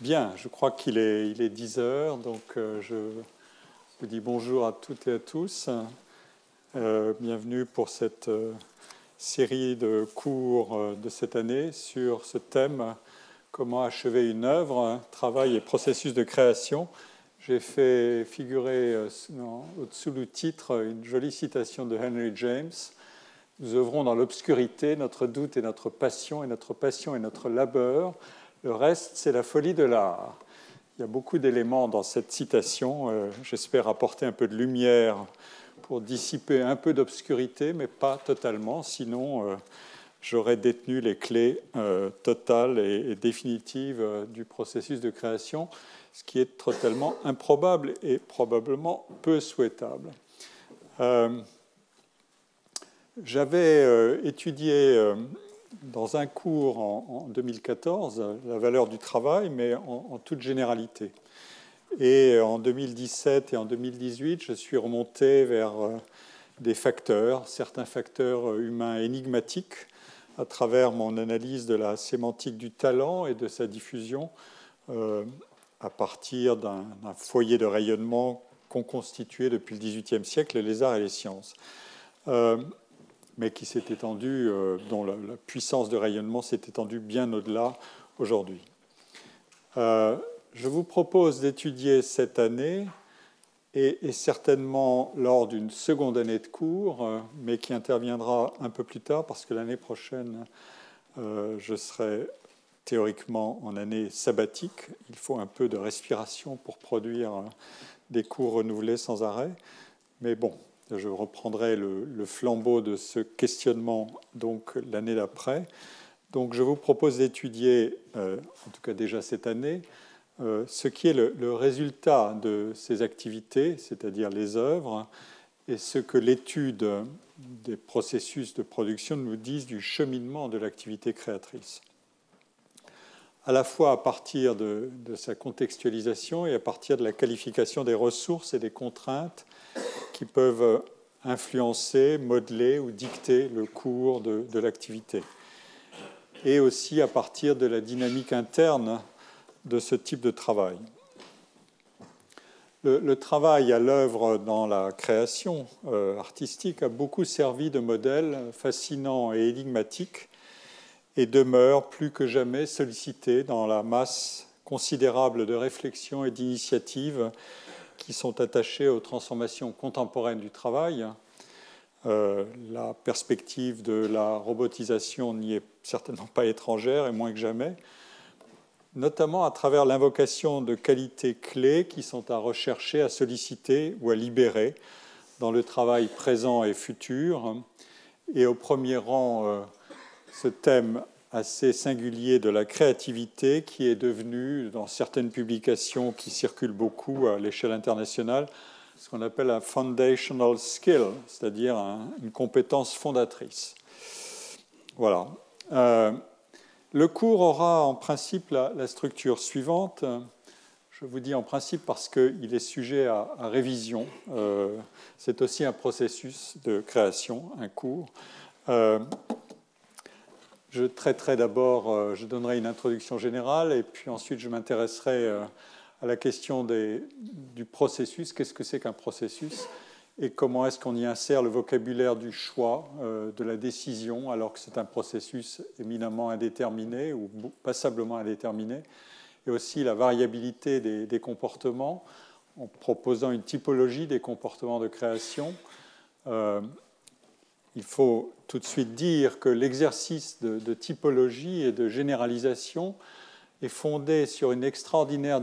Bien, je crois qu'il est, il est 10 heures, donc euh, je vous dis bonjour à toutes et à tous. Euh, bienvenue pour cette euh, série de cours de cette année sur ce thème comment achever une œuvre, travail et processus de création. J'ai fait figurer au-dessous du titre une jolie citation de Henry James. Nous œuvrons dans l'obscurité, notre doute et notre passion, et notre passion et notre labeur le reste, c'est la folie de l'art. Il y a beaucoup d'éléments dans cette citation. Euh, j'espère apporter un peu de lumière pour dissiper un peu d'obscurité, mais pas totalement. Sinon, euh, j'aurais détenu les clés euh, totales et, définitives du processus de création, ce qui est totalement improbable et probablement peu souhaitable. J'avais étudié dans un cours en, 2014 la valeur du travail, mais en, toute généralité. Et en 2017 et en 2018, je suis remonté vers euh, des facteurs, certains facteurs humains énigmatiques, à travers mon analyse de la sémantique du talent et de sa diffusion euh, à partir d'un foyer de rayonnement qu'ont constitué depuis le XVIIIe siècle les arts et les sciences. Euh, mais qui s'est euh, dont la, puissance de rayonnement s'est étendue bien au-delà aujourd'hui. Euh, je vous propose d'étudier cette année, et, certainement lors d'une seconde année de cours, euh, mais qui interviendra un peu plus tard, parce que l'année prochaine, je serai théoriquement en année sabbatique. Il faut un peu de respiration pour produire des cours renouvelés sans arrêt. Mais bon, je reprendrai le, flambeau de ce questionnement donc l'année d'après. Donc je vous propose d'étudier, euh, en tout cas déjà cette année, euh, ce qui est le, résultat de ces activités, c'est-à-dire les œuvres, et ce que l'étude des processus de production nous dit du cheminement de l'activité créatrice. À la fois à partir de, sa contextualisation et à partir de la qualification des ressources et des contraintes qui peuvent influencer, modeler ou dicter le cours de, l'activité. Et aussi à partir de la dynamique interne de ce type de travail. Le, travail à l'œuvre dans la création euh, artistique a beaucoup servi de modèle fascinant et énigmatique et demeure plus que jamais sollicité dans la masse considérable de réflexions et d'initiatives qui sont attachés aux transformations contemporaines du travail. Euh, la perspective de la robotisation n'y est certainement pas étrangère et moins que jamais, notamment à travers l'invocation de qualités clés qui sont à rechercher, à solliciter ou à libérer dans le travail présent et futur. Et au premier rang, euh, ce thème assez singulier de la créativité qui est devenu, dans certaines publications qui circulent beaucoup à l'échelle internationale, ce qu'on appelle un foundational skill, c'est-à-dire une compétence fondatrice. Voilà. Euh, le cours aura en principe la, structure suivante. Je vous dis en principe parce qu'il est sujet à, révision. Euh, c'est aussi un processus de création, un cours. Euh, je traiterai d'abord, euh, je donnerai une introduction générale et puis ensuite je m'intéresserai euh, à la question du processus. Qu'est-ce que c'est qu'un processus et comment est-ce qu'on y insère le vocabulaire du choix, euh, de la décision, alors que c'est un processus éminemment indéterminé ou passablement indéterminé, et aussi la variabilité des, comportements en proposant une typologie des comportements de création il faut tout de suite dire que l'exercice de, typologie et de généralisation est fondé sur une extraordinaire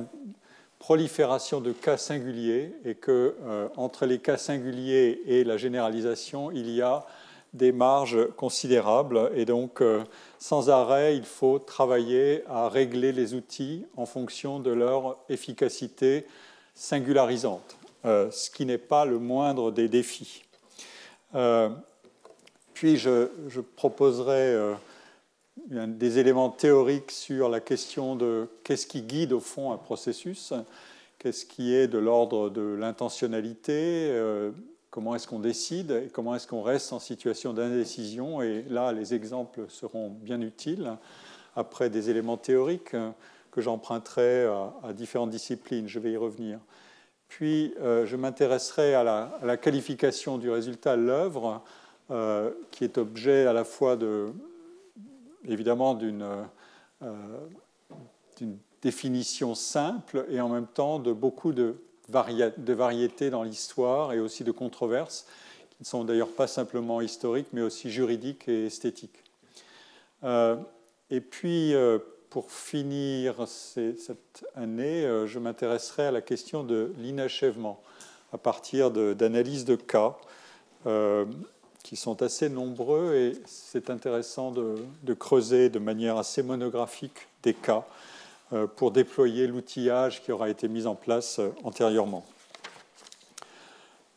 prolifération de cas singuliers et que euh, entre les cas singuliers et la généralisation, il y a des marges considérables et donc euh, sans arrêt, il faut travailler à régler les outils en fonction de leur efficacité singularisante, euh, ce qui n'est pas le moindre des défis. Puis je, proposerai euh, des éléments théoriques sur la question de qu'est-ce qui guide au fond un processus, qu'est-ce qui est de l'ordre de l'intentionnalité, euh, comment est-ce qu'on décide et comment est-ce qu'on reste en situation d'indécision. Et là, les exemples seront bien utiles après des éléments théoriques que j'emprunterai à, différentes disciplines. Je vais y revenir. Puis, je m'intéresserai à la, qualification du résultat, l'œuvre, qui est objet à la fois de, évidemment d'une définition simple et en même temps de beaucoup de, variétés dans l'histoire et aussi de controverses qui ne sont d'ailleurs pas simplement historiques mais aussi juridiques et esthétiques. Euh, et puis, euh, pour finir cette année, euh, je m'intéresserai à la question de l'inachèvement à partir d'analyses de, cas qui sont assez nombreux et c'est intéressant de, creuser de manière assez monographique des cas euh, pour déployer l'outillage qui aura été mis en place euh, antérieurement.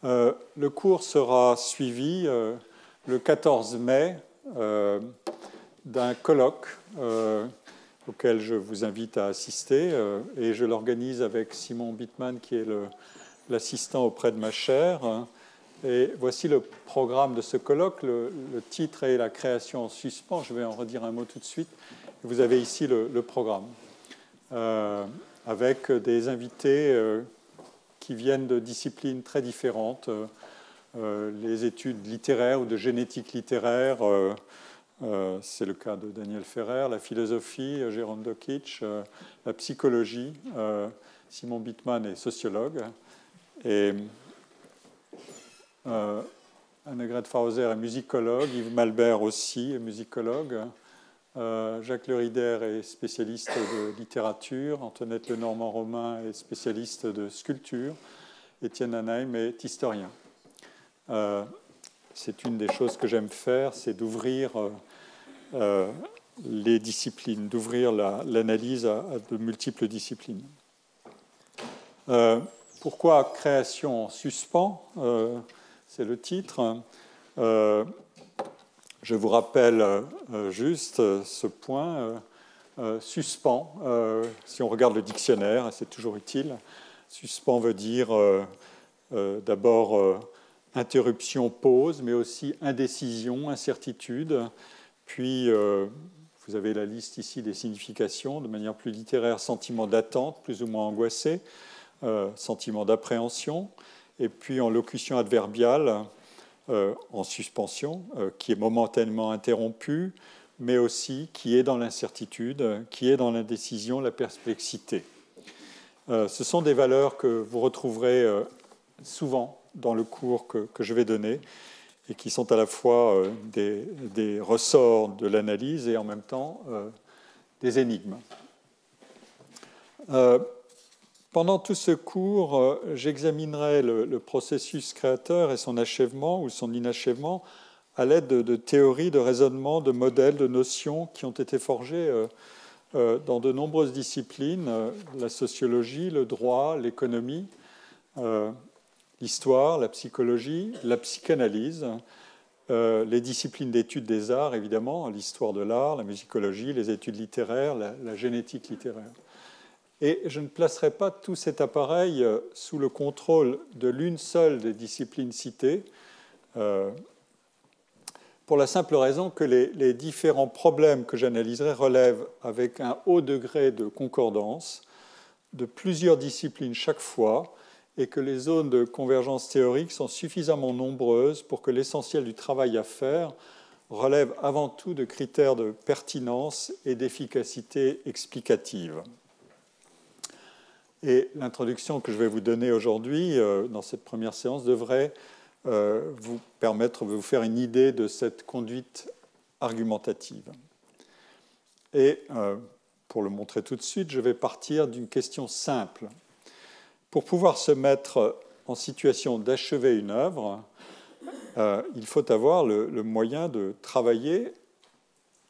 Euh, le cours sera suivi le 14 mai d'un colloque auquel je vous invite à assister et je l'organise avec Simon Bittman qui est l'assistant auprès de ma chaire. Et voici le programme de ce colloque. Le, titre est La création en suspens. Je vais en redire un mot tout de suite. Vous avez ici le programme. Euh, avec des invités euh, qui viennent de disciplines très différentes, euh, les études littéraires ou de génétique littéraire. c'est le cas de Daniel Ferrer, la philosophie, Jérôme Dokic, la psychologie, Simon Bittman est sociologue, Annegret Fauser est musicologue, Yves Malbert aussi est musicologue. Euh, Jacques Lerider est spécialiste de littérature, Antoinette Lenormand-Romain est spécialiste de sculpture, Étienne Anaheim est historien. Euh, c'est une des choses que j'aime faire, c'est d'ouvrir euh, les disciplines, d'ouvrir l'analyse à, de multiples disciplines. pourquoi création en suspens? C'est le titre. Je vous rappelle euh, juste euh, ce point. Euh, suspens, si on regarde le dictionnaire, c'est toujours utile. Suspens veut dire d'abord interruption, pause, mais aussi indécision, incertitude. Puis, vous avez la liste ici des significations, de manière plus littéraire, sentiment d'attente, plus ou moins angoissé, sentiment d'appréhension. Et puis, en locution adverbiale, euh, en suspension, euh, qui est momentanément interrompu, mais aussi qui est dans l'incertitude, qui est dans l'indécision, la perplexité. Euh, ce sont des valeurs que vous retrouverez souvent dans le cours que, je vais donner et qui sont à la fois des ressorts de l'analyse et en même temps des énigmes. Pendant tout ce cours, euh, j'examinerai le, processus créateur et son achèvement ou son inachèvement à l'aide de, théories, de raisonnements, de modèles, de notions qui ont été forgés euh, euh, dans de nombreuses disciplines, la sociologie, le droit, l'économie, l'histoire, la psychologie, la psychanalyse, les disciplines d'études des arts, évidemment, l'histoire de l'art, la musicologie, les études littéraires, la génétique littéraire. Et je ne placerai pas tout cet appareil euh, sous le contrôle de l'une seule des disciplines citées, euh, pour la simple raison que les, différents problèmes que j'analyserai relèvent avec un haut degré de concordance de plusieurs disciplines chaque fois, et que les zones de convergence théorique sont suffisamment nombreuses pour que l'essentiel du travail à faire relève avant tout de critères de pertinence et d'efficacité explicative. Et l'introduction que je vais vous donner aujourd'hui, euh, dans cette première séance, devrait euh, vous permettre de vous faire une idée de cette conduite argumentative. Et euh, pour le montrer tout de suite, je vais partir d'une question simple. Pour pouvoir se mettre en situation d'achever une œuvre, il faut avoir le, le moyen de travailler,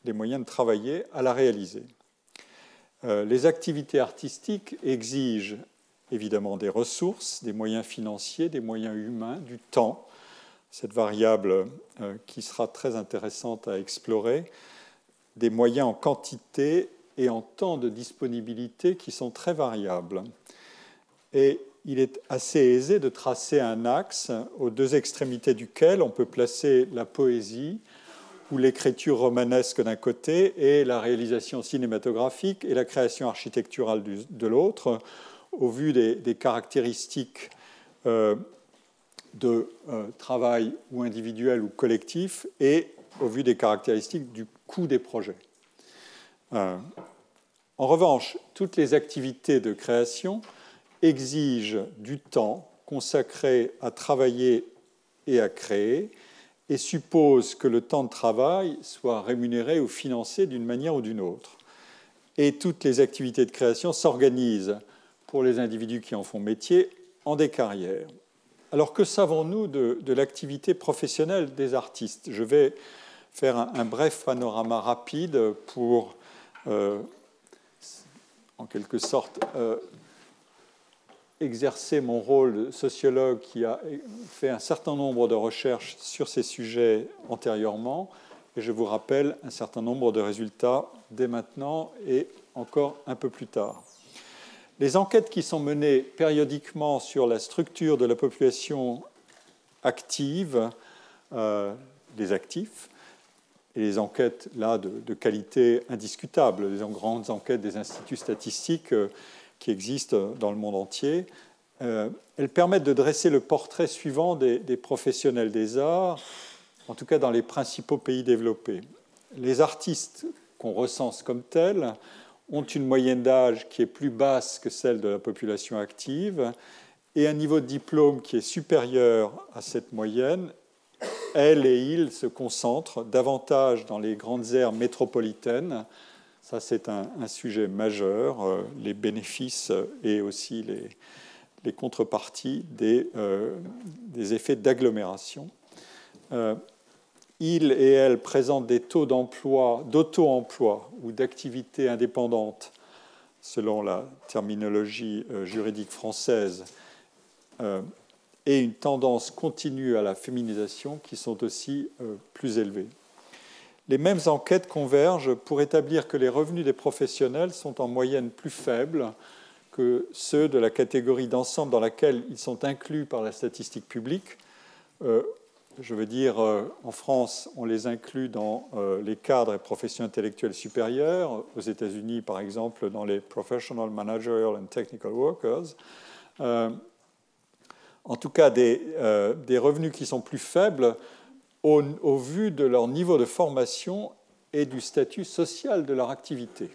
les moyens de travailler à la réaliser. Euh, les activités artistiques exigent évidemment des ressources, des moyens financiers, des moyens humains, du temps, cette variable euh, qui sera très intéressante à explorer, des moyens en quantité et en temps de disponibilité qui sont très variables. Et il est assez aisé de tracer un axe aux deux extrémités duquel on peut placer la poésie ou l'écriture romanesque d'un côté et la réalisation cinématographique et la création architecturale de l'autre, au vu des, caractéristiques euh, de euh, travail ou individuel ou collectif et au vu des caractéristiques du coût des projets. Euh, en revanche, toutes les activités de création exigent du temps consacré à travailler et à créer et supposent que le temps de travail soit rémunéré ou financé d'une manière ou d'une autre. Et toutes les activités de création s'organisent pour les individus qui en font métier en des carrières. Alors que savons-nous de, l'activité professionnelle des artistes? Je vais faire un, bref panorama rapide pour, euh, en quelque sorte, euh, exercer mon rôle de sociologue qui a fait un certain nombre de recherches sur ces sujets antérieurement. Et je vous rappelle un certain nombre de résultats dès maintenant et encore un peu plus tard. Les enquêtes qui sont menées périodiquement sur la structure de la population active, euh, des actifs, et les enquêtes là de, qualité indiscutable, les grandes enquêtes des instituts statistiques euh, qui existent dans le monde entier, euh, elles permettent de dresser le portrait suivant des, des, professionnels des arts, en tout cas dans les principaux pays développés. Les artistes qu'on recense comme tels ont une moyenne d'âge qui est plus basse que celle de la population active et un niveau de diplôme qui est supérieur à cette moyenne. Elles et ils se concentrent davantage dans les grandes aires métropolitaines. Ça, c'est un, sujet majeur, euh, les bénéfices et aussi les, contreparties des, euh, des effets d'agglomération. Euh, ils et elles présentent des taux d'emploi, d'auto-emploi ou d'activité indépendante, selon la terminologie euh, juridique française, et une tendance continue à la féminisation qui sont aussi plus élevées. Les mêmes enquêtes convergent pour établir que les revenus des professionnels sont en moyenne plus faibles que ceux de la catégorie d'ensemble dans laquelle ils sont inclus par la statistique publique, je veux dire, euh, en France, on les inclut dans euh, les cadres et professions intellectuelles supérieures, aux États-Unis, par exemple, dans les Professional, Managerial and Technical Workers. Euh, en tout cas, des, revenus qui sont plus faibles au, vu de leur niveau de formation et du statut social de leur activité.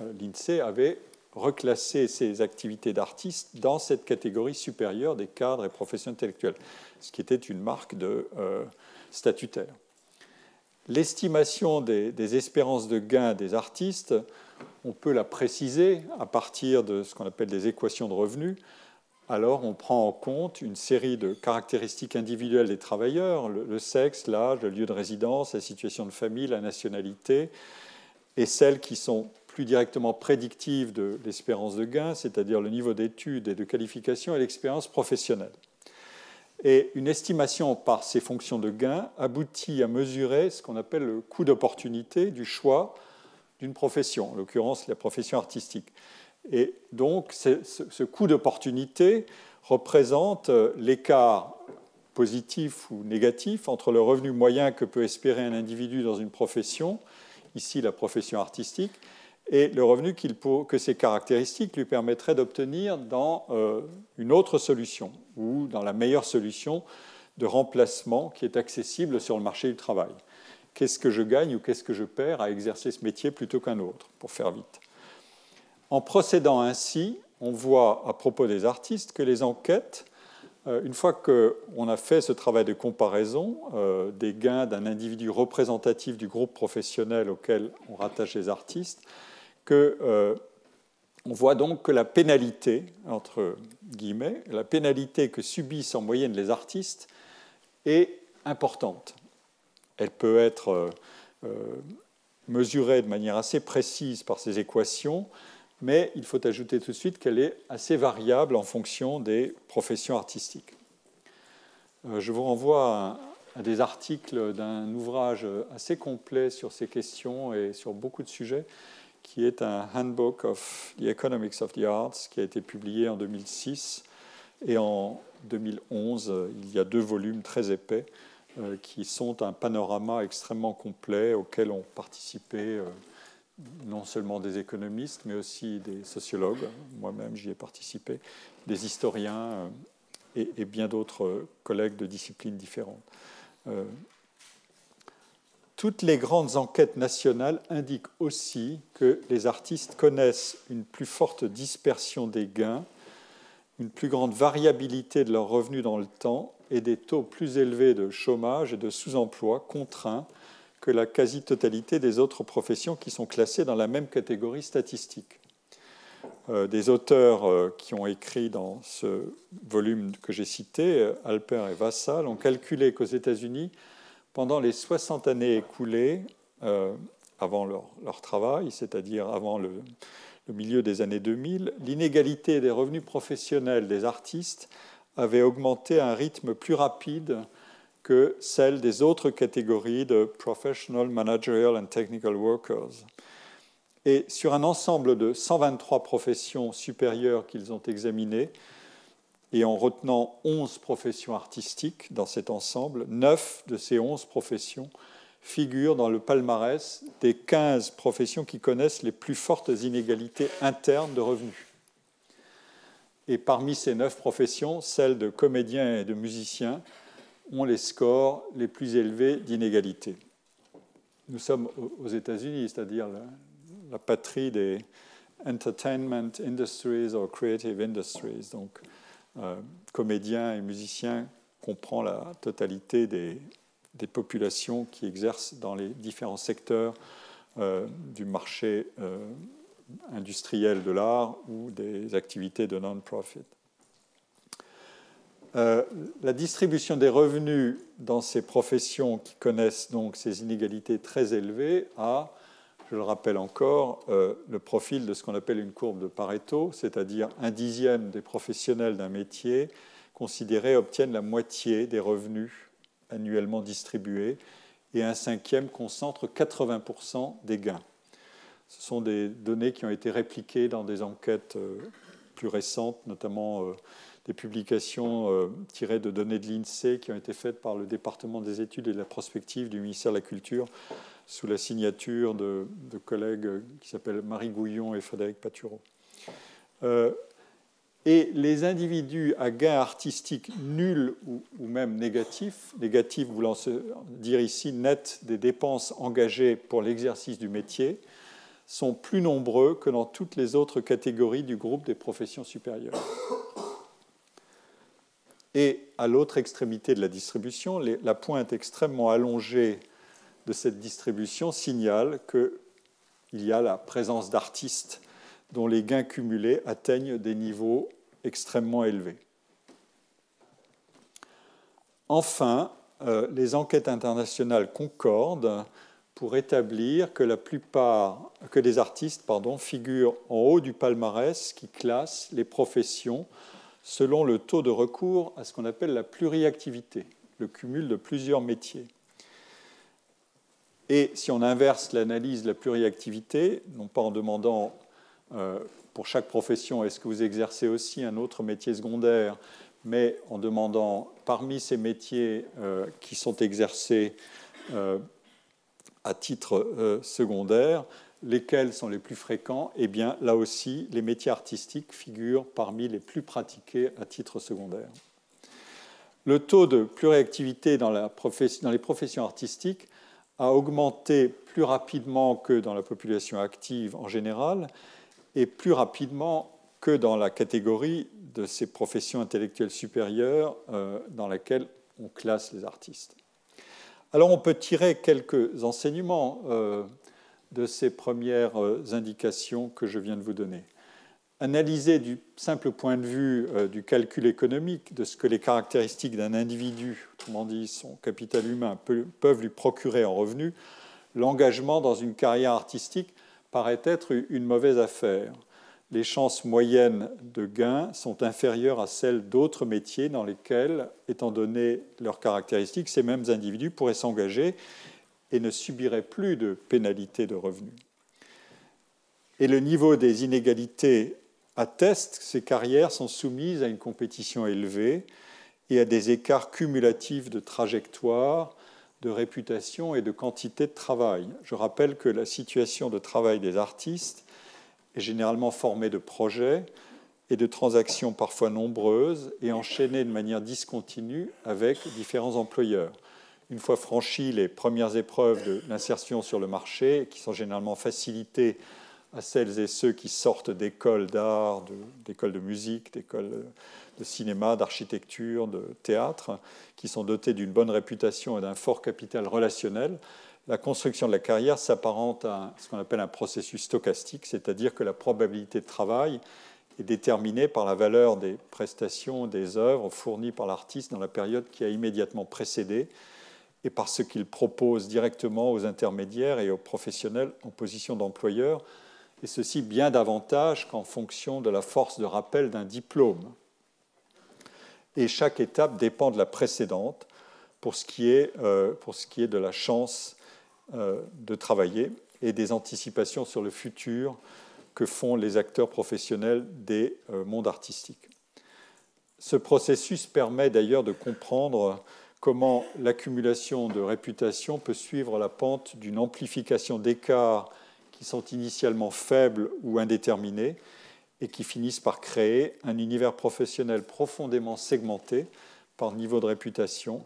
L'INSEE avait reclasser ces activités d'artistes dans cette catégorie supérieure des cadres et professions intellectuelles, ce qui était une marque de euh, statutaire. L'estimation des, espérances de gain des artistes, on peut la préciser à partir de ce qu'on appelle des équations de revenus. Alors on prend en compte une série de caractéristiques individuelles des travailleurs, le sexe, l'âge, le lieu de résidence, la situation de famille, la nationalité, et celles qui sont plus directement prédictive de l'espérance de gain, c'est-à-dire le niveau d'études et de qualification et l'expérience professionnelle. Et une estimation par ces fonctions de gain aboutit à mesurer ce qu'on appelle le coût d'opportunité du choix d'une profession, en l'occurrence la profession artistique. Et donc ce coût d'opportunité représente l'écart positif ou négatif entre le revenu moyen que peut espérer un individu dans une profession, ici la profession artistique, et le revenu que ces caractéristiques lui permettraient d'obtenir dans euh, une autre solution ou dans la meilleure solution de remplacement qui est accessible sur le marché du travail. Qu'est-ce que je gagne ou qu'est-ce que je perds à exercer ce métier plutôt qu'un autre, pour faire vite. En procédant ainsi, on voit à propos des artistes que les enquêtes, euh, une fois qu'on a fait ce travail de comparaison euh, des gains d'un individu représentatif du groupe professionnel auquel on rattache les artistes, que euh, on voit donc que la pénalité, entre guillemets, la pénalité que subissent en moyenne les artistes est importante. Elle peut être mesurée de manière assez précise par ces équations, mais il faut ajouter tout de suite qu'elle est assez variable en fonction des professions artistiques. je vous renvoie à des articles d'un ouvrage assez complet sur ces questions et sur beaucoup de sujets qui est un Handbook of the Economics of the Arts, qui a été publié en 2006. Et en 2011, il y a deux volumes très épais qui sont un panorama extrêmement complet auquel ont participé non seulement des économistes, mais aussi des sociologues, moi-même j'y ai participé, des historiens et, bien d'autres collègues de disciplines différentes. toutes les grandes enquêtes nationales indiquent aussi que les artistes connaissent une plus forte dispersion des gains une plus grande variabilité de leurs revenus dans le temps et des taux plus élevés de chômage et de sous-emploi contraints que la quasi-totalité des autres professions qui sont classées dans la même catégorie statistique. Euh, des auteurs euh, qui ont écrit dans ce volume que j'ai cité, euh, Alper et Vassal, ont calculé qu'aux États-Unis, pendant les 60 années écoulées, avant leur, travail, c'est-à-dire avant le milieu des années 2000, l'inégalité des revenus professionnels des artistes avait augmenté à un rythme plus rapide que celle des autres catégories de professional, managerial and technical workers. Et sur un ensemble de 123 professions supérieures qu'ils ont examinées, et en retenant 11 professions artistiques dans cet ensemble, 9 de ces 11 professions figure dans le palmarès des 15 professions qui connaissent les plus fortes inégalités internes de revenus. Et parmi ces neuf professions, celles de comédiens et de musiciens ont les scores les plus élevés d'inégalité. Nous sommes aux États-Unis, c'est-à-dire la, patrie des entertainment industries ou creative industries. Donc, euh, comédiens et musiciens comprend la totalité des, des populations qui exercent dans les différents secteurs euh, du marché euh, industriel de l'art ou des activités de non-profit. Euh, la distribution des revenus dans ces professions qui connaissent donc ces inégalités très élevées a, je le rappelle encore, le profil de ce qu'on appelle une courbe de Pareto, c'est-à-dire un dixième des professionnels d'un métier considérés obtiennent la moitié des revenus annuellement distribués, et un cinquième concentre 80% des gains. Ce sont des données qui ont été répliquées dans des enquêtes euh, plus récentes, notamment euh, des publications euh, tirées de données de l'INSEE qui ont été faites par le département des études et de la prospective du ministère de la Culture sous la signature de, collègues qui s'appellent Marie Gouillon et Frédéric Patureau. Et les individus à gain artistique nul ou, même négatif, négatif voulant dire ici net des dépenses engagées pour l'exercice du métier, sont plus nombreux que dans toutes les autres catégories du groupe des professions supérieures. Et à l'autre extrémité de la distribution, la pointe extrêmement allongée de cette distribution signale qu'il y a la présence d'artistes dont les gains cumulés atteignent des niveaux extrêmement élevés. Enfin, euh, les enquêtes internationales concordent pour établir que la plupart, que les artistes figurent en haut du palmarès qui classe les professions selon le taux de recours à ce qu'on appelle la pluriactivité, le cumul de plusieurs métiers. Et si on inverse l'analyse de la pluriactivité, non pas en demandant euh, pour chaque profession, est-ce que vous exercez aussi un autre métier secondaire, mais en demandant parmi ces métiers euh, qui sont exercés euh, à titre secondaire, lesquels sont les plus fréquents Eh bien, là aussi, les métiers artistiques figurent parmi les plus pratiqués à titre secondaire. Le taux de pluriactivité dans, les professions artistiques a augmenté plus rapidement que dans la population active en général, et plus rapidement que dans la catégorie de ces professions intellectuelles supérieures euh, dans laquelle on classe les artistes. Alors on peut tirer quelques enseignements euh, de ces premières euh, indications que je viens de vous donner. Analyser du simple point de vue du calcul économique de ce que les caractéristiques d'un individu, autrement dit son capital humain, peuvent lui procurer en revenus, l'engagement dans une carrière artistique paraît être une mauvaise affaire. Les chances moyennes de gain sont inférieures à celles d'autres métiers dans lesquels, étant donné leurs caractéristiques, ces mêmes individus pourraient s'engager et ne subiraient plus de pénalités de revenus. Et le niveau des inégalités atteste que ces carrières sont soumises à une compétition élevée et à des écarts cumulatifs de trajectoire, de réputation et de quantité de travail. Je rappelle que la situation de travail des artistes est généralement formée de projets et de transactions parfois nombreuses et enchaînées de manière discontinue avec différents employeurs. Une fois franchies les premières épreuves de l'insertion sur le marché, qui sont généralement facilitées à celles et ceux qui sortent d'écoles d'art, d'écoles de, musique, d'écoles de cinéma, d'architecture, de théâtre, qui sont dotés d'une bonne réputation et d'un fort capital relationnel, la construction de la carrière s'apparente à ce qu'on appelle un processus stochastique, c'est-à-dire que la probabilité de travail est déterminée par la valeur des prestations, des œuvres fournies par l'artiste dans la période qui a immédiatement précédé et par ce qu'il propose directement aux intermédiaires et aux professionnels en position d'employeur, et ceci bien davantage qu'en fonction de la force de rappel d'un diplôme. Et chaque étape dépend de la précédente pour ce qui est, euh, de la chance euh, de travailler et des anticipations sur le futur que font les acteurs professionnels des euh, mondes artistiques. Ce processus permet d'ailleurs de comprendre comment l'accumulation de réputation peut suivre la pente d'une amplification d'écarts qui sont initialement faibles ou indéterminés et qui finissent par créer un univers professionnel profondément segmenté par niveau de réputation,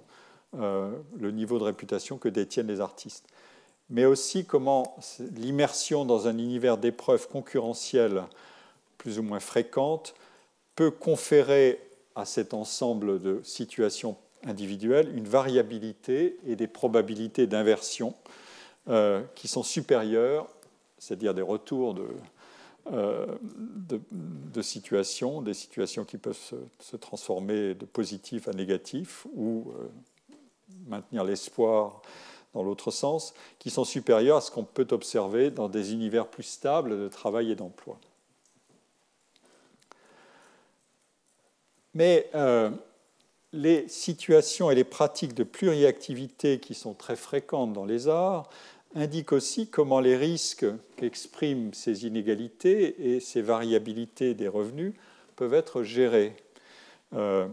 euh, le niveau de réputation que détiennent les artistes. Mais aussi comment l'immersion dans un univers d'épreuves concurrentielles plus ou moins fréquentes peut conférer à cet ensemble de situations individuelle une variabilité et des probabilités d'inversion euh, qui sont supérieures, c'est-à-dire des retours de, euh, situations, des situations qui peuvent se, transformer de positif à négatif ou euh, maintenir l'espoir dans l'autre sens, qui sont supérieures à ce qu'on peut observer dans des univers plus stables de travail et d'emploi. Mais les situations et les pratiques de pluriactivité qui sont très fréquentes dans les arts indiquent aussi comment les risques qu'expriment ces inégalités et ces variabilités des revenus peuvent être gérés. Euh,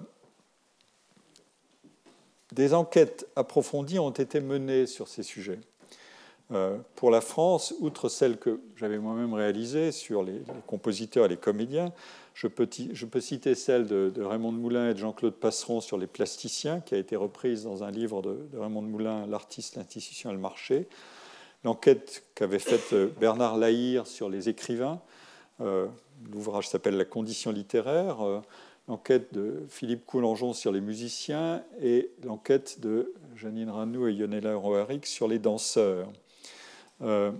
des enquêtes approfondies ont été menées sur ces sujets. Euh, pour la France, outre celles que j'avais moi-même réalisées sur les, compositeurs et les comédiens, je peux, citer celle de, Raymond Moulin et de Jean-Claude Passeron sur les plasticiens, qui a été reprise dans un livre de, Raymond Moulin, L'artiste, l'institution et le marché. L'enquête qu'avait faite euh, Bernard Lahire sur les écrivains, euh, l'ouvrage s'appelle La condition littéraire, l'enquête de Philippe Coulangeon sur les musiciens et l'enquête de Janine Ranou et Yonela Roaric sur les danseurs. Euh,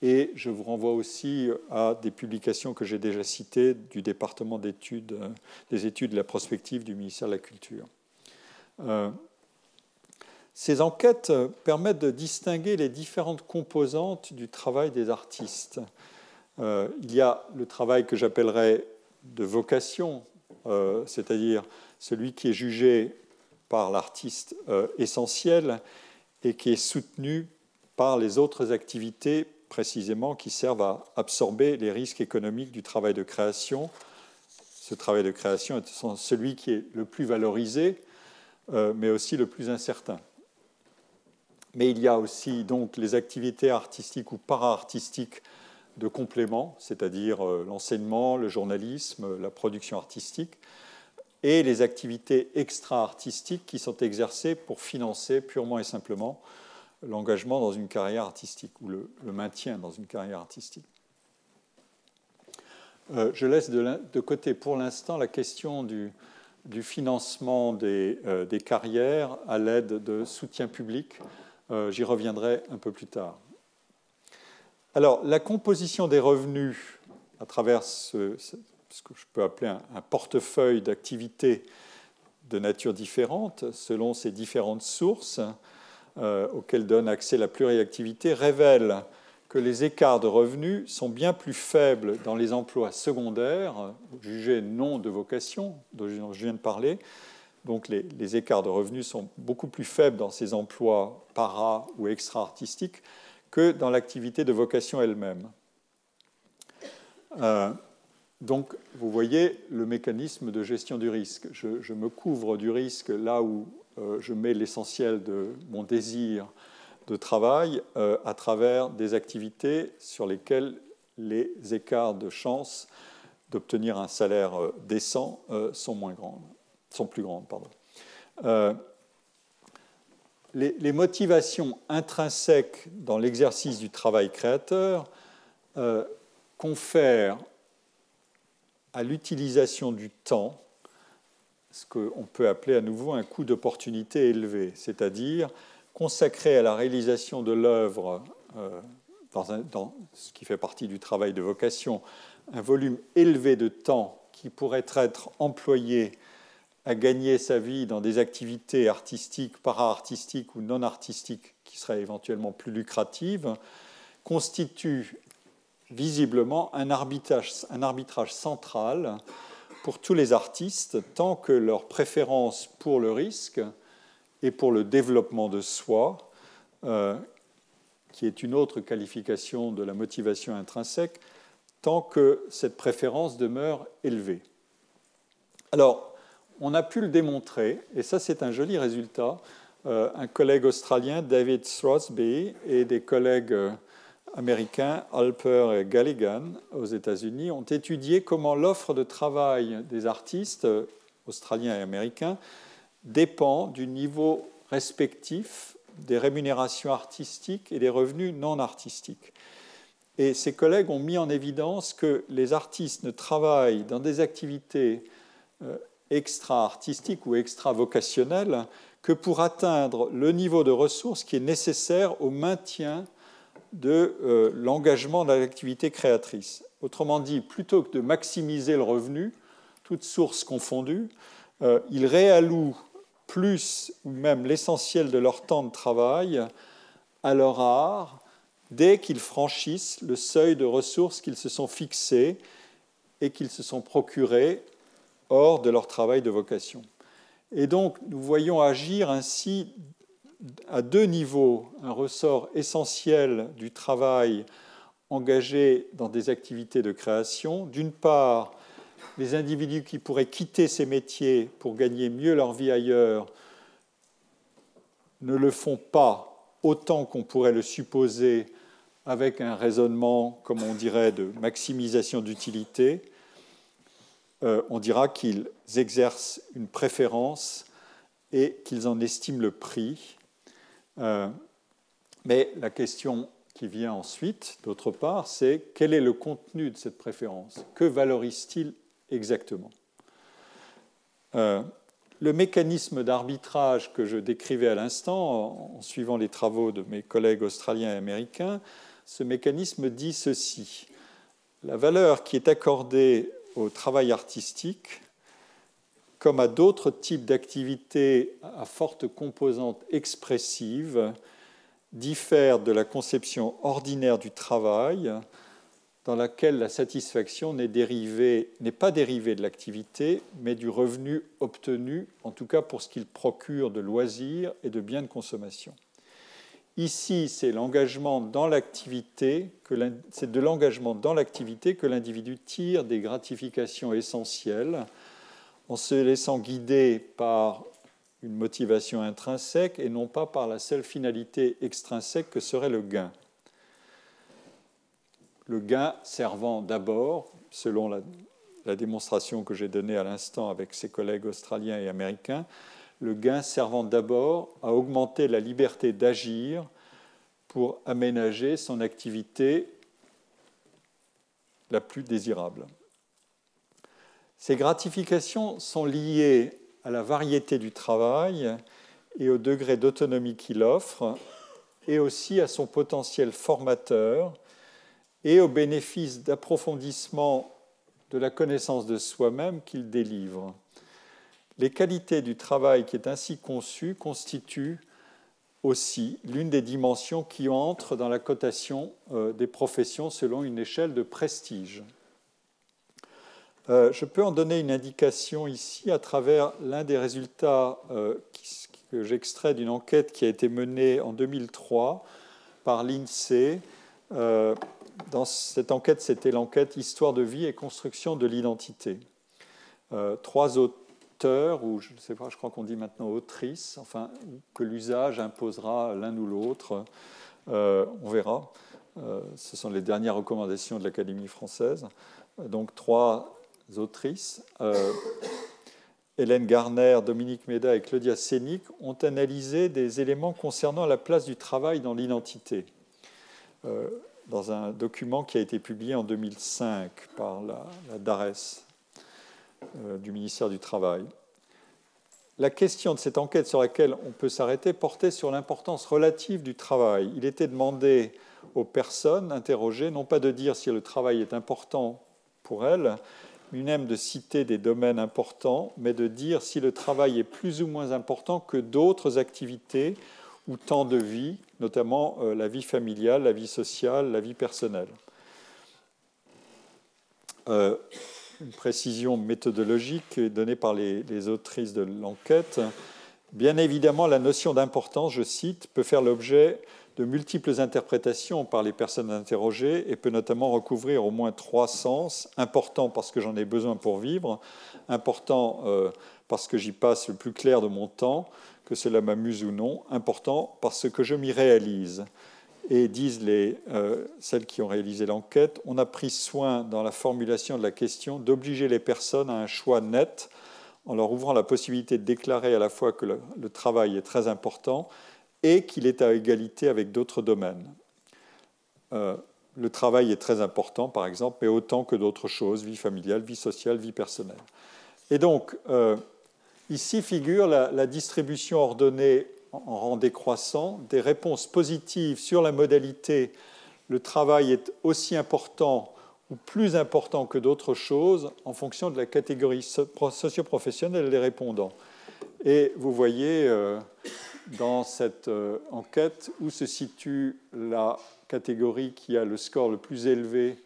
et je vous renvoie aussi à des publications que j'ai déjà citées du département euh, des études de la prospective du ministère de la Culture. Euh, ces enquêtes permettent de distinguer les différentes composantes du travail des artistes. il y a le travail que j'appellerais de vocation, c'est-à-dire celui qui est jugé par l'artiste essentiel et qui est soutenu par les autres activités précisément qui servent à absorber les risques économiques du travail de création. Ce travail de création est celui qui est le plus valorisé, euh, mais aussi le plus incertain. Mais il y a aussi donc les activités artistiques ou para-artistiques de complément, c'est-à-dire euh, l'enseignement, le journalisme, la production artistique, et les activités extra-artistiques qui sont exercées pour financer purement et simplement l'engagement dans une carrière artistique ou le, maintien dans une carrière artistique. Euh, je laisse de, côté pour l'instant la question du, financement euh, des, carrières à l'aide de soutien public. Euh, j'y reviendrai un peu plus tard. Alors, la composition des revenus à travers ce, que je peux appeler un portefeuille d'activités de nature différente, selon ces différentes sources, euh, auquel donne accès la pluriactivité révèle que les écarts de revenus sont bien plus faibles dans les emplois secondaires, jugés non de vocation, dont je viens de parler. Donc les, écarts de revenus sont beaucoup plus faibles dans ces emplois para ou extra-artistiques que dans l'activité de vocation elle-même. Euh, donc, vous voyez le mécanisme de gestion du risque. Je, me couvre du risque là où je mets l'essentiel de mon désir de travail euh, à travers des activités sur lesquelles les écarts de chance d'obtenir un salaire euh, décent sont moins sont plus grandes, pardon. Les, motivations intrinsèques dans l'exercice du travail créateur confèrent à l'utilisation du temps ce qu'on peut appeler à nouveau un coût d'opportunité élevé, c'est-à-dire consacrer à la réalisation de l'œuvre, euh, dans, ce qui fait partie du travail de vocation, un volume élevé de temps qui pourrait être employé à gagner sa vie dans des activités artistiques, para-artistiques ou non artistiques qui seraient éventuellement plus lucratives, constitue visiblement un arbitrage, un arbitrage central pour tous les artistes, tant que leur préférence pour le risque et pour le développement de soi, euh, qui est une autre qualification de la motivation intrinsèque, tant que cette préférence demeure élevée. Alors, on a pu le démontrer, et ça c'est un joli résultat. Euh, un collègue australien, David Strathby, et des collègues euh, américains, Alper et Galligan, aux États-Unis, ont étudié comment l'offre de travail des artistes australiens et américains dépend du niveau respectif des rémunérations artistiques et des revenus non artistiques. Et ces collègues ont mis en évidence que les artistes ne travaillent dans des activités euh, extra-artistiques ou extra-vocationnelles que pour atteindre le niveau de ressources qui est nécessaire au maintien de euh, l'engagement dans l'activité créatrice. Autrement dit, plutôt que de maximiser le revenu, toutes sources confondues, euh, ils réallouent plus ou même l'essentiel de leur temps de travail à leur art dès qu'ils franchissent le seuil de ressources qu'ils se sont fixés et qu'ils se sont procurés hors de leur travail de vocation. Et donc, nous voyons agir ainsi à deux niveaux un ressort essentiel du travail engagé dans des activités de création. D'une part, les individus qui pourraient quitter ces métiers pour gagner mieux leur vie ailleurs ne le font pas autant qu'on pourrait le supposer avec un raisonnement, comme on dirait, de maximisation d'utilité. Euh, on dira qu'ils exercent une préférence et qu'ils en estiment le prix euh, mais la question qui vient ensuite, d'autre part, c'est quel est le contenu de cette préférence? Que valorise-t-il exactement? Euh, Le mécanisme d'arbitrage que je décrivais à l'instant, en suivant les travaux de mes collègues australiens et américains, ce mécanisme dit ceci. La valeur qui est accordée au travail artistique comme à d'autres types d'activités à forte composante expressive, diffèrent de la conception ordinaire du travail, dans laquelle la satisfaction n'est pas dérivée de l'activité, mais du revenu obtenu, en tout cas pour ce qu'il procure de loisirs et de biens de consommation. Ici, c'est l'engagement dans l'activité, c'est de l'engagement dans l'activité que l'individu tire des gratifications essentielles en se laissant guider par une motivation intrinsèque et non pas par la seule finalité extrinsèque que serait le gain. Le gain servant d'abord, selon la, démonstration que j'ai donnée à l'instant avec ses collègues australiens et américains, le gain servant d'abord à augmenter la liberté d'agir pour aménager son activité la plus désirable. Ces gratifications sont liées à la variété du travail et au degré d'autonomie qu'il offre, et aussi à son potentiel formateur et au bénéfice d'approfondissement de la connaissance de soi-même qu'il délivre. Les qualités du travail qui est ainsi conçu constituent aussi l'une des dimensions qui entrent dans la cotation euh, des professions selon une échelle de prestige. Euh, je peux en donner une indication ici à travers l'un des résultats euh, que j'extrais d'une enquête qui a été menée en 2003 par l'INSEE, euh, dans cette enquête, c'était l'enquête Histoire de vie et construction de l'identité. trois auteurs, ou je ne sais pas, je crois qu'on dit maintenant autrices, enfin, que l'usage imposera l'un ou l'autre, on verra. ce sont les dernières recommandations de l'Académie française. Donc trois autrices. Hélène Garner, Dominique Méda et Claudia Sénic ont analysé des éléments concernant la place du travail dans l'identité, euh, dans un document qui a été publié en 2005 par la, DARES euh, du ministère du Travail. La question de cette enquête sur laquelle on peut s'arrêter portait sur l'importance relative du travail. Il était demandé aux personnes interrogées non pas de dire si le travail est important pour elles, aime de citer des domaines importants, mais de dire si le travail est plus ou moins important que d'autres activités ou temps de vie, notamment euh, la vie familiale, la vie sociale, la vie personnelle. Euh, une précision méthodologique donnée par les autrices de l'enquête. Bien évidemment, la notion d'importance, je cite, peut faire l'objet de multiples interprétations par les personnes interrogées et peut notamment recouvrir au moins trois sens. Important parce que j'en ai besoin pour vivre, important euh, parce que j'y passe le plus clair de mon temps, que cela m'amuse ou non, important parce que je m'y réalise. Et disent les, euh, celles qui ont réalisé l'enquête, on a pris soin dans la formulation de la question d'obliger les personnes à un choix net en leur ouvrant la possibilité de déclarer à la fois que le travail est très important et qu'il est à égalité avec d'autres domaines. Euh, le travail est très important, par exemple, mais autant que d'autres choses, vie familiale, vie sociale, vie personnelle. Et donc, euh, ici figure la, distribution ordonnée en rang décroissant des réponses positives sur la modalité le travail est aussi important ou plus important que d'autres choses en fonction de la catégorie socioprofessionnelle des répondants. Et vous voyez, euh, dans cette euh, enquête où se situe la catégorie qui a le score le plus élevé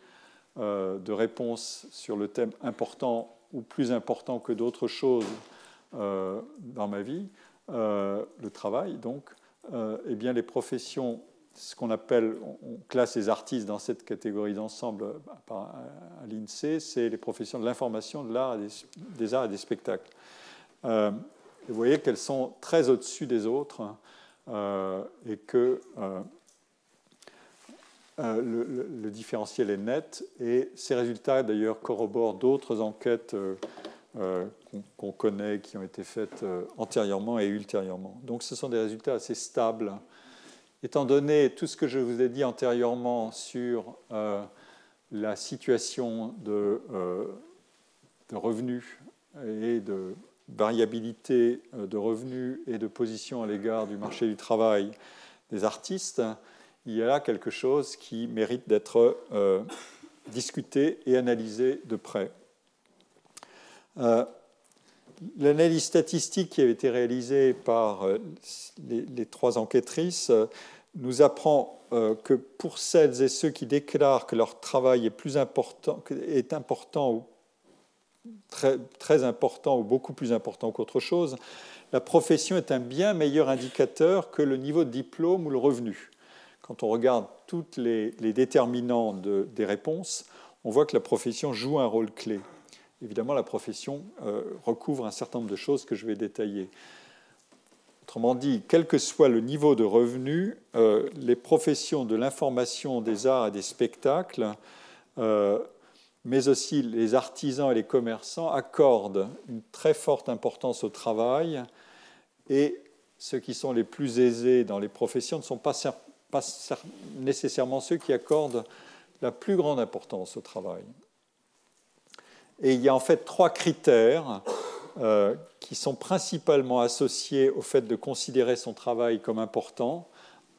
euh, de réponse sur le thème important ou plus important que d'autres choses euh, dans ma vie, le travail. Donc, eh bien les professions, ce qu'on appelle, on classe les artistes dans cette catégorie d'ensemble à l'INSEE, c'est les professions de l'information, de l'art, des, arts et des spectacles vous voyez qu'elles sont très au-dessus des autres euh, et que euh, euh, le, différentiel est net. Et ces résultats, d'ailleurs, corroborent d'autres enquêtes qu'on connaît, qui ont été faites antérieurement et ultérieurement. Donc ce sont des résultats assez stables. Étant donné tout ce que je vous ai dit antérieurement sur la situation de revenus et de variabilité euh, de revenus et de position à l'égard du marché du travail des artistes, il y a là quelque chose qui mérite d'être euh, discuté et analysé de près. Euh, l'analyse statistique qui avait été réalisée par les, trois enquêtrices nous apprend que pour celles et ceux qui déclarent que leur travail est important, est important ou très, important ou beaucoup plus important qu'autre chose, la profession est un bien meilleur indicateur que le niveau de diplôme ou le revenu. Quand on regarde tous les, déterminants des réponses, on voit que la profession joue un rôle clé. Évidemment, la profession euh, recouvre un certain nombre de choses que je vais détailler. Autrement dit, quel que soit le niveau de revenu, euh, les professions de l'information, des arts et des spectacles euh, mais aussi les artisans et les commerçants accordent une très forte importance au travail et ceux qui sont les plus aisés dans les professions ne sont pas, nécessairement ceux qui accordent la plus grande importance au travail. Et il y a en fait trois critères euh, qui sont principalement associés au fait de considérer son travail comme important.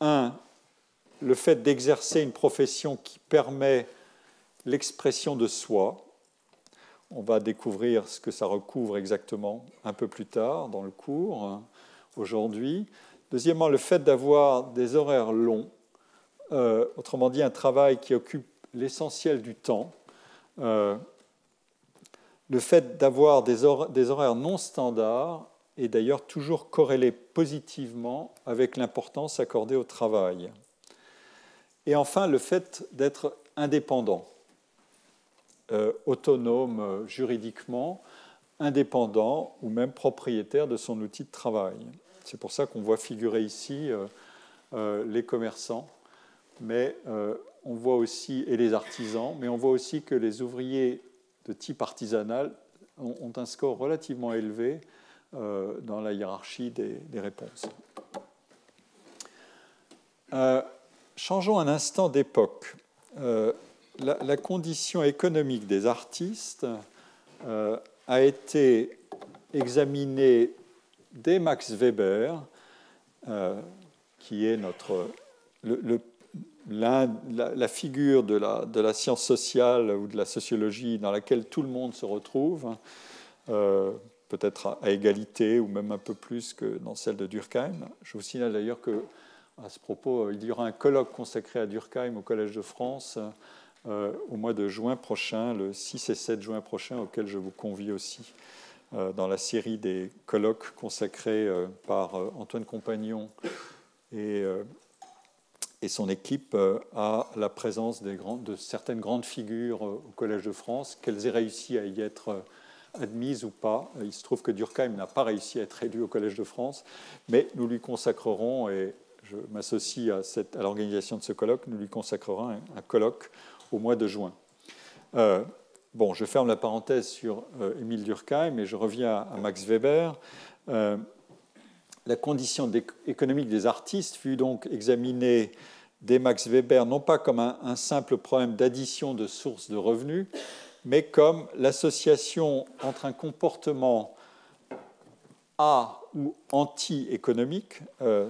Un, le fait d'exercer une profession qui permet l'expression de soi. On va découvrir ce que ça recouvre exactement un peu plus tard dans le cours, hein, aujourd'hui. Deuxièmement, le fait d'avoir des horaires longs, euh, autrement dit un travail qui occupe l'essentiel du temps. Euh, le fait d'avoir des, des, horaires non standards est d'ailleurs toujours corrélé positivement avec l'importance accordée au travail. Et enfin, le fait d'être indépendant, euh, autonome euh, juridiquement, indépendant ou même propriétaire de son outil de travail. C'est pour ça qu'on voit figurer ici les commerçants, mais on voit aussi, et les artisans, mais on voit aussi que les ouvriers de type artisanal ont, un score relativement élevé dans la hiérarchie des, réponses. changeons un instant d'époque la, condition économique des artistes euh, a été examinée dès Max Weber, euh, qui est notre, la, figure de la, science sociale ou de la sociologie dans laquelle tout le monde se retrouve, euh, peut-être à, égalité ou même un peu plus que dans celle de Durkheim. Je vous signale d'ailleurs que à ce propos, il y aura un colloque consacré à Durkheim au Collège de France euh, au mois de juin prochain, le 6 et 7 juin prochain, auquel je vous convie aussi euh, dans la série des colloques consacrés euh, par Antoine Compagnon et, son équipe à la présence de certaines grandes figures au Collège de France, qu'elles aient réussi à y être admises ou pas. Il se trouve que Durkheim n'a pas réussi à être élu au Collège de France, mais nous lui consacrerons, et je m'associe à, l'organisation de ce colloque, nous lui consacrerons un colloque au mois de juin. Euh, bon, je ferme la parenthèse sur euh, Émile Durkheim et je reviens à, Max Weber. Euh, la condition économique des artistes fut donc examinée dès Max Weber non pas comme un, simple problème d'addition de sources de revenus, mais comme l'association entre un comportement a ou anti-économique,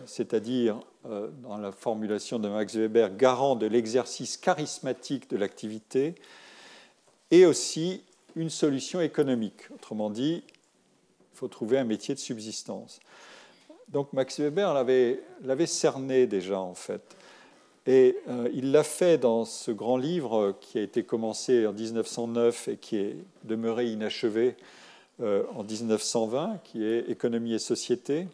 c'est-à-dire euh, dans la formulation de Max Weber, garant de l'exercice charismatique de l'activité, et aussi une solution économique. Autrement dit, il faut trouver un métier de subsistance. Donc Max Weber l'avait cerné déjà, en fait. Et euh, il l'a fait dans ce grand livre qui a été commencé en 1909 et qui est demeuré inachevé euh, en 1920, qui est Économie et société.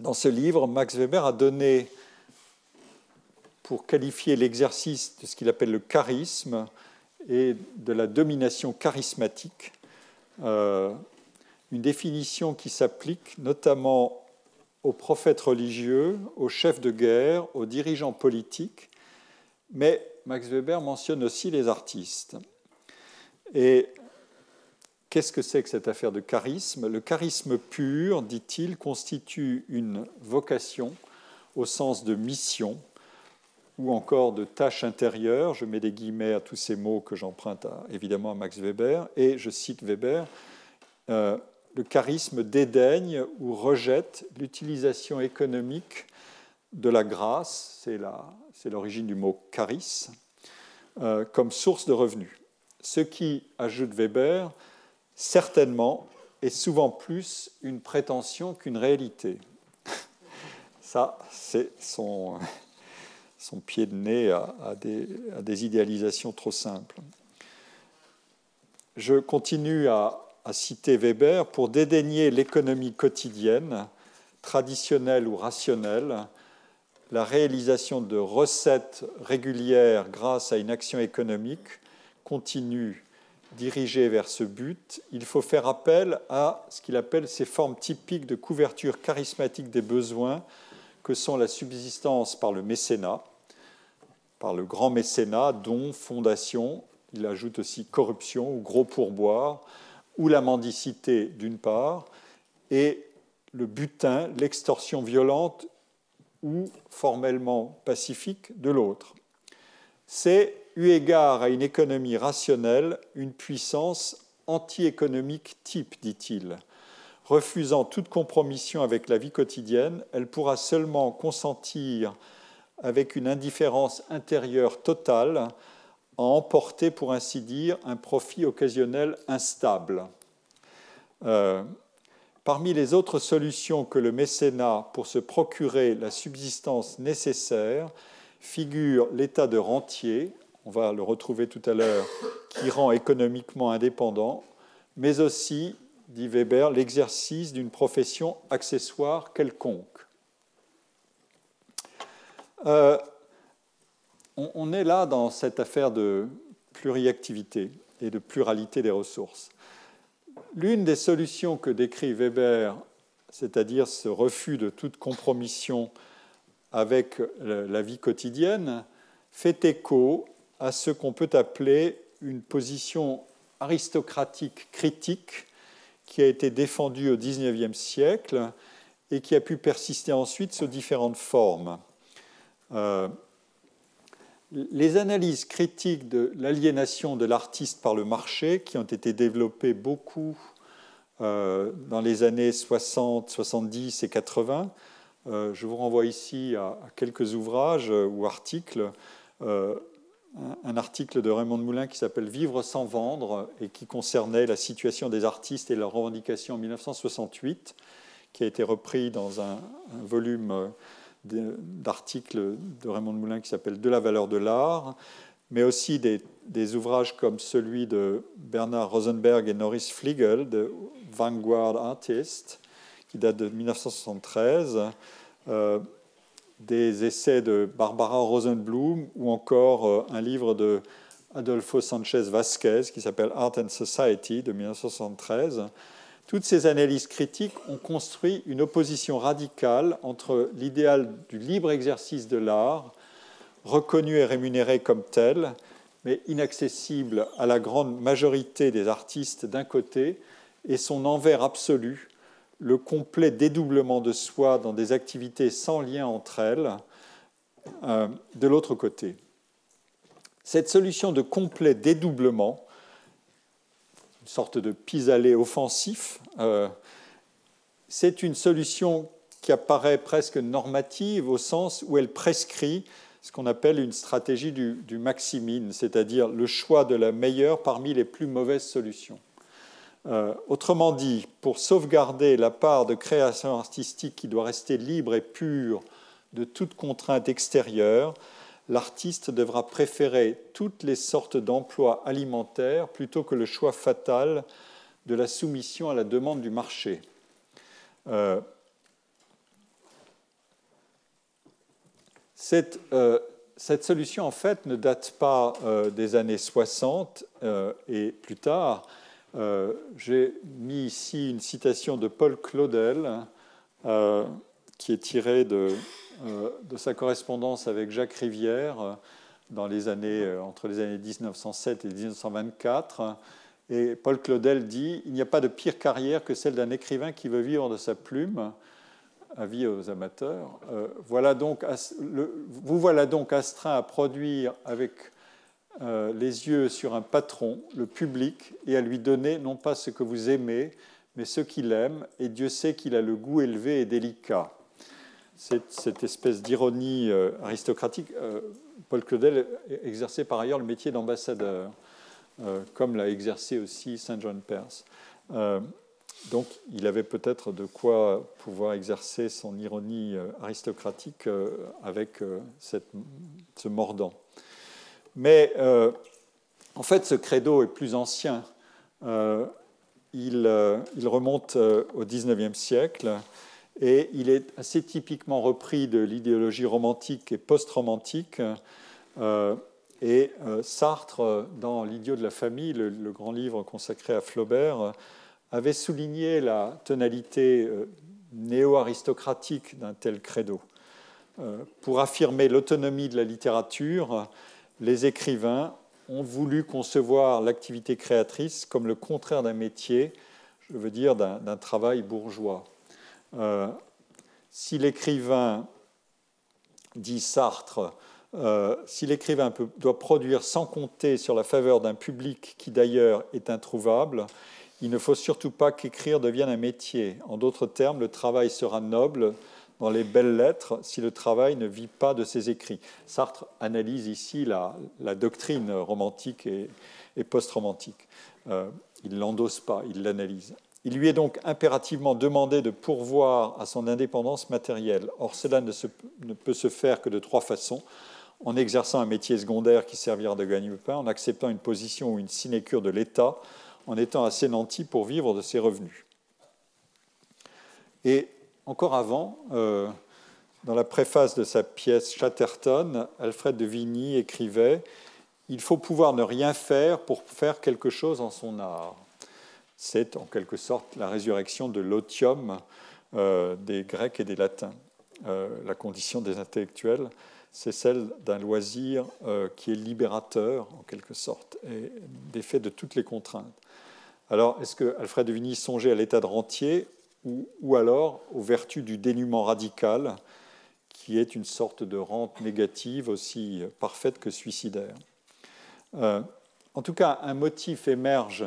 Dans ce livre, Max Weber a donné, pour qualifier l'exercice de ce qu'il appelle le charisme et de la domination charismatique, euh, une définition qui s'applique notamment aux prophètes religieux, aux chefs de guerre, aux dirigeants politiques, mais Max Weber mentionne aussi les artistes. Et Qu'est-ce que c'est que cette affaire de charisme? Le charisme pur, dit-il, constitue une vocation au sens de mission ou encore de tâche intérieure. Je mets des guillemets à tous ces mots que j'emprunte évidemment à Max Weber. Et je cite Weber, euh, le charisme dédaigne ou rejette l'utilisation économique de la grâce, c'est l'origine du mot charis, euh, comme source de revenus. Ce qui, ajoute Weber, certainement est souvent plus une prétention qu'une réalité. Ça, c'est son, pied de nez à, des, idéalisations trop simples. Je continue à citer Weber pour dédaigner l'économie quotidienne, traditionnelle ou rationnelle, la réalisation de recettes régulières grâce à une action économique continue dirigé vers ce but, il faut faire appel à ce qu'il appelle ces formes typiques de couverture charismatique des besoins que sont la subsistance par le mécénat, par le grand mécénat, dont fondation, il ajoute aussi corruption ou gros pourboire, ou la mendicité d'une part, et le butin, l'extorsion violente ou formellement pacifique de l'autre. C'est eu égard à une économie rationnelle, une puissance anti-économique type, dit-il. Refusant toute compromission avec la vie quotidienne, elle pourra seulement consentir avec une indifférence intérieure totale à emporter, pour ainsi dire, un profit occasionnel instable. Euh, parmi les autres solutions que le mécénat pour se procurer la subsistance nécessaire figure l'état de rentier, on va le retrouver tout à l'heure, qui rend économiquement indépendant, mais aussi, dit Weber, l'exercice d'une profession accessoire quelconque. Euh, on, est là dans cette affaire de pluriactivité et de pluralité des ressources. L'une des solutions que décrit Weber, c'est-à-dire ce refus de toute compromission avec la vie quotidienne, fait écho à ce qu'on peut appeler une position aristocratique critique qui a été défendue au XIXe siècle et qui a pu persister ensuite sous différentes formes. Euh, les analyses critiques de l'aliénation de l'artiste par le marché, qui ont été développées beaucoup euh, dans les années 60, 70 et 80, euh, je vous renvoie ici à, quelques ouvrages ou articles. Un article de Raymond Moulin qui s'appelle Vivre sans vendre et qui concernait la situation des artistes et leurs revendications en 1968, qui a été repris dans un volume d'articles de Raymond Moulin qui s'appelle De la valeur de l'art, mais aussi des, ouvrages comme celui de Bernard Rosenberg et Norris Fliegel, de Vanguard Artist, qui date de 1973, euh, des essais de Barbara Rosenblum ou encore euh, un livre de Adolfo Sanchez Vasquez qui s'appelle Art and Society de 1973 toutes ces analyses critiques ont construit une opposition radicale entre l'idéal du libre exercice de l'art, reconnu et rémunéré comme tel, mais inaccessible à la grande majorité des artistes d'un côté, et son envers absolu, le complet dédoublement de soi dans des activités sans lien entre elles, euh, de l'autre côté. Cette solution de complet dédoublement une sorte de pis-aller offensif. Euh, c'est une solution qui apparaît presque normative au sens où elle prescrit ce qu'on appelle une stratégie du, du maximine, c'est-à-dire le choix de la meilleure parmi les plus mauvaises solutions. Euh, autrement dit, pour sauvegarder la part de création artistique qui doit rester libre et pure de toute contrainte extérieure, l'artiste devra préférer toutes les sortes d'emplois alimentaires plutôt que le choix fatal de la soumission à la demande du marché. Euh, euh, cette, solution, en fait, ne date pas des années 60 et plus tard. J'ai mis ici une citation de Paul Claudel qui est tirée de euh, de sa correspondance avec Jacques Rivière euh, dans les années, euh, entre les années 1907 et 1924. Et Paul Claudel dit Il n'y a pas de pire carrière que celle d'un écrivain qui veut vivre de sa plume. Avis aux amateurs. voilà donc, vous voilà donc astreint à produire avec les yeux sur un patron, le public, et à lui donner non pas ce que vous aimez, mais ce qu'il aime, et Dieu sait qu'il a le goût élevé et délicat cette, espèce d'ironie euh, aristocratique. Euh, Paul Claudel exerçait par ailleurs le métier d'ambassadeur, euh, comme l'a exercé aussi Saint John Perse. donc il avait peut-être de quoi pouvoir exercer son ironie aristocratique avec ce mordant. Mais en fait, ce credo est plus ancien. il, remonte au XIXe siècle et il est assez typiquement repris de l'idéologie romantique et post-romantique. Euh, et euh, Sartre, dans L'idiot de la famille, le, grand livre consacré à Flaubert, avait souligné la tonalité euh, néo-aristocratique d'un tel credo. pour affirmer l'autonomie de la littérature, les écrivains ont voulu concevoir l'activité créatrice comme le contraire d'un métier, je veux dire d'un travail bourgeois. Euh, si l'écrivain, dit Sartre, euh, si l'écrivain doit produire sans compter sur la faveur d'un public qui d'ailleurs est introuvable, il ne faut surtout pas qu'écrire devienne un métier. En d'autres termes, le travail sera noble dans les belles lettres si le travail ne vit pas de ses écrits. Sartre analyse ici la, doctrine romantique et, post-romantique. Euh, il ne l'endosse pas, il l'analyse. Il lui est donc impérativement demandé de pourvoir à son indépendance matérielle. Or, cela ne, peut se faire que de trois façons en exerçant un métier secondaire qui servira de gagne-pain, en acceptant une position ou une sinécure de l'État, en étant assez nanti pour vivre de ses revenus. Et encore avant, euh, dans la préface de sa pièce Chatterton, Alfred de Vigny écrivait Il faut pouvoir ne rien faire pour faire quelque chose en son art. C'est en quelque sorte la résurrection de l'otium euh, des Grecs et des Latins. Euh, la condition des intellectuels, c'est celle d'un loisir qui est libérateur, en quelque sorte, et défait de toutes les contraintes. Alors, est-ce que Alfred de Vigny songeait à l'état de rentier? Ou, alors aux vertus du dénuement radical qui est une sorte de rente négative aussi parfaite que suicidaire. Euh, en tout cas, un motif émerge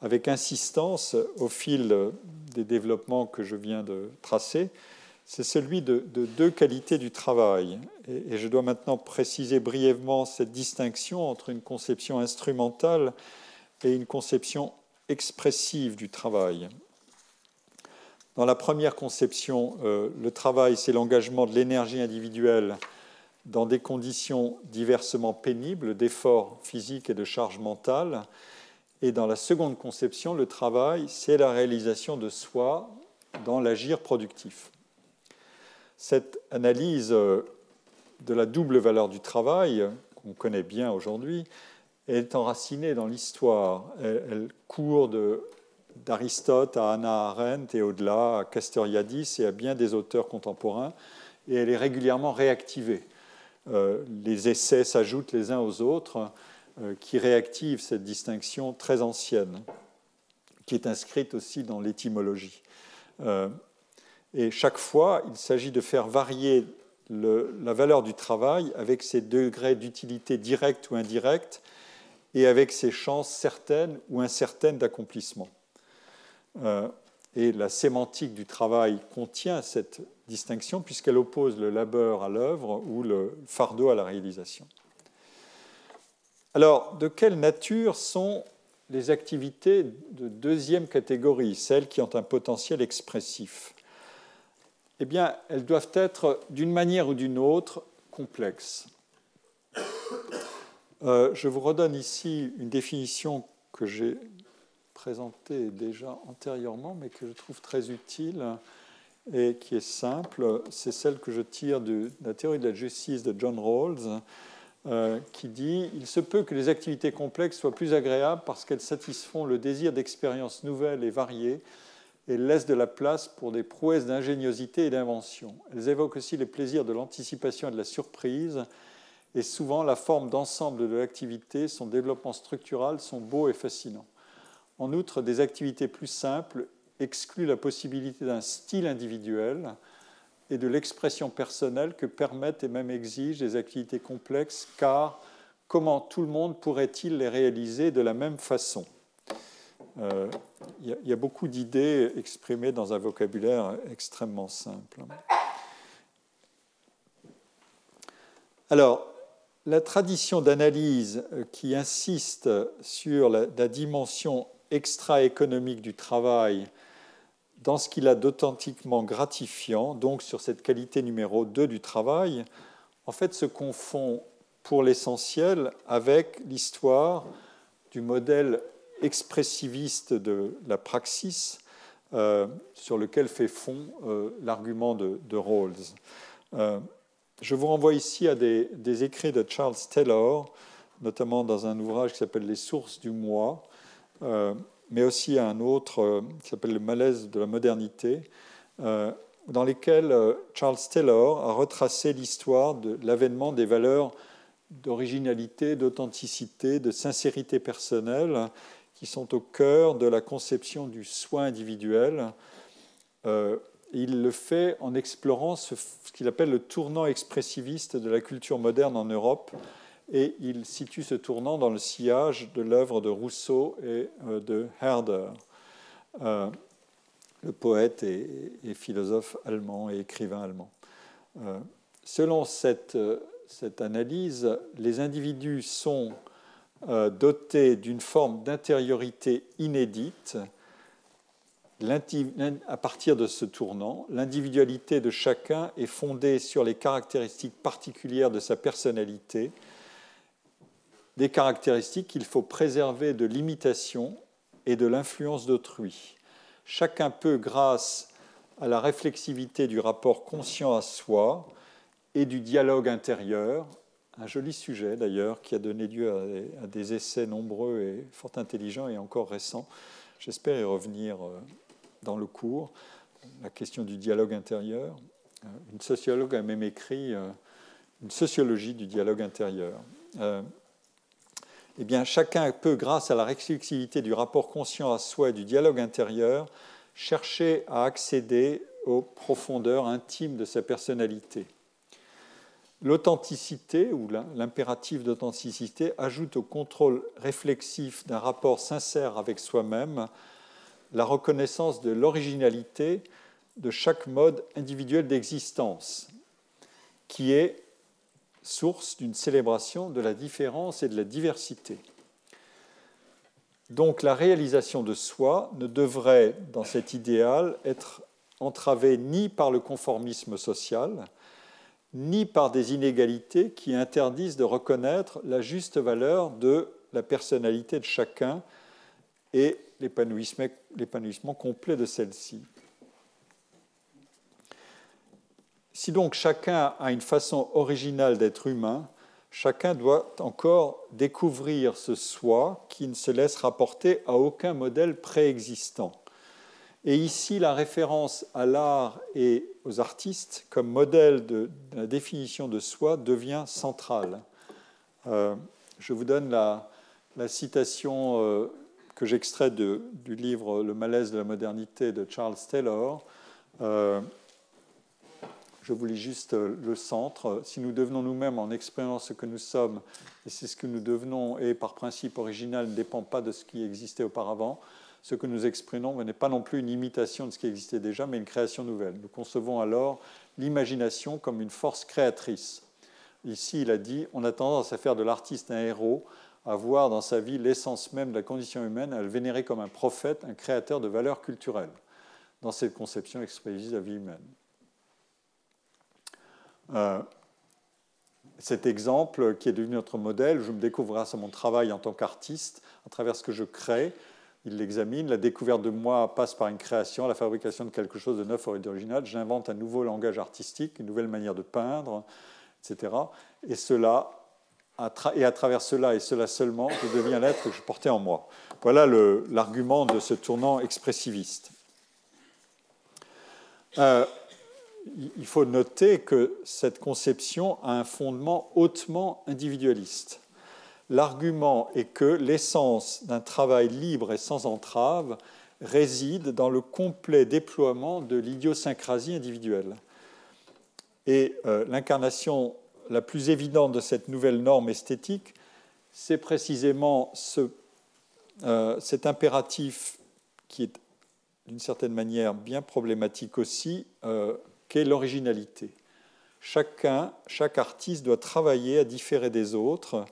avec insistance au fil des développements que je viens de tracer, c'est celui de, deux qualités du travail. Et, je dois maintenant préciser brièvement cette distinction entre une conception instrumentale et une conception expressive du travail. Dans la première conception, euh, le travail, c'est l'engagement de l'énergie individuelle dans des conditions diversement pénibles, d'efforts physiques et de charge mentale. Et dans la seconde conception, le travail, c'est la réalisation de soi dans l'agir productif. Cette analyse euh, de la double valeur du travail, qu'on connaît bien aujourd'hui, est enracinée dans l'histoire. Elle, court de d'Aristote à Anna Arendt et au-delà, à Castoriadis et à bien des auteurs contemporains, et elle est régulièrement réactivée. Euh, les essais s'ajoutent les uns aux autres, euh, qui réactivent cette distinction très ancienne, qui est inscrite aussi dans l'étymologie. Euh, et chaque fois, il s'agit de faire varier la valeur du travail avec ses degrés d'utilité directe ou indirecte, et avec ses chances certaines ou incertaines d'accomplissement. Euh, et la sémantique du travail contient cette distinction puisqu'elle oppose le labeur à l'œuvre ou le fardeau à la réalisation. Alors, de quelle nature sont les activités de deuxième catégorie, celles qui ont un potentiel expressif? Eh bien, elles doivent être d'une manière ou d'une autre complexes. Euh, je vous redonne ici une définition que j'ai présenté déjà antérieurement, mais que je trouve très utile et qui est simple. C'est celle que je tire de la théorie de la justice de John Rawls, euh, qui dit Il se peut que les activités complexes soient plus agréables parce qu'elles satisfont le désir d'expériences nouvelles et variées et laissent de la place pour des prouesses d'ingéniosité et d'invention. Elles évoquent aussi les plaisirs de l'anticipation et de la surprise. Et souvent, la forme d'ensemble de l'activité, son développement structural sont beaux et fascinants. En outre, des activités plus simples excluent la possibilité d'un style individuel et de l'expression personnelle que permettent et même exigent des activités complexes, car comment tout le monde pourrait-il les réaliser de la même façon? Euh, Il y, a beaucoup d'idées exprimées dans un vocabulaire extrêmement simple. Alors, la tradition d'analyse qui insiste sur la, la dimension extra-économique du travail dans ce qu'il a d'authentiquement gratifiant, donc sur cette qualité numéro 2 du travail, en fait se confond pour l'essentiel avec l'histoire du modèle expressiviste de la praxis euh, sur lequel fait fond euh, l'argument de, Rawls. Euh, je vous renvoie ici à des, écrits de Charles Taylor, notamment dans un ouvrage qui s'appelle Les sources du moi, mais aussi à un autre euh, qui s'appelle Le malaise de la modernité, euh, dans lesquels Charles Taylor a retracé l'histoire de l'avènement des valeurs d'originalité, d'authenticité, de sincérité personnelle qui sont au cœur de la conception du soin individuel. il le fait en explorant ce qu'il appelle le tournant expressiviste de la culture moderne en Europe, et il situe ce tournant dans le sillage de l'œuvre de Rousseau et euh, de Herder, euh, le poète et, philosophe allemand et écrivain allemand. Euh, selon cette, cette, analyse, les individus sont dotés d'une forme d'intériorité inédite. À partir de ce tournant, l'individualité de chacun est fondée sur les caractéristiques particulières de sa personnalité, des caractéristiques qu'il faut préserver de l'imitation et de l'influence d'autrui. Chacun peut, grâce à la réflexivité du rapport conscient à soi et du dialogue intérieur, un joli sujet d'ailleurs qui a donné lieu à, des essais nombreux et fort intelligents et encore récents. J'espère y revenir euh, dans le cours. La question du dialogue intérieur. Euh, une sociologue a même écrit euh, une sociologie du dialogue intérieur. Eh bien, chacun peut, grâce à la réflexivité du rapport conscient à soi et du dialogue intérieur, chercher à accéder aux profondeurs intimes de sa personnalité. L'authenticité ou l'impératif d'authenticité ajoute au contrôle réflexif d'un rapport sincère avec soi-même la reconnaissance de l'originalité de chaque mode individuel d'existence, qui est source d'une célébration de la différence et de la diversité. Donc la réalisation de soi ne devrait, dans cet idéal, être entravée ni par le conformisme social, ni par des inégalités qui interdisent de reconnaître la juste valeur de la personnalité de chacun et l'épanouissement complet de celle-ci. Si donc chacun a une façon originale d'être humain, chacun doit encore découvrir ce soi qui ne se laisse rapporter à aucun modèle préexistant. Et ici, la référence à l'art et aux artistes comme modèle de, la définition de soi devient centrale. Euh, je vous donne la, citation euh, que j'extrais du livre Le malaise de la modernité de Charles Taylor. Euh, je vous lis juste euh, le centre. Si nous devenons nous-mêmes en exprimant ce que nous sommes, et c'est ce que nous devenons, et par principe original ne dépend pas de ce qui existait auparavant, ce que nous exprimons n'est pas non plus une imitation de ce qui existait déjà, mais une création nouvelle. Nous concevons alors l'imagination comme une force créatrice. Ici, il a dit, on a tendance à faire de l'artiste un héros, à voir dans sa vie l'essence même de la condition humaine, à le vénérer comme un prophète, un créateur de valeurs culturelles, dans cette conception expressive de la vie humaine. Euh, cet exemple qui est devenu notre modèle, je me découvre grâce à mon travail en tant qu'artiste, à travers ce que je crée. Il l'examine, la découverte de moi passe par une création, la fabrication de quelque chose de neuf et d'original. J'invente un nouveau langage artistique, une nouvelle manière de peindre, etc. Et cela, et à travers cela et cela seulement, je deviens l'être que je portais en moi. Voilà l'argument de ce tournant expressiviste. Euh, il faut noter que cette conception a un fondement hautement individualiste. L'argument est que l'essence d'un travail libre et sans entrave réside dans le complet déploiement de l'idiosyncrasie individuelle. Et euh, l'incarnation la plus évidente de cette nouvelle norme esthétique, c'est précisément euh, cet impératif qui est d'une certaine manière bien problématique aussi, euh, qu'est l'originalité. Chacun, chaque artiste doit travailler à différer des autres,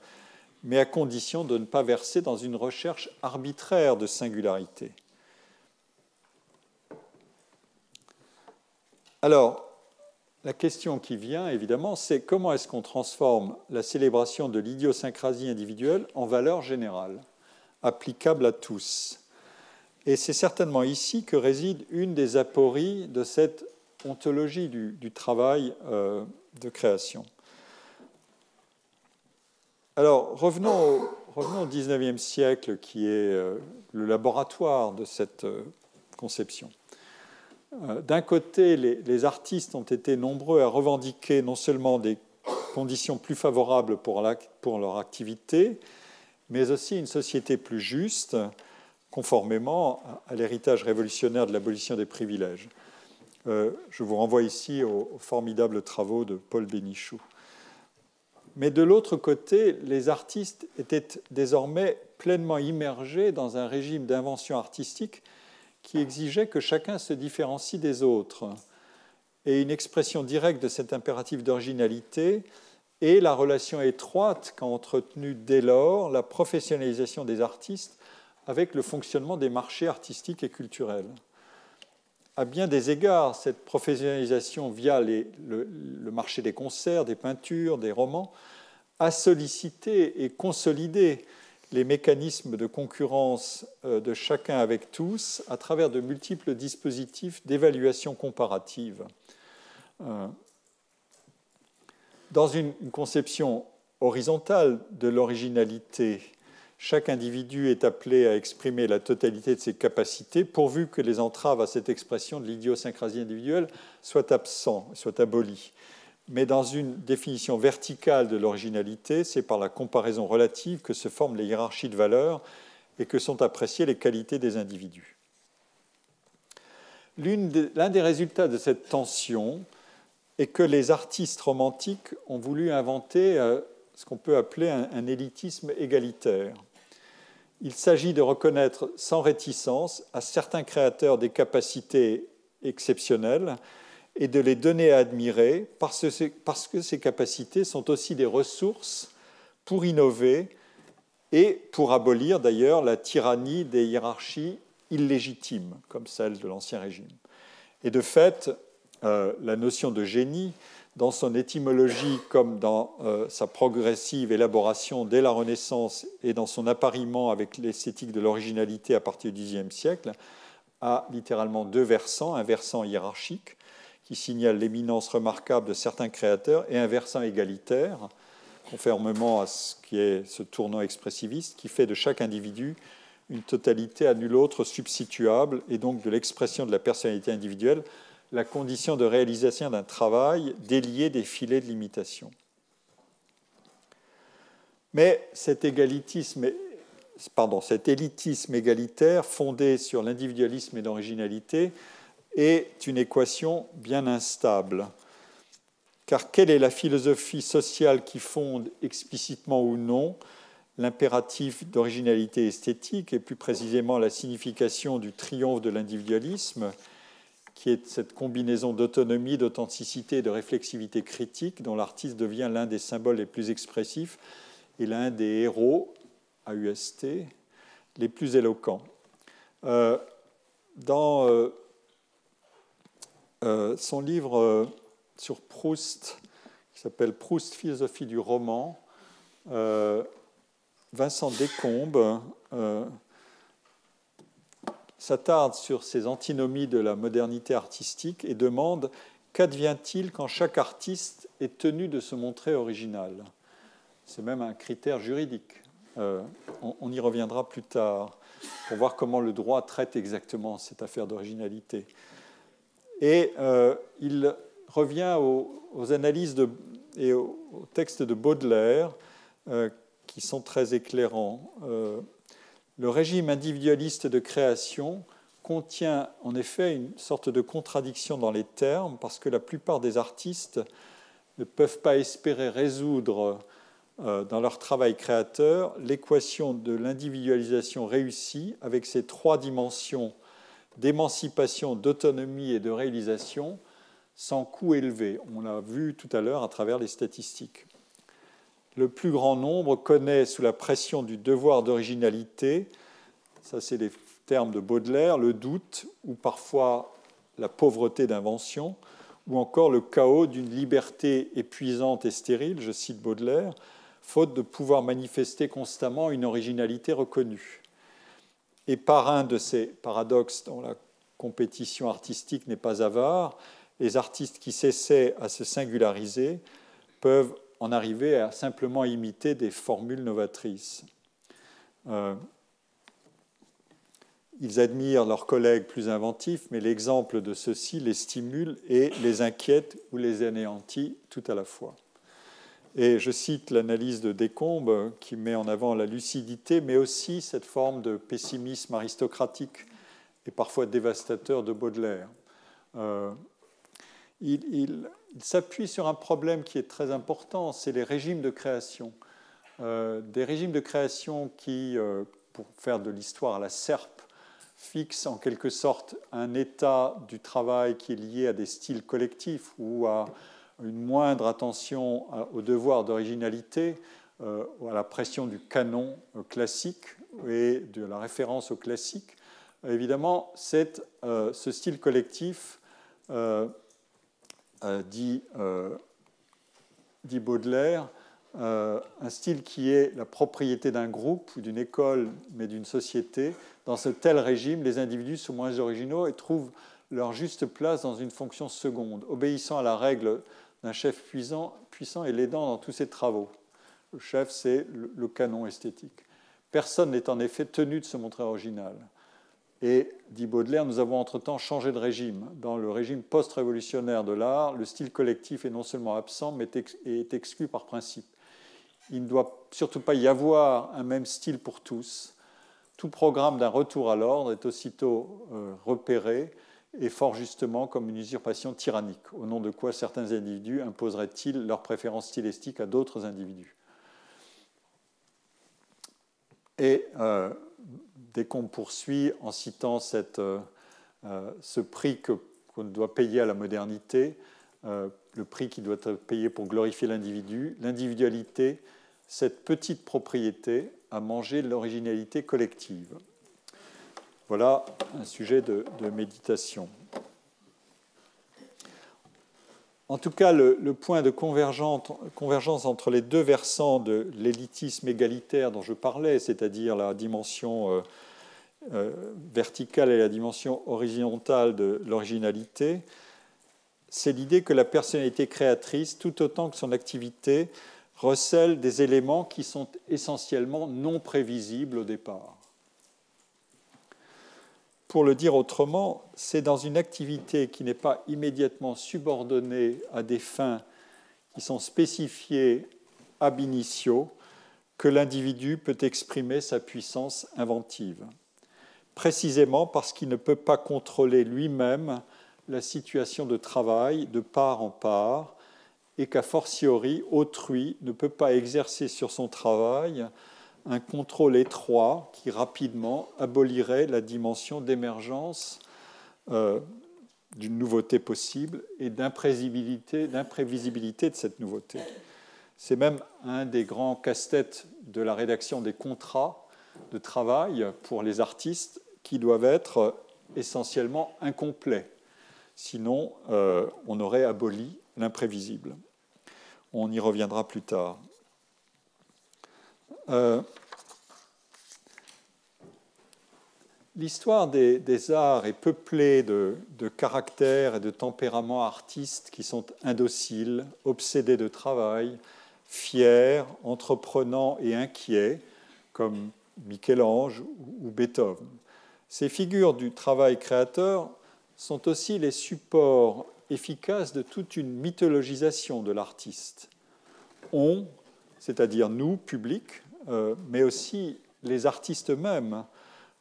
mais à condition de ne pas verser dans une recherche arbitraire de singularité. Alors, la question qui vient, évidemment, c'est comment est-ce qu'on transforme la célébration de l'idiosyncrasie individuelle en valeur générale, applicable à tous Et c'est certainement ici que réside une des apories de cette ontologie du, travail euh, de création. Alors, revenons au, revenons au 19e siècle, qui est euh, le laboratoire de cette euh, conception. D'un côté, les, artistes ont été nombreux à revendiquer non seulement des conditions plus favorables pour leur activité, mais aussi une société plus juste, conformément à l'héritage révolutionnaire de l'abolition des privilèges. Euh, je vous renvoie ici aux, formidables travaux de Paul Bénichou. Mais de l'autre côté, les artistes étaient désormais pleinement immergés dans un régime d'invention artistique qui exigeait que chacun se différencie des autres. Et une expression directe de cet impératif d'originalité est la relation étroite qu'a entretenue dès lors la professionnalisation des artistes avec le fonctionnement des marchés artistiques et culturels à bien des égards, cette professionnalisation via le, marché des concerts, des peintures, des romans, a sollicité et consolidé les mécanismes de concurrence de chacun avec tous à travers de multiples dispositifs d'évaluation comparative. Dans une conception horizontale de l'originalité, chaque individu est appelé à exprimer la totalité de ses capacités, pourvu que les entraves à cette expression de l'idiosyncrasie individuelle soient absents, soient abolies. Mais dans une définition verticale de l'originalité, c'est par la comparaison relative que se forment les hiérarchies de valeurs et que sont appréciées les qualités des individus. L'un des résultats de cette tension est que les artistes romantiques ont voulu inventer euh, ce qu'on peut appeler un, élitisme égalitaire. Il s'agit de reconnaître sans réticence à certains créateurs des capacités exceptionnelles et de les donner à admirer parce que ces capacités sont aussi des ressources pour innover et pour abolir d'ailleurs la tyrannie des hiérarchies illégitimes comme celle de l'Ancien Régime. Et de fait, euh, la notion de génie dans son étymologie comme dans euh, sa progressive élaboration dès la Renaissance et dans son appariement avec l'esthétique de l'originalité à partir du Xe siècle, a littéralement deux versants, un versant hiérarchique qui signale l'éminence remarquable de certains créateurs et un versant égalitaire, conformément à ce qui est ce tournant expressiviste, qui fait de chaque individu une totalité à nul autre substituable et donc de l'expression de la personnalité individuelle la condition de réalisation d'un travail délié des filets de limitation. Mais cet, égalitisme, cet élitisme égalitaire fondé sur l'individualisme et l'originalité est une équation bien instable. Car quelle est la philosophie sociale qui fonde explicitement ou non l'impératif d'originalité esthétique et plus précisément la signification du triomphe de l'individualisme qui est cette combinaison d'autonomie, d'authenticité et de réflexivité critique dont l'artiste devient l'un des symboles les plus expressifs et l'un des héros, à UST, les plus éloquents. Euh, dans euh, euh, son livre sur Proust, qui s'appelle Proust, philosophie du roman, Vincent Descombes s'attarde sur ces antinomies de la modernité artistique et demande qu'advient-il quand chaque artiste est tenu de se montrer original? C'est même un critère juridique. Euh, on, y reviendra plus tard pour voir comment le droit traite exactement cette affaire d'originalité. Et euh, il revient aux, analyses et aux, textes de Baudelaire euh, qui sont très éclairants. Le régime individualiste de création contient en effet une sorte de contradiction dans les termes parce que la plupart des artistes ne peuvent pas espérer résoudre euh, dans leur travail créateur l'équation de l'individualisation réussie avec ses trois dimensions d'émancipation, d'autonomie et de réalisation sans coût élevé. On l'a vu tout à l'heure à travers les statistiques le plus grand nombre connaît sous la pression du devoir d'originalité, ça c'est les termes de Baudelaire, le doute ou parfois la pauvreté d'invention, ou encore le chaos d'une liberté épuisante et stérile, je cite Baudelaire, faute de pouvoir manifester constamment une originalité reconnue. Et par un de ces paradoxes dont la compétition artistique n'est pas avare, les artistes qui s'essaient à se singulariser peuvent en arriver à simplement imiter des formules novatrices. Euh, ils admirent leurs collègues plus inventifs, mais l'exemple de ceux-ci les stimule et les inquiète ou les anéantit tout à la fois. Et je cite l'analyse de Descombes qui met en avant la lucidité, mais aussi cette forme de pessimisme aristocratique et parfois dévastateur de Baudelaire. Euh, il, s'appuie sur un problème qui est très important, c'est les régimes de création. Euh, des régimes de création qui, euh, pour faire de l'histoire à la serpe, fixent en quelque sorte un état du travail qui est lié à des styles collectifs ou à une moindre attention au devoir d'originalité, euh, à la pression du canon classique et de la référence au classique. Évidemment, ce style collectif dit, euh, dit, Baudelaire, euh, un style qui est la propriété d'un groupe ou d'une école, mais d'une société. Dans ce tel régime, les individus sont moins originaux et trouvent leur juste place dans une fonction seconde, obéissant à la règle d'un chef puissant, puissant et l'aidant dans tous ses travaux. Le chef, c'est le canon esthétique. Personne n'est en effet tenu de se montrer original. Et, dit Baudelaire, nous avons entre-temps changé de régime. Dans le régime post-révolutionnaire de l'art, le style collectif est non seulement absent, mais est exclu par principe. Il ne doit surtout pas y avoir un même style pour tous. Tout programme d'un retour à l'ordre est aussitôt euh, repéré et fort justement comme une usurpation tyrannique, au nom de quoi certains individus imposeraient-ils leurs préférences stylistiques à d'autres individus. Et euh, dès qu'on poursuit en citant euh, ce prix qu'on doit payer à la modernité, le prix qui doit être payé pour glorifier l'individu, l'individualité, cette petite propriété à manger l'originalité collective. Voilà un sujet de, méditation. En tout cas, le, point de convergence entre les deux versants de l'élitisme égalitaire dont je parlais, c'est-à-dire la dimension euh, euh, verticale et la dimension horizontale de l'originalité, c'est l'idée que la personnalité créatrice, tout autant que son activité, recèle des éléments qui sont essentiellement non prévisibles au départ. Pour le dire autrement, c'est dans une activité qui n'est pas immédiatement subordonnée à des fins qui sont spécifiées ab initio que l'individu peut exprimer sa puissance inventive, précisément parce qu'il ne peut pas contrôler lui-même la situation de travail de part en part, et qu'a fortiori, autrui ne peut pas exercer sur son travail un contrôle étroit qui rapidement abolirait la dimension d'émergence euh, d'une nouveauté possible et d'imprévisibilité de cette nouveauté. C'est même un des grands casse-têtes de la rédaction des contrats de travail pour les artistes qui doivent être essentiellement incomplets Sinon, euh, on aurait aboli l'imprévisible. On y reviendra plus tard. Euh, l'histoire des, arts est peuplée de, caractères et de tempéraments artistes qui sont indociles, obsédés de travail, fiers, entreprenants et inquiets, comme Michel-Ange ou Beethoven. Ces figures du travail créateur sont aussi les supports efficaces de toute une mythologisation de l'artiste. On, c'est-à-dire nous, public, mais aussi les artistes eux-mêmes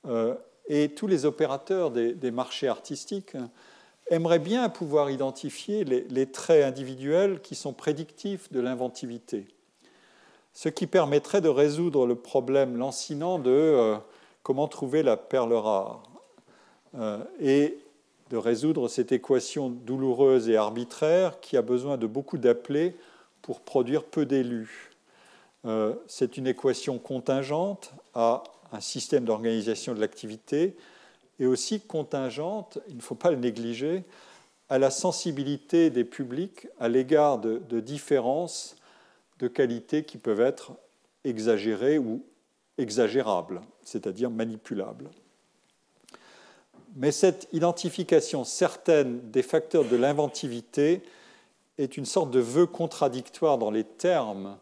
euh, et tous les opérateurs des, marchés artistiques aimeraient bien pouvoir identifier les, traits individuels qui sont prédictifs de l'inventivité, ce qui permettrait de résoudre le problème lancinant de euh, comment trouver la perle rare. et de résoudre cette équation douloureuse et arbitraire qui a besoin de beaucoup d'appelés pour produire peu d'élus. Euh, c'est une équation contingente à un système d'organisation de l'activité et aussi contingente, il ne faut pas le négliger, à la sensibilité des publics à l'égard de, de différences de qualité qui peuvent être exagérées ou exagérables, c'est-à-dire manipulables. Mais cette identification certaine des facteurs de l'inventivité est une sorte de vœu contradictoire dans les termes,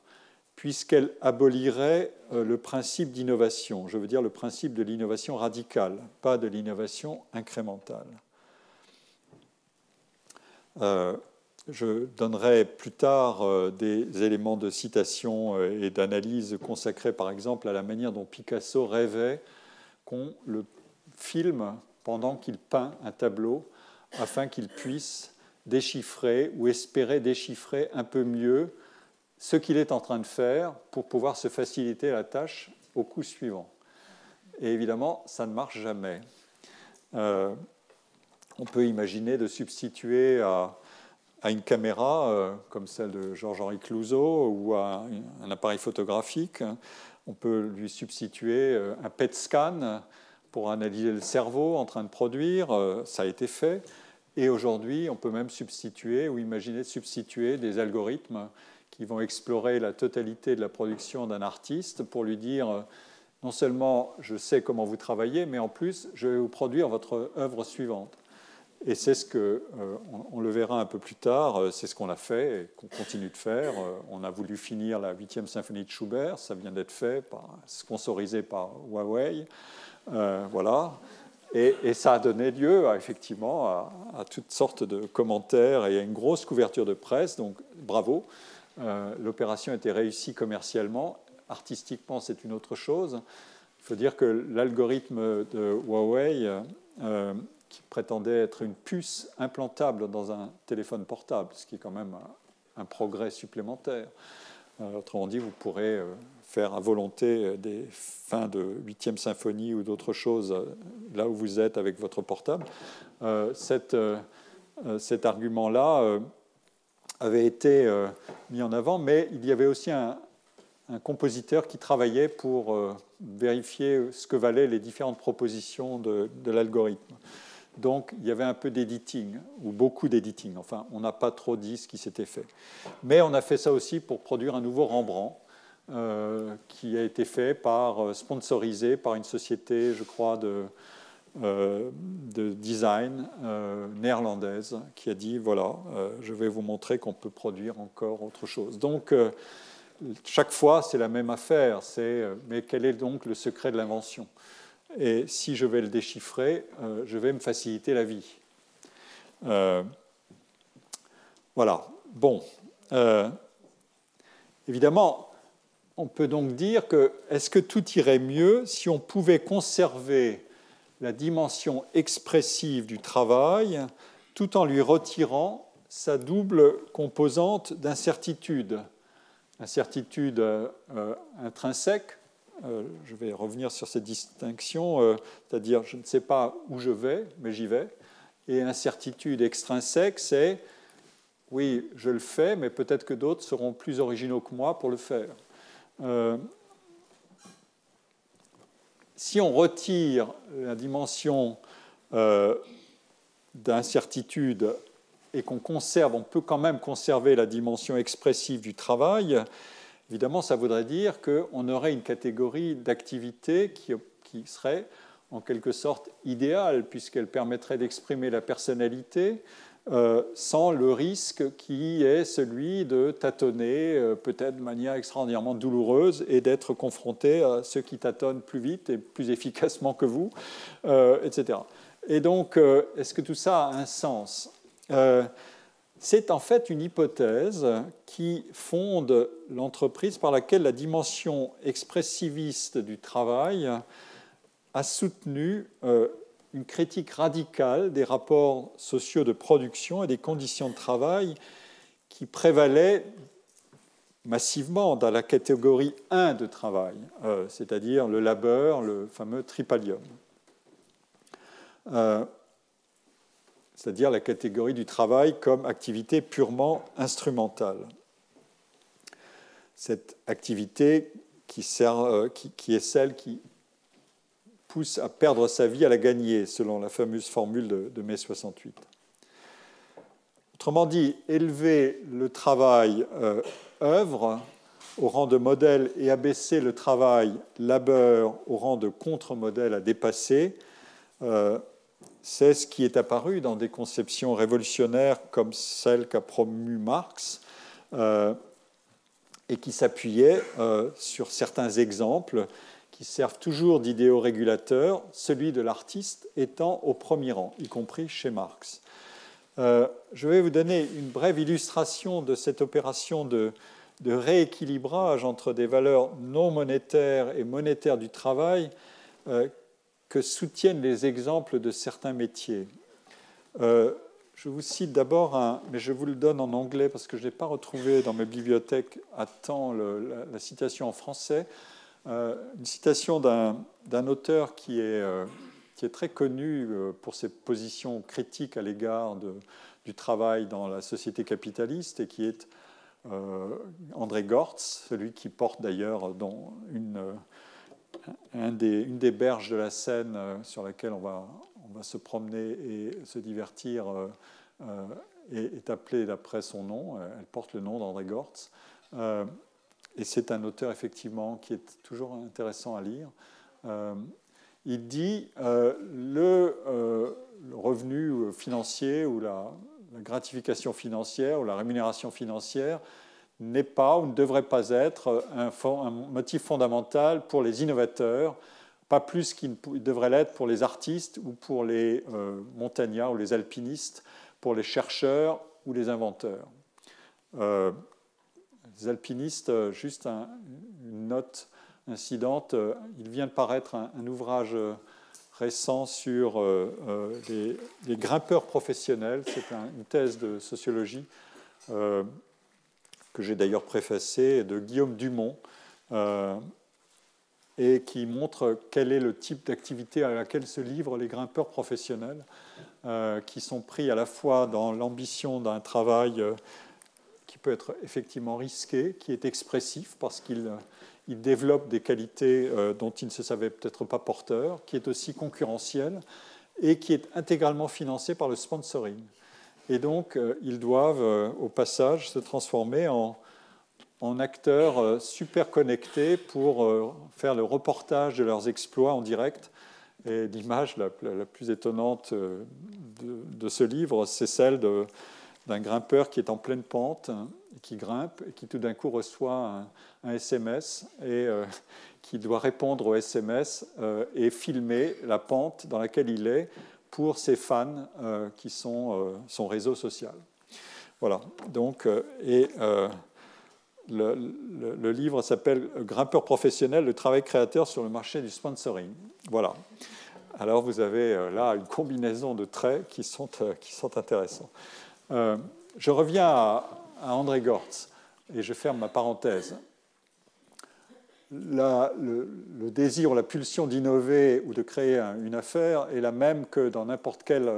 puisqu'elle abolirait euh, le principe d'innovation, je veux dire le principe de l'innovation radicale, pas de l'innovation incrémentale. Euh, je donnerai plus tard euh, des éléments de citation et d'analyse consacrés par exemple à la manière dont Picasso rêvait qu'on le filme pendant qu'il peint un tableau afin qu'il puisse déchiffrer ou espérer déchiffrer un peu mieux ce qu'il est en train de faire pour pouvoir se faciliter la tâche au coup suivant. Et évidemment, ça ne marche jamais. Euh, on peut imaginer de substituer à, une caméra euh, comme celle de Georges-Henri Clouzot ou à un, appareil photographique, on peut lui substituer euh, un PET scan pour analyser le cerveau en train de produire. Ça a été fait. Et aujourd'hui, on peut même substituer ou imaginer substituer des algorithmes qui vont explorer la totalité de la production d'un artiste pour lui dire non seulement je sais comment vous travaillez, mais en plus je vais vous produire votre œuvre suivante. Et c'est ce que, euh, on, le verra un peu plus tard, euh, c'est ce qu'on a fait et qu'on continue de faire. Euh, on a voulu finir la 8e symphonie de Schubert, ça vient d'être fait, par, sponsorisé par Huawei. voilà. Et, ça a donné lieu effectivement à, toutes sortes de commentaires et à une grosse couverture de presse, donc bravo. L'opération a été réussie commercialement. Artistiquement, c'est une autre chose. Il faut dire que l'algorithme de Huawei qui prétendait être une puce implantable dans un téléphone portable, ce qui est quand même un, progrès supplémentaire. Euh, autrement dit, vous pourrez euh, faire à volonté euh, des fins de 8e symphonie ou d'autres choses là où vous êtes avec votre portable. cet argument-là avait été mis en avant, mais il y avait aussi un, compositeur qui travaillait pour vérifier ce que valaient les différentes propositions de l'algorithme. Donc il y avait un peu d'editing, ou beaucoup d'editing. Enfin, on n'a pas trop dit ce qui s'était fait. Mais on a fait ça aussi pour produire un nouveau Rembrandt, euh, qui a été fait par, euh, sponsorisé par une société, je crois, de, euh, de design néerlandaise, qui a dit, voilà, je vais vous montrer qu'on peut produire encore autre chose. Donc, chaque fois, c'est la même affaire. C'est, mais quel est donc le secret de l'invention? Et si je vais le déchiffrer, euh, je vais me faciliter la vie. Euh, voilà. Bon. Euh, évidemment, on peut donc dire que est-ce que tout irait mieux si on pouvait conserver la dimension expressive du travail tout en lui retirant sa double composante d'incertitude. Incertitude intrinsèque, euh, je vais revenir sur cette distinction, euh, c'est-à-dire je ne sais pas où je vais, mais j'y vais. Et incertitude extrinsèque, c'est oui, je le fais, mais peut-être que d'autres seront plus originaux que moi pour le faire. Euh, si on retire la dimension d'incertitude et qu'on conserve, on peut quand même conserver la dimension expressive du travail, Évidemment, ça voudrait dire qu'on aurait une catégorie d'activités qui, serait en quelque sorte idéale, puisqu'elle permettrait d'exprimer la personnalité euh, sans le risque qui est celui de tâtonner, euh, peut-être de manière extraordinairement douloureuse, et d'être confronté à ceux qui tâtonnent plus vite et plus efficacement que vous, euh, etc. Et donc, est-ce que tout ça a un sens? C'est en fait une hypothèse qui fonde l'entreprise par laquelle la dimension expressiviste du travail a soutenu une critique radicale des rapports sociaux de production et des conditions de travail qui prévalaient massivement dans la catégorie 1 de travail, euh, c'est-à-dire le labeur, le fameux tripalium. Euh, c'est-à-dire la catégorie du travail comme activité purement instrumentale. Cette activité qui, euh, est celle qui pousse à perdre sa vie, à la gagner, selon la fameuse formule de, mai 68. Autrement dit, élever le travail euh, œuvre au rang de modèle et abaisser le travail labeur au rang de contre-modèle à dépasser, euh, c'est ce qui est apparu dans des conceptions révolutionnaires comme celle qu'a promue Marx euh, et qui s'appuyait sur certains exemples qui servent toujours d'idéaux régulateurs, celui de l'artiste étant au premier rang, y compris chez Marx. Euh, je vais vous donner une brève illustration de cette opération de, rééquilibrage entre des valeurs non monétaires et monétaires du travail que soutiennent les exemples de certains métiers. Euh, je vous cite d'abord mais je vous le donne en anglais parce que je n'ai pas retrouvé dans mes bibliothèques à temps la, citation en français. Euh, une citation d'un auteur qui est, euh, très connu pour ses positions critiques à l'égard du travail dans la société capitaliste et qui est André Gortz, celui qui porte d'ailleurs une des berges de la Seine euh, sur laquelle on va, on va se promener et se divertir euh, euh, est, appelée d'après son nom. Elle porte le nom d'André Gortz. Et c'est un auteur effectivement qui est toujours intéressant à lire. il dit le, le, revenu financier ou la, gratification financière ou la rémunération financière n'est pas ou ne devrait pas être un, un, motif fondamental pour les innovateurs, pas plus qu'il devrait l'être pour les artistes ou pour les euh, montagnards ou les alpinistes, pour les chercheurs ou les inventeurs. Euh, alpinistes, juste une note incidente, il vient de paraître un, ouvrage récent sur euh, les, grimpeurs professionnels, c'est une thèse de sociologie que j'ai d'ailleurs préfacé, de Guillaume Dumont, euh, et qui montre quel est le type d'activité à laquelle se livrent les grimpeurs professionnels, euh, qui sont pris à la fois dans l'ambition d'un travail euh, peut être effectivement risqué, qui est expressif parce qu'il il développe des qualités dont il ne se savait peut-être pas porteur, qui est aussi concurrentiel et qui est intégralement financé par le sponsoring. Et donc, euh, ils doivent, euh, au passage, se transformer en, acteurs euh, super connectés pour faire le reportage de leurs exploits en direct. Et l'image la, plus étonnante de, ce livre, c'est celle d'un grimpeur qui est en pleine pente, qui grimpe, et qui tout d'un coup reçoit un, SMS et qui doit répondre au SMS et filmer la pente dans laquelle il est pour ses fans euh, qui sont euh, son réseau social. Voilà, donc, euh, et le, livre s'appelle Grimpeur professionnel, le travail créateur sur le marché du sponsoring. Voilà. Alors vous avez là une combinaison de traits qui sont, qui sont intéressants. Je reviens à, à André Gortz et je ferme ma parenthèse le, désir ou la pulsion d'innover ou de créer une affaire est la même que dans n'importe quelle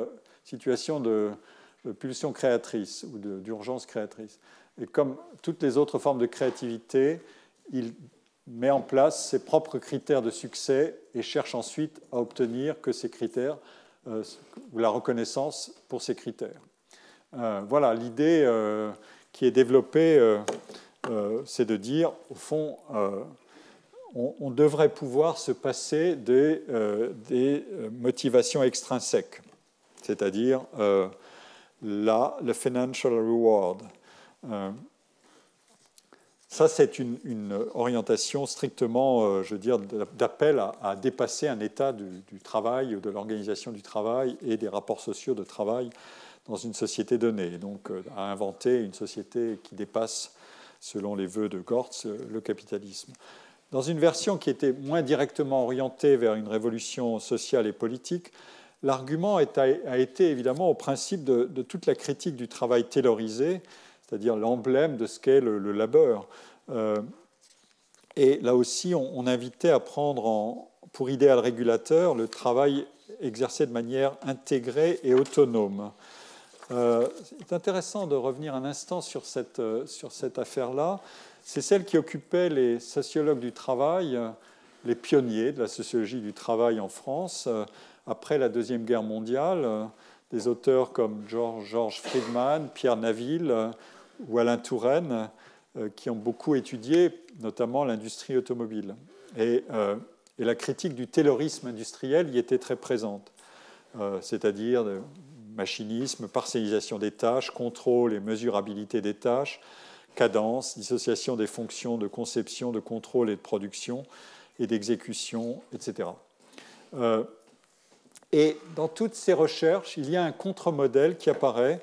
situation de, pulsion créatrice ou d'urgence créatrice. Et comme toutes les autres formes de créativité, il met en place ses propres critères de succès et cherche ensuite à obtenir que ces critères, euh, ou la reconnaissance pour ces critères. Euh, voilà, l'idée euh, qui est développée, c'est de dire, au fond, on, devrait pouvoir se passer des, euh, euh, motivations extrinsèques, c'est-à-dire euh, là, le financial reward. ça, c'est une, orientation strictement, je veux dire, d'appel à, dépasser un état du, du travail, de l'organisation du travail et des rapports sociaux de travail dans une société donnée. Donc, à inventer une société qui dépasse, selon les vœux de Gortz, le capitalisme. Dans une version qui était moins directement orientée vers une révolution sociale et politique, l'argument a été évidemment au principe de, toute la critique du travail taylorisé, c'est-à-dire l'emblème de ce qu'est le, labeur. Euh, et là aussi, on, invitait à prendre pour idéal régulateur le travail exercé de manière intégrée et autonome. Euh, c'est intéressant de revenir un instant sur cette, euh, sur cette affaire-là. C'est celle qui occupait les sociologues du travail, les pionniers de la sociologie du travail en France après la Deuxième Guerre mondiale, des auteurs comme George Friedman, Pierre Naville ou Alain Touraine, qui ont beaucoup étudié notamment l'industrie automobile. Et, euh, et, la critique du taylorisme industriel y était très présente, euh, c'est-à-dire machinisme, partialisation des tâches, contrôle et mesurabilité des tâches, cadence, dissociation des fonctions de conception, de contrôle et de production et d'exécution, etc. Euh, et dans toutes ces recherches, il y a un contre-modèle qui apparaît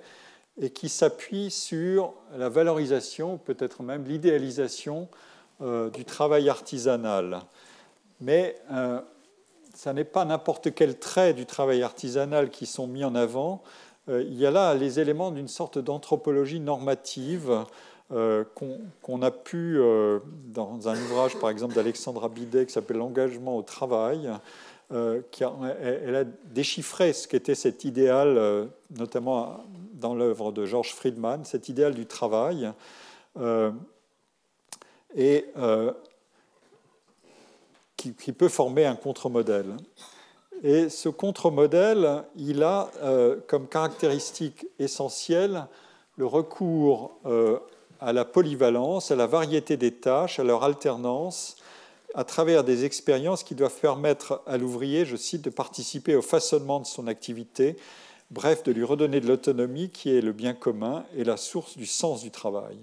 et qui s'appuie sur la valorisation, peut-être même l'idéalisation euh, du travail artisanal. Mais euh, ça n'est pas n'importe quel trait du travail artisanal qui sont mis en avant. il y a là les éléments d'une sorte d'anthropologie normative euh, qu'on a pu, euh, dans un ouvrage par exemple d'Alexandra Bidet qui s'appelle L'engagement au travail, euh, qui elle a déchiffré ce qu'était cet idéal, notamment dans l'œuvre de George Friedman, cet idéal du travail, et qui, peut former un contre-modèle. Et ce contre-modèle, il a comme caractéristique essentielle le recours à la polyvalence, à la variété des tâches, à leur alternance, à travers des expériences qui doivent permettre à l'ouvrier, je cite, de participer au façonnement de son activité, bref, de lui redonner de l'autonomie qui est le bien commun et la source du sens du travail.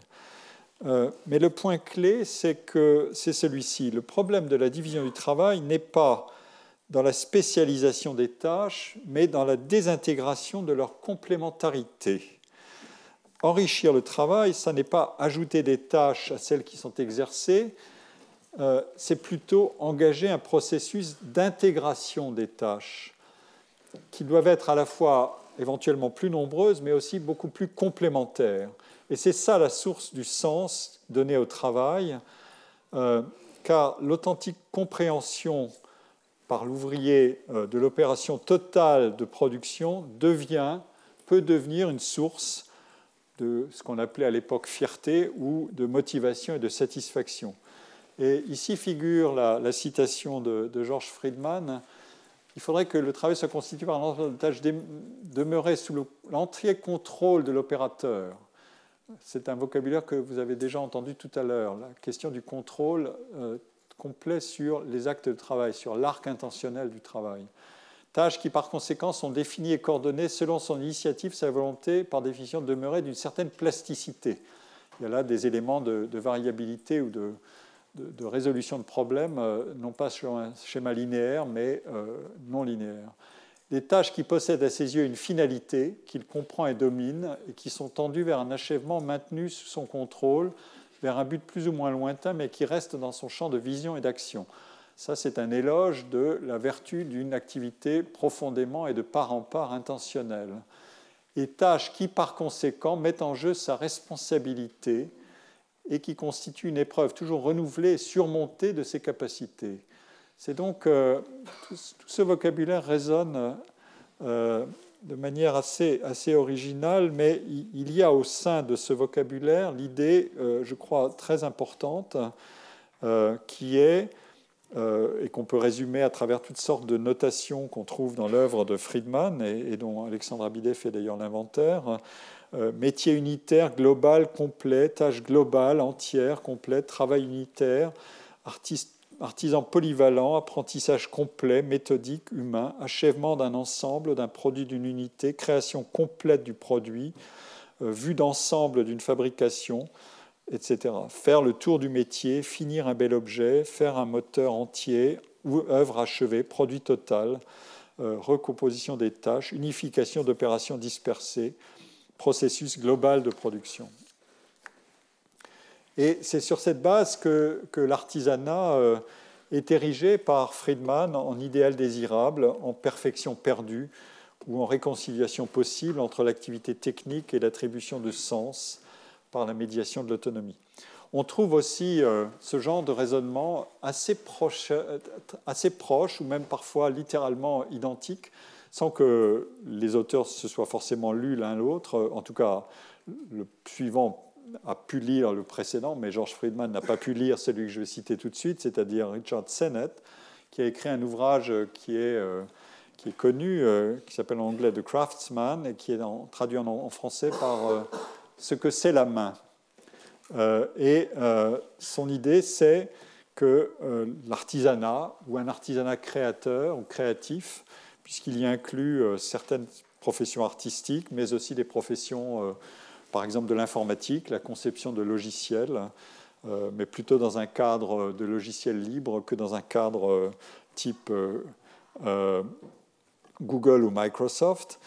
Euh, mais le point clé, c'est que c'est celui-ci. Le problème de la division du travail n'est pas dans la spécialisation des tâches, mais dans la désintégration de leur complémentarité. Enrichir le travail, ça n'est pas ajouter des tâches à celles qui sont exercées, euh, c'est plutôt engager un processus d'intégration des tâches qui doivent être à la fois éventuellement plus nombreuses, mais aussi beaucoup plus complémentaires. Et c'est ça la source du sens donné au travail, euh, car l'authentique compréhension par l'ouvrier euh, de l'opération totale de production devient, peut devenir une source de ce qu'on appelait à l'époque fierté ou de motivation et de satisfaction. Et ici figure la, citation de, George Friedman. Il faudrait que le travail soit constitué par un de tâches demeurées sous l'entier contrôle de l'opérateur. C'est un vocabulaire que vous avez déjà entendu tout à l'heure, la question du contrôle euh, complet sur les actes de travail, sur l'arc intentionnel du travail. Tâches qui, par conséquent, sont définies et coordonnées selon son initiative, sa volonté, par définition, de demeurer d'une certaine plasticité. Il y a là des éléments de variabilité ou de, de, résolution de problèmes, euh, non pas sur un schéma linéaire, mais euh, non linéaire. Des tâches qui possèdent à ses yeux une finalité, qu'il comprend et domine, et qui sont tendues vers un achèvement maintenu sous son contrôle, vers un but plus ou moins lointain, mais qui reste dans son champ de vision et d'action. Ça, c'est un éloge de la vertu d'une activité profondément et de part en part intentionnelle. Et tâches qui, par conséquent, mettent en jeu sa responsabilité, et qui constitue une épreuve toujours renouvelée et surmontée de ses capacités. C'est donc euh, tout, ce vocabulaire résonne euh, de manière assez, assez originale, mais il, y a au sein de ce vocabulaire l'idée, euh, je crois, très importante, qui est, et qu'on peut résumer à travers toutes sortes de notations qu'on trouve dans l'œuvre de Friedman, et, et dont Alexandre Abidet fait d'ailleurs l'inventaire, métier unitaire, global, complet, tâche globale, entière, complète, travail unitaire, artisan polyvalent, apprentissage complet, méthodique, humain, achèvement d'un ensemble, d'un produit, d'une unité, création complète du produit, euh, vue d'ensemble d'une fabrication, etc. Faire le tour du métier, finir un bel objet, faire un moteur entier ou œuvre achevée, produit total, euh, recomposition des tâches, unification d'opérations dispersées, processus global de production. Et c'est sur cette base que, l'artisanat euh, est érigé par Friedman en idéal désirable, en perfection perdue ou en réconciliation possible entre l'activité technique et l'attribution de sens par la médiation de l'autonomie. On trouve aussi euh, ce genre de raisonnement assez proche, assez proche, ou même parfois littéralement identique sans que les auteurs se soient forcément lus l'un l'autre. En tout cas, le suivant a pu lire le précédent, mais George Friedman n'a pas pu lire celui que je vais citer tout de suite, c'est-à-dire Richard Sennett, qui a écrit un ouvrage qui est, euh, qui est connu, euh, qui s'appelle en anglais The Craftsman, et qui est traduit en, français par euh, Ce que c'est la main. et son idée, c'est que l'artisanat, ou un artisanat créateur ou créatif, puisqu'il y inclut certaines professions artistiques, mais aussi des professions, par exemple de l'informatique, la conception de logiciels, euh, mais plutôt dans un cadre de logiciels libres que dans un cadre type Google ou Microsoft,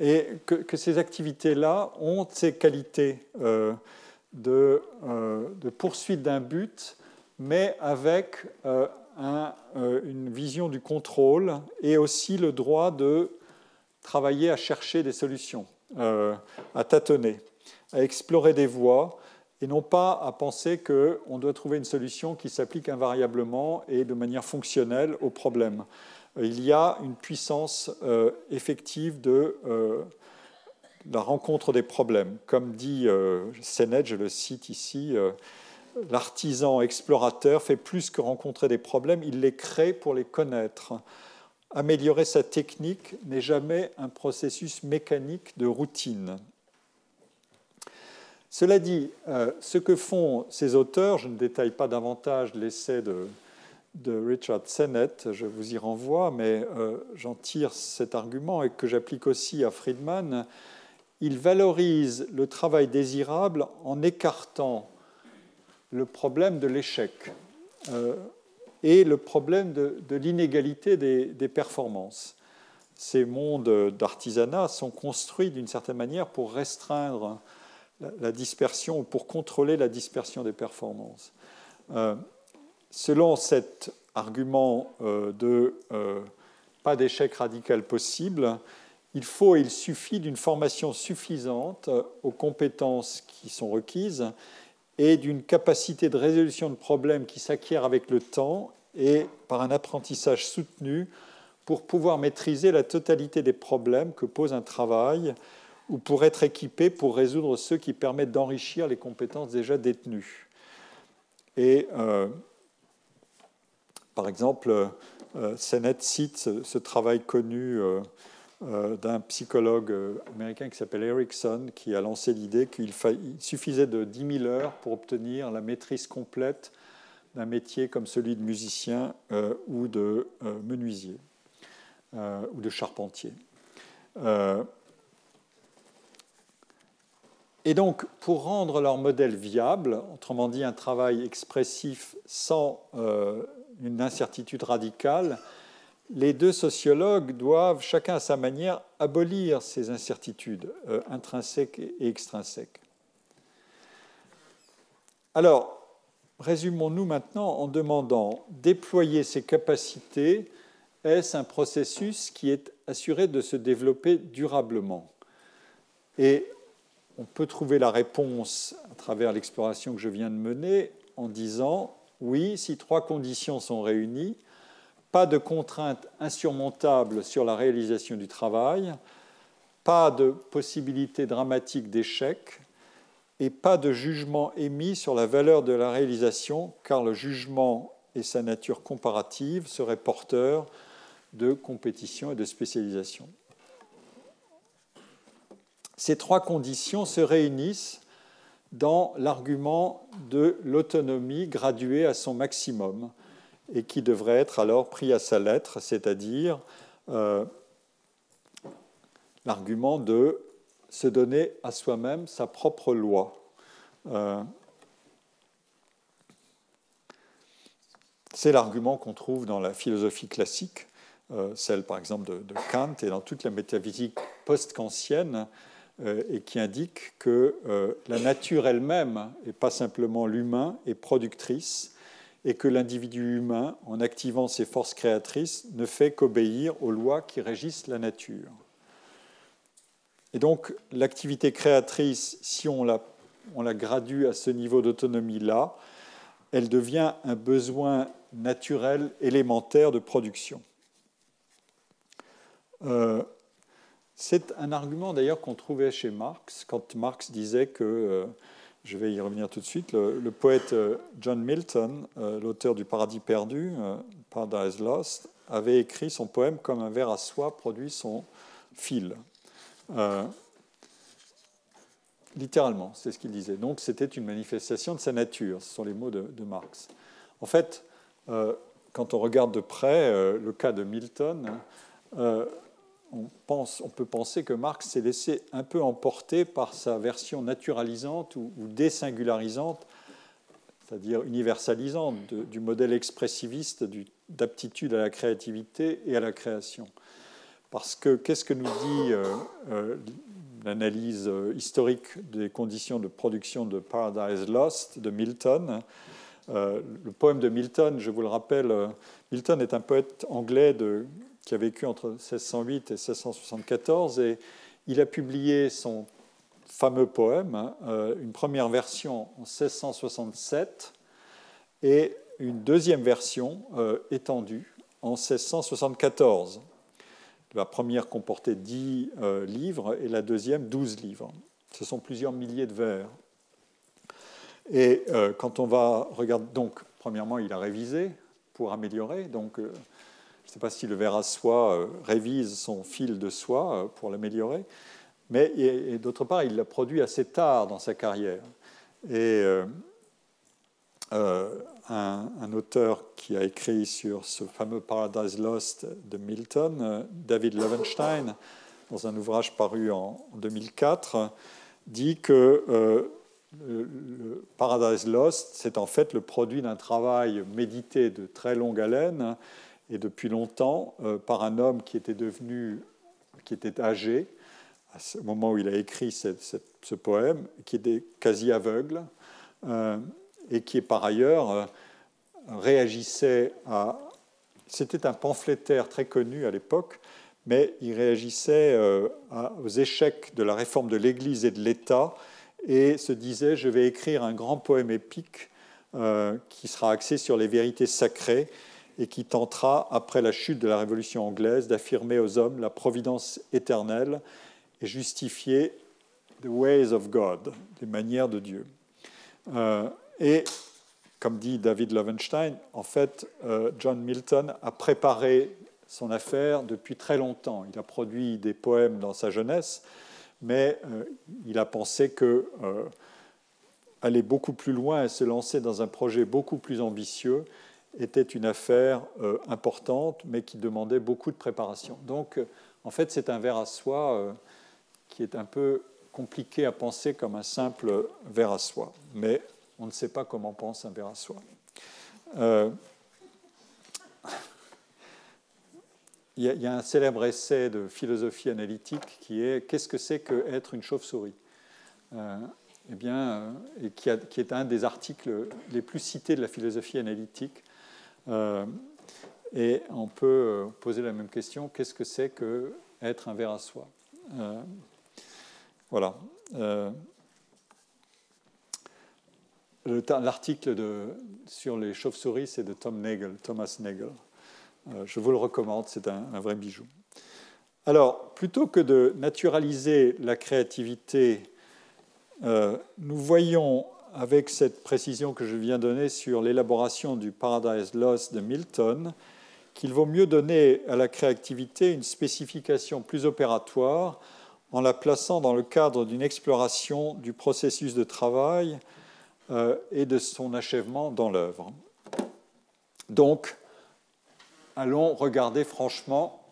et que, ces activités-là ont ces qualités de, poursuite d'un but, mais avec euh, une vision du contrôle et aussi le droit de travailler à chercher des solutions, euh, à tâtonner, à explorer des voies et non pas à penser qu'on doit trouver une solution qui s'applique invariablement et de manière fonctionnelle au problème. Il y a une puissance euh, effective de la rencontre des problèmes. Comme dit Sennett, je le cite ici, l'artisan explorateur fait plus que rencontrer des problèmes, il les crée pour les connaître. Améliorer sa technique n'est jamais un processus mécanique de routine. Cela dit, ce que font ces auteurs, je ne détaille pas davantage l'essai de, de Richard Sennett, je vous y renvoie, mais euh, j'en tire cet argument et que j'applique aussi à Friedman. Il valorise le travail désirable en écartant le problème de l'échec euh, et le problème de, l'inégalité des, performances. Ces mondes d'artisanat sont construits d'une certaine manière pour restreindre la, dispersion ou pour contrôler la dispersion des performances. Euh, selon cet argument euh, de euh, pas d'échec radical possible, il faut et il suffit d'une formation suffisante aux compétences qui sont requises et d'une capacité de résolution de problèmes qui s'acquiert avec le temps et par un apprentissage soutenu pour pouvoir maîtriser la totalité des problèmes que pose un travail ou pour être équipé pour résoudre ceux qui permettent d'enrichir les compétences déjà détenues. Et euh, par exemple, euh, cite ce, travail connu euh, d'un psychologue américain qui s'appelle Erickson, qui a lancé l'idée qu'il suffisait de 10 000 heures pour obtenir la maîtrise complète d'un métier comme celui de musicien ou de menuisier ou de charpentier. Et donc, pour rendre leur modèle viable, autrement dit un travail expressif sans une incertitude radicale, les deux sociologues doivent, chacun à sa manière, abolir ces incertitudes euh, intrinsèques et extrinsèques. Alors, résumons-nous maintenant en demandant, déployer ces capacités, est-ce un processus qui est assuré de se développer durablement? Et on peut trouver la réponse à travers l'exploration que je viens de mener en disant oui, si trois conditions sont réunies, pas de contraintes insurmontables sur la réalisation du travail, pas de possibilité dramatique d'échec et pas de jugement émis sur la valeur de la réalisation, car le jugement et sa nature comparative seraient porteurs de compétition et de spécialisation. Ces trois conditions se réunissent dans l'argument de l'autonomie graduée à son maximum et qui devrait être alors pris à sa lettre, c'est-à-dire euh, l'argument de se donner à soi-même sa propre loi. Euh, c'est l'argument qu'on trouve dans la philosophie classique, euh, celle par exemple de, Kant et dans toute la métaphysique post-kantienne, et qui indique que la nature elle-même, et pas simplement l'humain, est productrice et que l'individu humain, en activant ses forces créatrices, ne fait qu'obéir aux lois qui régissent la nature. Et donc l'activité créatrice, si on la, gradue à ce niveau d'autonomie-là, elle devient un besoin naturel élémentaire de production. Euh, c'est un argument d'ailleurs qu'on trouvait chez Marx, quand Marx disait que, euh, je vais y revenir tout de suite, le, poète euh, John Milton, euh, l'auteur du Paradis perdu, Paradise Lost, avait écrit son poème comme un verre à soie produit son fil. littéralement, c'est ce qu'il disait. Donc c'était une manifestation de sa nature, ce sont les mots de Marx. En fait, quand on regarde de près le cas de Milton, on, peut penser que Marx s'est laissé un peu emporter par sa version naturalisante ou, désingularisante, c'est-à-dire universalisante, du modèle expressiviste d'aptitude à la créativité et à la création. Parce que qu'est-ce que nous dit euh, euh, l'analyse euh, historique des conditions de production de Paradise Lost de Milton Le poème de Milton, je vous le rappelle, Milton est un poète anglais de qui a vécu entre 1608 et 1674, et il a publié son fameux poème, hein, euh, une première version en 1667 et une deuxième version euh, étendue en 1674. La première comportait 10 euh, livres et la deuxième 12 livres. Ce sont plusieurs milliers de vers. Et quand on va regarder, donc, premièrement, il a révisé pour améliorer. Donc, ne sais pas si le verre à soie euh, révise son fil de soie euh, pour l'améliorer. mais d'autre part, il l'a produit assez tard dans sa carrière. Et un, un, auteur qui a écrit sur ce fameux Paradise Lost de Milton, David Levenstein, dans un ouvrage paru en 2004, dit que euh, le, Paradise Lost, c'est en fait le produit d'un travail médité de très longue haleine et depuis longtemps euh, par un homme qui était devenu, qui était âgé ce moment où il a écrit ce poème, qui était quasi aveugle euh, et qui par ailleurs réagissait à... C'était un pamphlétaire très connu à l'époque mais il réagissait euh, aux échecs de la réforme de l'Église et de l'État et se disait je vais écrire un grand poème épique euh, qui sera axé sur les vérités sacrées et qui tentera, après la chute de la Révolution anglaise, d'affirmer aux hommes la providence éternelle et justifier the ways of God, les manières de Dieu. Euh, et comme dit David Lovenstein, en fait, John Milton a préparé son affaire depuis très longtemps. Il a produit des poèmes dans sa jeunesse, mais euh, il a pensé que euh, aller beaucoup plus loin et se lancer dans un projet beaucoup plus ambitieux était une affaire euh, importante, mais qui demandait beaucoup de préparation. Donc, en fait, c'est un verre à soie qui est un peu compliqué à penser comme un simple verre à soie, mais on ne sait pas comment pense un verre à soie il y, a, un célèbre essai de philosophie analytique qui est Qu'est-ce que c'est qu'être une chauve-souris? Euh, eh bien, euh, et qui, est un des articles les plus cités de la philosophie analytique. Euh, et on peut poser la même question qu'est-ce que c'est qu'être un ver à soie? Voilà. L'article sur les chauves-souris, c'est de Tom Nagel, Thomas Nagel. Euh, je vous le recommande, c'est un, vrai bijou. Alors, plutôt que de naturaliser la créativité, euh, nous voyons avec cette précision que je viens donner sur l'élaboration du Paradise Lost de Milton qu'il vaut mieux donner à la créativité une spécification plus opératoire en la plaçant dans le cadre d'une exploration du processus de travail euh, et de son achèvement dans l'œuvre. Donc, allons regarder franchement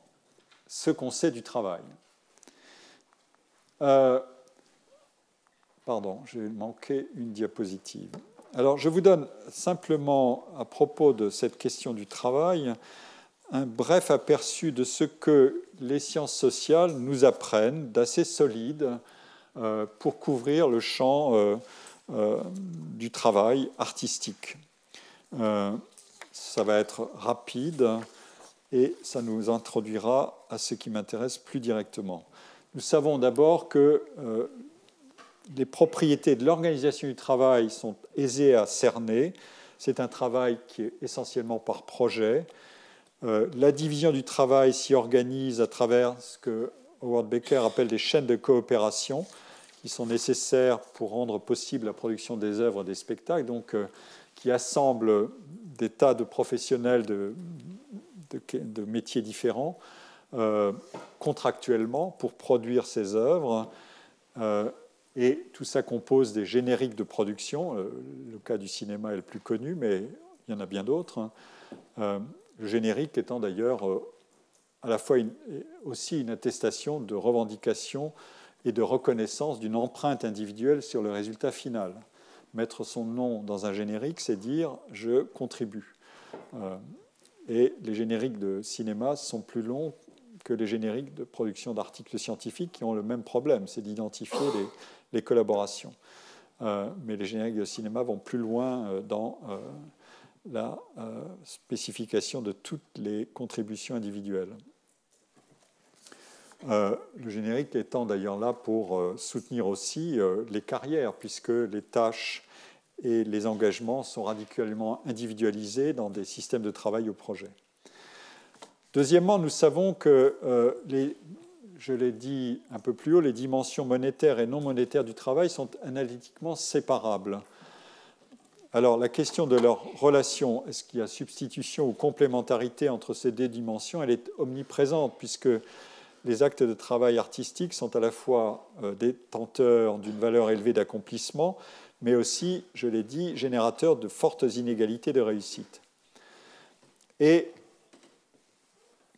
ce qu'on sait du travail. Euh, pardon, j'ai manqué une diapositive. Alors, je vous donne simplement, à propos de cette question du travail, un bref aperçu de ce que les sciences sociales nous apprennent d'assez solide euh, pour couvrir le champ euh, du travail artistique. ça va être rapide et ça nous introduira à ce qui m'intéresse plus directement. Nous savons d'abord que euh, les propriétés de l'organisation du travail sont aisées à cerner. C'est un travail qui est essentiellement par projet. Euh, la division du travail s'y organise à travers ce que Howard Baker appelle des chaînes de coopération qui sont nécessaires pour rendre possible la production des œuvres, des spectacles, donc euh, qui assemblent des tas de professionnels de, de, métiers différents euh, contractuellement pour produire ces œuvres. Euh, et tout ça compose des génériques de production. Euh, le cas du cinéma est le plus connu, mais il y en a bien d'autres. Hein. le générique étant d'ailleurs à la fois aussi une attestation de revendication et de reconnaissance d'une empreinte individuelle sur le résultat final. Mettre son nom dans un générique, c'est dire je contribue. Et les génériques de cinéma sont plus longs que les génériques de production d'articles scientifiques qui ont le même problème, c'est d'identifier les, collaborations. Euh, mais les génériques de cinéma vont plus loin euh, dans euh, la spécification de toutes les contributions individuelles. le générique étant d'ailleurs là pour soutenir aussi les carrières, puisque les tâches et les engagements sont radicalement individualisés dans des systèmes de travail au projet. Deuxièmement, nous savons que, euh, je l'ai dit un peu plus haut, les dimensions monétaires et non monétaires du travail sont analytiquement séparables. Alors la question de leur relation, est-ce qu'il y a substitution ou complémentarité entre ces deux dimensions, elle est omniprésente puisque les actes de travail artistique sont à la fois euh, détenteurs d'une valeur élevée d'accomplissement, mais aussi, je l'ai dit, générateurs de fortes inégalités de réussite. Et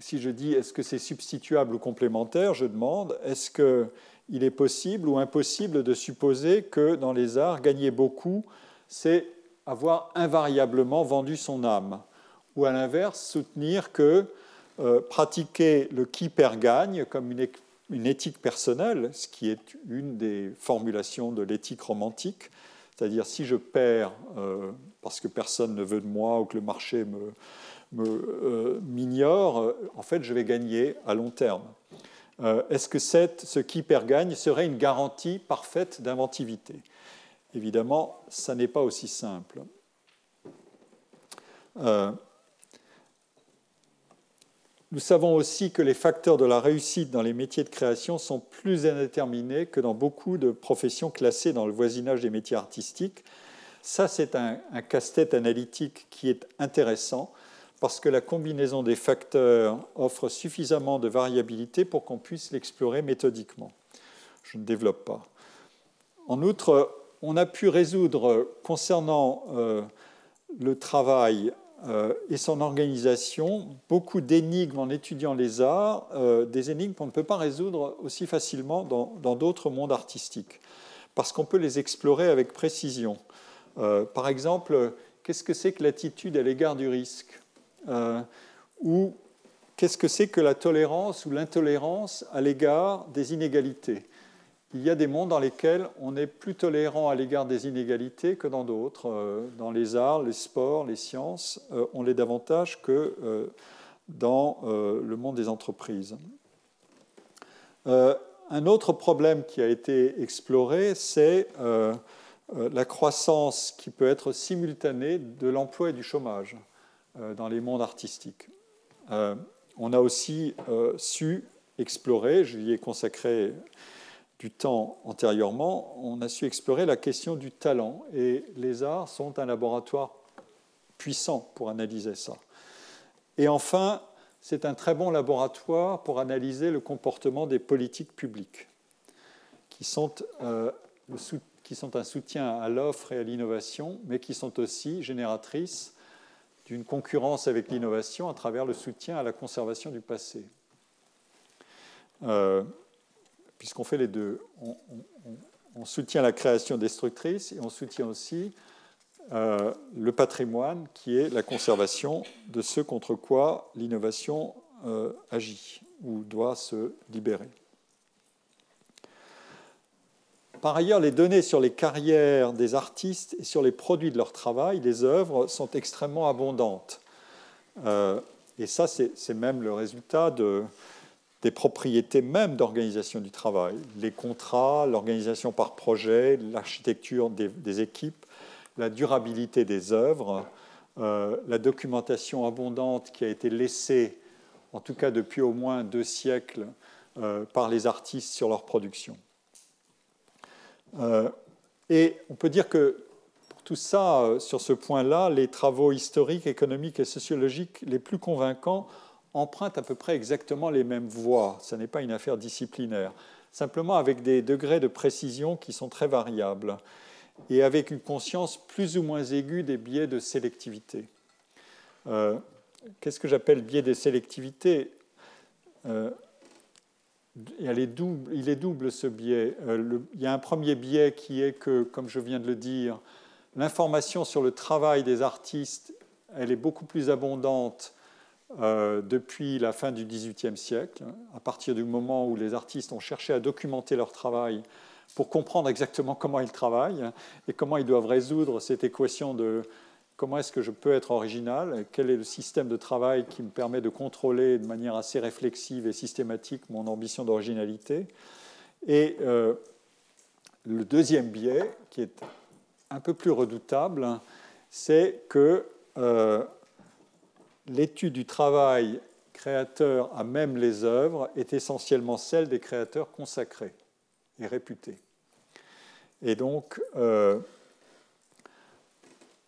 si je dis est-ce que c'est substituable ou complémentaire, je demande est-ce qu'il est possible ou impossible de supposer que dans les arts, gagner beaucoup, c'est avoir invariablement vendu son âme? Ou à l'inverse, soutenir que euh, pratiquer le qui perd gagne comme une, éthique personnelle, ce qui est une des formulations de l'éthique romantique, c'est-à-dire si je perds euh, parce que personne ne veut de moi ou que le marché me, euh, m'ignore, en fait, je vais gagner à long terme. Est-ce que ce qui perd gagne serait une garantie parfaite d'inventivité? Évidemment, ça n'est pas aussi simple. Nous savons aussi que les facteurs de la réussite dans les métiers de création sont plus indéterminés que dans beaucoup de professions classées dans le voisinage des métiers artistiques. Ça, c'est un, casse-tête analytique qui est intéressant parce que la combinaison des facteurs offre suffisamment de variabilité pour qu'on puisse l'explorer méthodiquement. Je ne développe pas. En outre, on a pu résoudre concernant euh, le travail euh, et son organisation beaucoup d'énigmes en étudiant les arts, euh, des énigmes qu'on ne peut pas résoudre aussi facilement dans d'autres mondes artistiques, parce qu'on peut les explorer avec précision. Par exemple, qu'est-ce que c'est que l'attitude à l'égard du risque? Ou qu'est-ce que c'est que la tolérance ou l'intolérance à l'égard des inégalités? Il y a des mondes dans lesquels on est plus tolérant à l'égard des inégalités que dans d'autres. Euh, dans les arts, les sports, les sciences, euh, on l'est davantage que euh, dans le monde des entreprises. Un autre problème qui a été exploré, c'est la croissance qui peut être simultanée de l'emploi et du chômage dans les mondes artistiques. On a aussi su explorer, je lui ai consacré du temps antérieurement, on a su explorer la question du talent. Et les arts sont un laboratoire puissant pour analyser ça. Et enfin, c'est un très bon laboratoire pour analyser le comportement des politiques publiques, qui sont, euh, qui sont un soutien à l'offre et à l'innovation, mais qui sont aussi génératrices d'une concurrence avec l'innovation à travers le soutien à la conservation du passé. Euh, puisqu'on fait les deux. On, soutient la création destructrice et on soutient aussi euh, le patrimoine qui est la conservation de ce contre quoi l'innovation euh, agit ou doit se libérer. Par ailleurs, les données sur les carrières des artistes et sur les produits de leur travail, les œuvres, sont extrêmement abondantes. Euh, et ça, c'est même le résultat de, des propriétés même d'organisation du travail, les contrats, l'organisation par projet, l'architecture des, équipes, la durabilité des œuvres, euh, la documentation abondante qui a été laissée, en tout cas depuis au moins deux siècles, euh, par les artistes sur leur production. Euh, et on peut dire que pour tout ça, sur ce point-là, les travaux historiques, économiques et sociologiques les plus convaincants empruntent à peu près exactement les mêmes voies. Ce n'est pas une affaire disciplinaire. Simplement avec des degrés de précision qui sont très variables et avec une conscience plus ou moins aiguë des biais de sélectivité. Euh, qu'est-ce que j'appelle biais de sélectivité? Euh, il, est double, ce biais. Euh, il y a un premier biais qui est que, comme je viens de le dire, l'information sur le travail des artistes, elle est beaucoup plus abondante euh, depuis la fin du XVIIIe siècle, à partir du moment où les artistes ont cherché à documenter leur travail pour comprendre exactement comment ils travaillent et comment ils doivent résoudre cette équation de comment est-ce que je peux être original, quel est le système de travail qui me permet de contrôler de manière assez réflexive et systématique mon ambition d'originalité. Et euh, le deuxième biais, qui est un peu plus redoutable, c'est que euh, l'étude du travail créateur à même les œuvres est essentiellement celle des créateurs consacrés et réputés. Et donc, euh,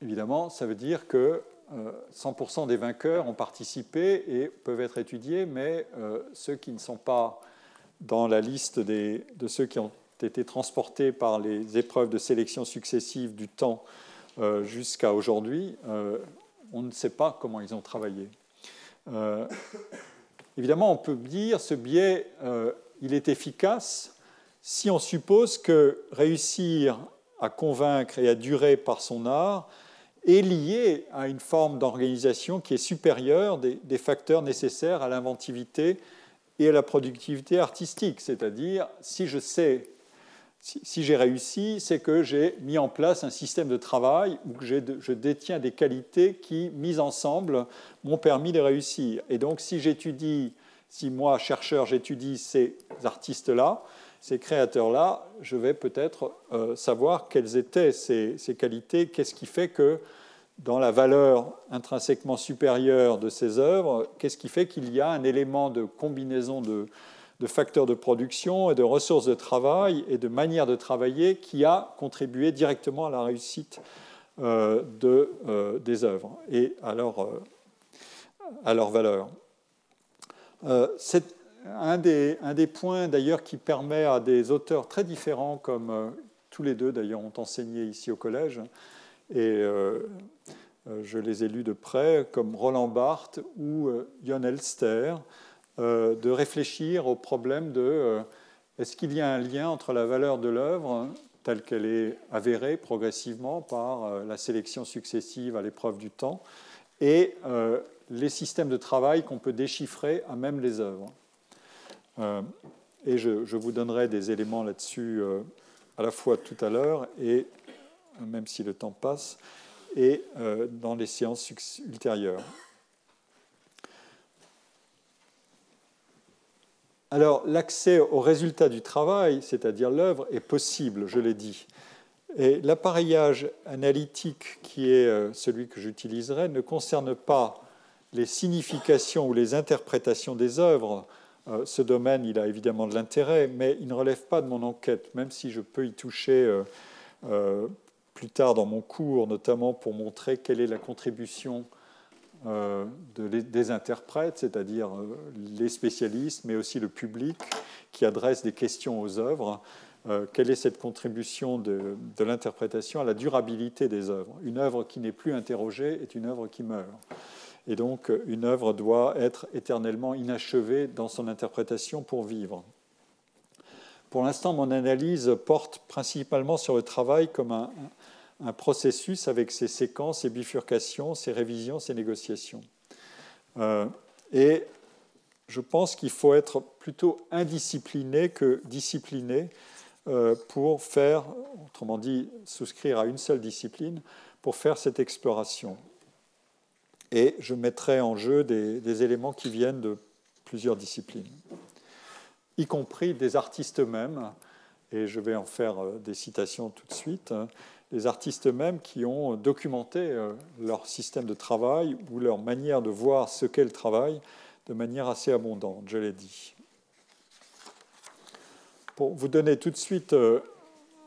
évidemment, ça veut dire que 100% des vainqueurs ont participé et peuvent être étudiés, mais ceux qui ne sont pas dans la liste de ceux qui ont été transportés par les épreuves de sélection successives du temps jusqu'à aujourd'hui, on ne sait pas comment ils ont travaillé. évidemment, on peut dire ce biais, il est efficace si on suppose que réussir à convaincre et à durer par son art est lié à une forme d'organisation qui est supérieure des, facteurs nécessaires à l'inventivité et à la productivité artistique. C'est-à-dire, si je sais, si, j'ai réussi, c'est que j'ai mis en place un système de travail que je détiens des qualités qui, mises ensemble, m'ont permis de réussir. Et donc, si j'étudie, si moi, chercheur, j'étudie ces artistes-là, ces créateurs-là, je vais peut-être euh, savoir quelles étaient ces, qualités, qu'est-ce qui fait que dans la valeur intrinsèquement supérieure de ces œuvres, qu'est-ce qui fait qu'il y a un élément de combinaison de, facteurs de production et de ressources de travail et de manière de travailler qui a contribué directement à la réussite euh, euh, des œuvres et à leur, à leur valeur. Cette, un des, points d'ailleurs qui permet à des auteurs très différents, comme euh, tous les deux d'ailleurs ont enseigné ici au collège, et euh, euh, je les ai lus de près, comme Roland Barthes ou Jon Elster, de réfléchir au problème de est-ce qu'il y a un lien entre la valeur de l'œuvre telle qu'elle est avérée progressivement par la sélection successive à l'épreuve du temps et les systèmes de travail qu'on peut déchiffrer à même les œuvres. Euh, et je, vous donnerai des éléments là-dessus euh, à la fois tout à l'heure, et même si le temps passe, et euh, dans les séances ultérieures. Alors, l'accès au résultat du travail, c'est-à-dire l'œuvre, est possible, je l'ai dit. Et l'appareillage analytique qui est celui que j'utiliserai ne concerne pas les significations ou les interprétations des œuvres, euh, ce domaine, il a évidemment de l'intérêt, mais il ne relève pas de mon enquête, même si je peux y toucher euh, euh, plus tard dans mon cours, notamment pour montrer quelle est la contribution des interprètes, c'est-à-dire les spécialistes, mais aussi le public qui adresse des questions aux œuvres. quelle est cette contribution de, de l'interprétation à la durabilité des œuvres? Une œuvre qui n'est plus interrogée est une œuvre qui meurt. Et donc, une œuvre doit être éternellement inachevée dans son interprétation pour vivre. Pour l'instant, mon analyse porte principalement sur le travail comme un, processus avec ses séquences, ses bifurcations, ses révisions, ses négociations. Euh, et je pense qu'il faut être plutôt indiscipliné que discipliné euh, pour faire, autrement dit, souscrire à une seule discipline pour faire cette exploration et je mettrai en jeu des, éléments qui viennent de plusieurs disciplines, y compris des artistes eux-mêmes, et je vais en faire euh, des citations tout de suite, hein, des artistes eux-mêmes qui ont documenté euh, leur système de travail ou leur manière de voir ce qu'est le travail de manière assez abondante, je l'ai dit. Pour vous donner tout de suite euh,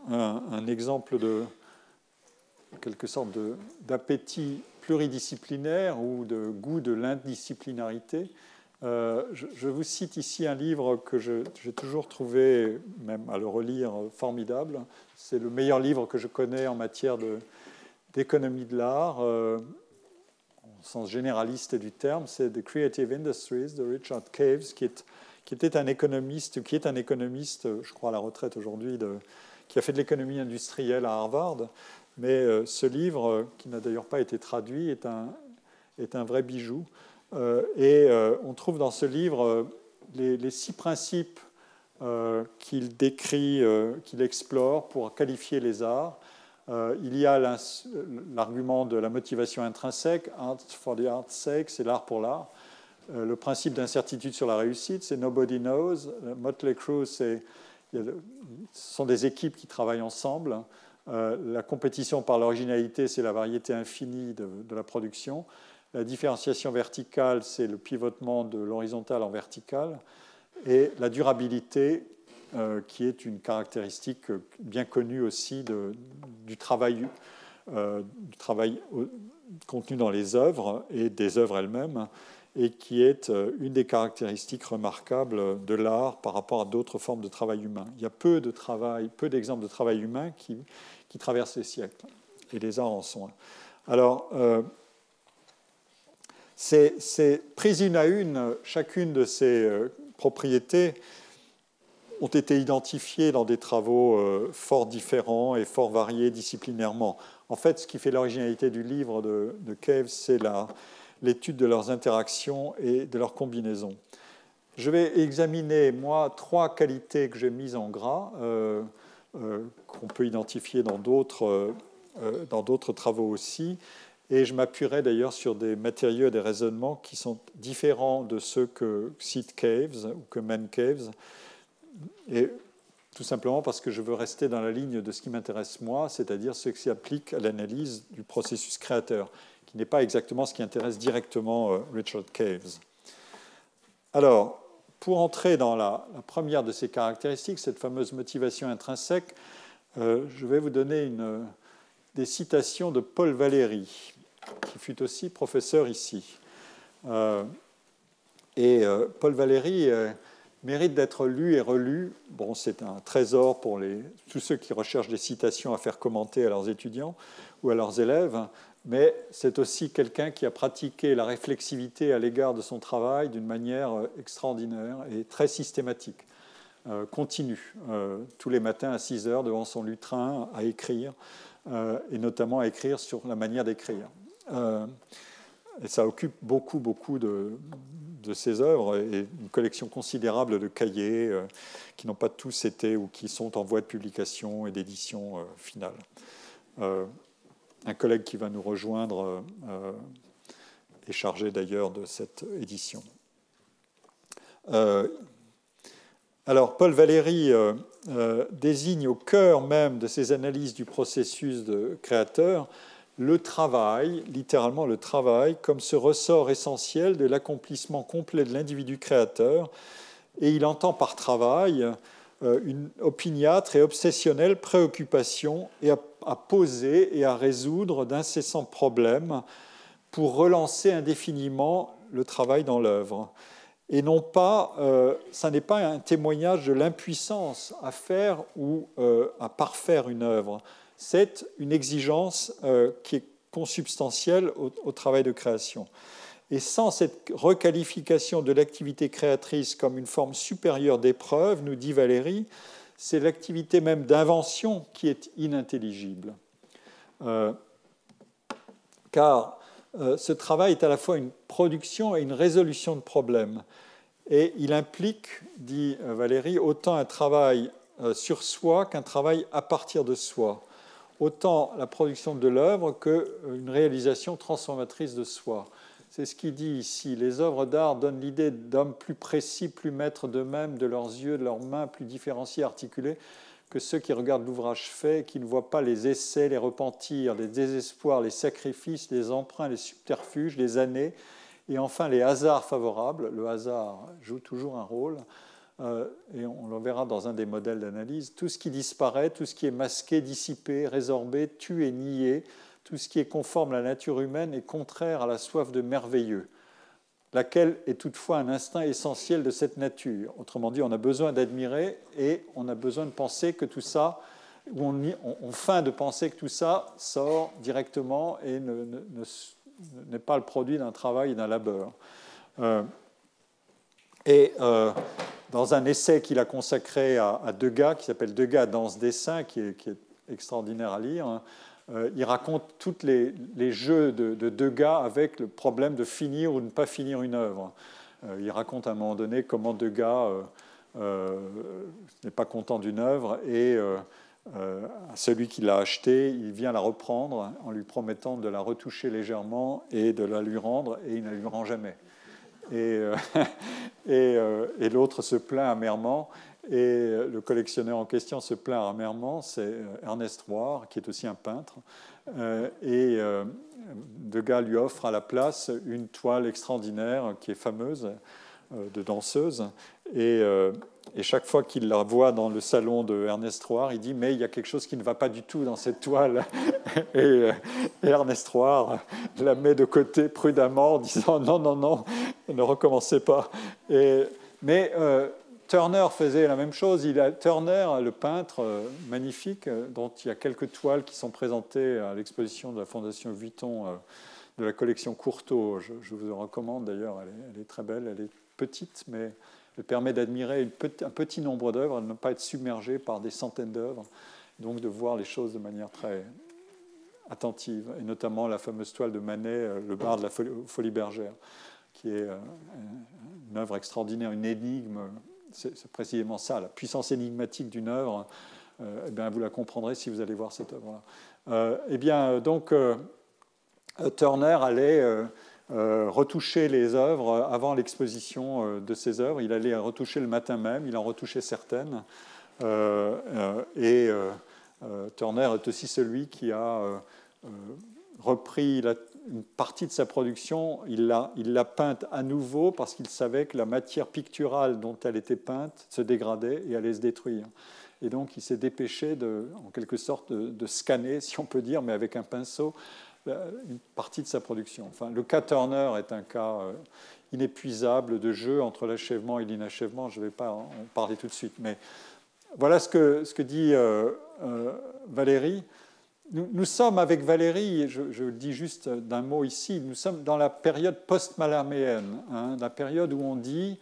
un, un exemple de quelque sorte d'appétit pluridisciplinaire ou de goût de l'indisciplinarité. Euh, je, vous cite ici un livre que j'ai toujours trouvé, même à le relire, formidable. C'est le meilleur livre que je connais en matière d'économie de, l'art, euh, au sens généraliste du terme. C'est The Creative Industries de Richard Caves, qui, est, qui était un économiste, qui est un économiste, je crois à la retraite aujourd'hui, qui a fait de l'économie industrielle à Harvard mais euh, ce livre, euh, qui n'a d'ailleurs pas été traduit, est un, est un vrai bijou. Euh, et on trouve dans ce livre les, six principes qu'il décrit, qu'il explore pour qualifier les arts. il y a l'argument de la motivation intrinsèque, art for the art's sake, c'est l'art pour l'art. le principe d'incertitude sur la réussite, c'est nobody knows. Motley Crue, ce sont des équipes qui travaillent ensemble. Euh, la compétition par l'originalité, c'est la variété infinie de, la production. La différenciation verticale, c'est le pivotement de l'horizontal en vertical. Et la durabilité, euh, qui est une caractéristique bien connue aussi du travail travail contenu dans les œuvres et des œuvres elles-mêmes, et qui est une des caractéristiques remarquables de l'art par rapport à d'autres formes de travail humain. Il y a peu d'exemples de travail humain qui, qui traversent les siècles, et les arts en sont. Alors, c'est pris une à une, chacune de ces euh, propriétés ont été identifiées dans des travaux euh, fort différents et fort variés disciplinairement. En fait, ce qui fait l'originalité du livre de, de Cave, c'est l'étude de leurs interactions et de leurs combinaisons. Je vais examiner, moi, trois qualités que j'ai mises en gras, euh, qu'on peut identifier dans d'autres travaux aussi, et je m'appuierai d'ailleurs sur des matériaux et des raisonnements qui sont différents de ceux que cite Caves ou que Men Caves. Et tout simplement parce que je veux rester dans la ligne de ce qui m'intéresse moi, c'est-à-dire ce qui s'applique à l'analyse du processus créateur, qui n'est pas exactement ce qui intéresse directement euh, Richard Caves. Alors, pour entrer dans la, première de ces caractéristiques, cette fameuse motivation intrinsèque, euh, je vais vous donner des citations de Paul Valéry qui fut aussi professeur ici. Euh, et euh, Paul Valéry mérite d'être lu et relu. Bon, c'est un trésor pour tous ceux qui recherchent des citations à faire commenter à leurs étudiants ou à leurs élèves, mais c'est aussi quelqu'un qui a pratiqué la réflexivité à l'égard de son travail d'une manière extraordinaire et très systématique, continue, tous les matins à 6 heures devant son lutrin à écrire, et notamment à écrire sur la manière d'écrire. Euh, et ça occupe beaucoup, beaucoup de, de, ses œuvres et une collection considérable de cahiers euh, qui n'ont pas tous été ou qui sont en voie de publication et d'édition euh, finale. Un collègue qui va nous rejoindre est chargé d'ailleurs de cette édition. alors, Paul Valéry désigne au cœur même de ses analyses du processus de créateur le travail, littéralement le travail, comme ce ressort essentiel de l'accomplissement complet de l'individu créateur, et il entend par travail euh, une opiniâtre et obsessionnelle préoccupation et à, poser et à résoudre d'incessants problèmes pour relancer indéfiniment le travail dans l'œuvre. Et non pas, euh, ça n'est pas un témoignage de l'impuissance à faire ou euh, à parfaire une œuvre, c'est une exigence euh, qui est consubstantielle au, travail de création. Et sans cette requalification de l'activité créatrice comme une forme supérieure d'épreuve, nous dit Valérie, c'est l'activité même d'invention qui est inintelligible. Euh, car euh, ce travail est à la fois une production et une résolution de problèmes. Et il implique, dit Valérie, autant un travail sur soi qu'un travail à partir de soi autant la production de l'œuvre qu'une réalisation transformatrice de soi. C'est ce qu'il dit ici. Les œuvres d'art donnent l'idée d'hommes plus précis, plus maîtres d'eux-mêmes, de leurs yeux, de leurs mains, plus différenciés, articulés, que ceux qui regardent l'ouvrage fait, qui ne voient pas les essais, les repentirs, les désespoirs, les sacrifices, les emprunts, les subterfuges, les années, et enfin les hasards favorables. Le hasard joue toujours un rôle euh, et on le verra dans un des modèles d'analyse, tout ce qui disparaît, tout ce qui est masqué, dissipé, résorbé, tué, nié, tout ce qui est conforme à la nature humaine est contraire à la soif de merveilleux, laquelle est toutefois un instinct essentiel de cette nature. Autrement dit, on a besoin d'admirer et on a besoin de penser que tout ça, ou on, feint de penser que tout ça sort directement et n'est pas le produit d'un travail et d'un labeur. Euh, et euh, dans un essai qu'il a consacré à, Degas, qui s'appelle Degas dans ce dessin, qui est, extraordinaire à lire, hein, euh, il raconte tous les, jeux de, Degas avec le problème de finir ou de ne pas finir une œuvre. Euh, il raconte à un moment donné comment Degas n'est pas content d'une œuvre et celui qui l'a achetée, il vient la reprendre en lui promettant de la retoucher légèrement et de la lui rendre, et il ne la lui rend jamais. Euh, euh, et, l'autre se plaint amèrement. Et le collectionneur en question se plaint amèrement, c'est euh, Ernest Roir, qui est aussi un peintre. et Degas lui offre à la place une toile extraordinaire qui est fameuse, de danseuse. Et, chaque fois qu'il la voit dans le salon de Ernest Roir, il dit Mais il y a quelque chose qui ne va pas du tout dans cette toile. Et, Ernest Roir la met de côté prudemment en disant Non, non, non, ne recommencez pas. Mais Turner faisait la même chose. Turner, le peintre euh, magnifique, euh, dont il y a quelques toiles qui sont présentées à l'exposition de la Fondation Vuitton euh, de la collection Courtauld. Je, vous en recommande d'ailleurs, elle, est très belle, elle est petite, mais elle permet d'admirer un petit nombre d'œuvres, de ne pas être submergé par des centaines d'œuvres, donc de voir les choses de manière très attentive, et notamment la fameuse toile de Manet, Le bar de la folie bergère, qui est une œuvre extraordinaire, une énigme c'est précisément ça, la puissance énigmatique d'une œuvre. Euh, eh bien, vous la comprendrez si vous allez voir cette œuvre-là. Euh, eh bien, donc, euh, Turner allait retoucher les œuvres avant l'exposition de ses œuvres. Il allait retoucher le matin même, il en retouchait certaines. et Turner est aussi celui qui a repris la, une partie de sa production, il l'a, il peinte à nouveau parce qu'il savait que la matière picturale dont elle était peinte se dégradait et allait se détruire. Et donc il s'est dépêché, de, en quelque sorte, de, scanner, si on peut dire, mais avec un pinceau, une partie de sa production. Enfin, le cas Turner est un cas euh, inépuisable de jeu entre l'achèvement et l'inachèvement. Je ne vais pas en parler tout de suite, mais voilà ce que, dit euh, euh, Valérie. Nous, sommes avec Valérie, je, le dis juste d'un mot ici, nous sommes dans la période post-malaméenne, hein, la période où on dit,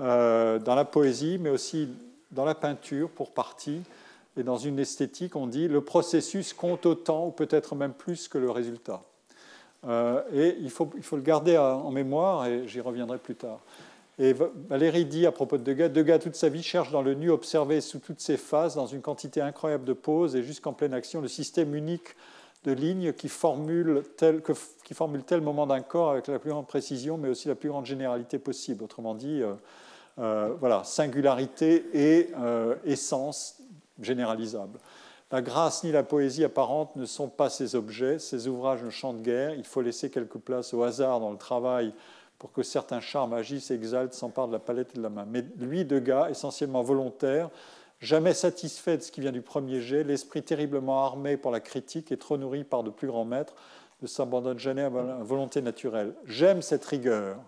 euh, dans la poésie, mais aussi dans la peinture pour partie, et dans une esthétique, on dit le processus compte autant ou peut-être même plus que le résultat. Euh, et il faut, il faut, le garder en mémoire, et j'y reviendrai plus tard. Et Valérie dit à propos de Degas, Degas toute sa vie cherche dans le nu observé sous toutes ses phases, dans une quantité incroyable de pauses et jusqu'en pleine action, le système unique de lignes qui formule tel, moment d'un corps avec la plus grande précision, mais aussi la plus grande généralité possible. Autrement dit, euh, euh, voilà, singularité et euh, essence généralisable. La grâce ni la poésie apparente ne sont pas ces objets, ces ouvrages ne chantent guère, il faut laisser quelque place au hasard dans le travail pour que certains charmes agissent, exaltent, s'emparent de la palette et de la main. Mais lui, Degas, essentiellement volontaire, jamais satisfait de ce qui vient du premier jet, l'esprit terriblement armé pour la critique et trop nourri par de plus grands maîtres, ne s'abandonne jamais à la volonté naturelle. J'aime cette rigueur.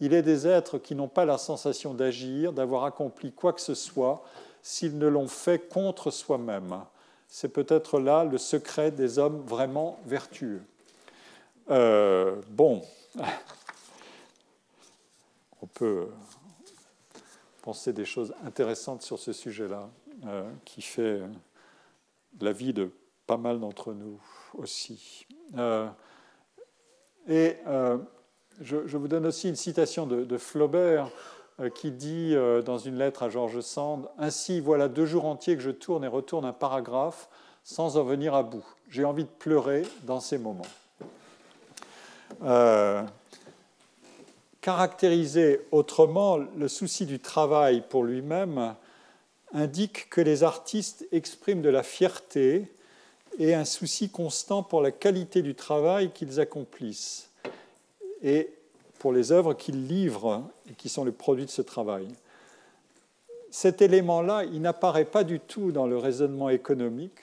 Il est des êtres qui n'ont pas la sensation d'agir, d'avoir accompli quoi que ce soit, s'ils ne l'ont fait contre soi-même. C'est peut-être là le secret des hommes vraiment vertueux. Euh, bon, on peut penser des choses intéressantes sur ce sujet-là, euh, qui fait la vie de pas mal d'entre nous aussi. Euh, et euh, je, vous donne aussi une citation de, Flaubert qui dit dans une lettre à Georges Sand Ainsi, voilà deux jours entiers que je tourne et retourne un paragraphe sans en venir à bout. J'ai envie de pleurer dans ces moments caractériser autrement le souci du travail pour lui-même indique que les artistes expriment de la fierté et un souci constant pour la qualité du travail qu'ils accomplissent et pour les œuvres qu'ils livrent et qui sont le produit de ce travail. Cet élément-là, n'apparaît pas du tout dans le raisonnement économique,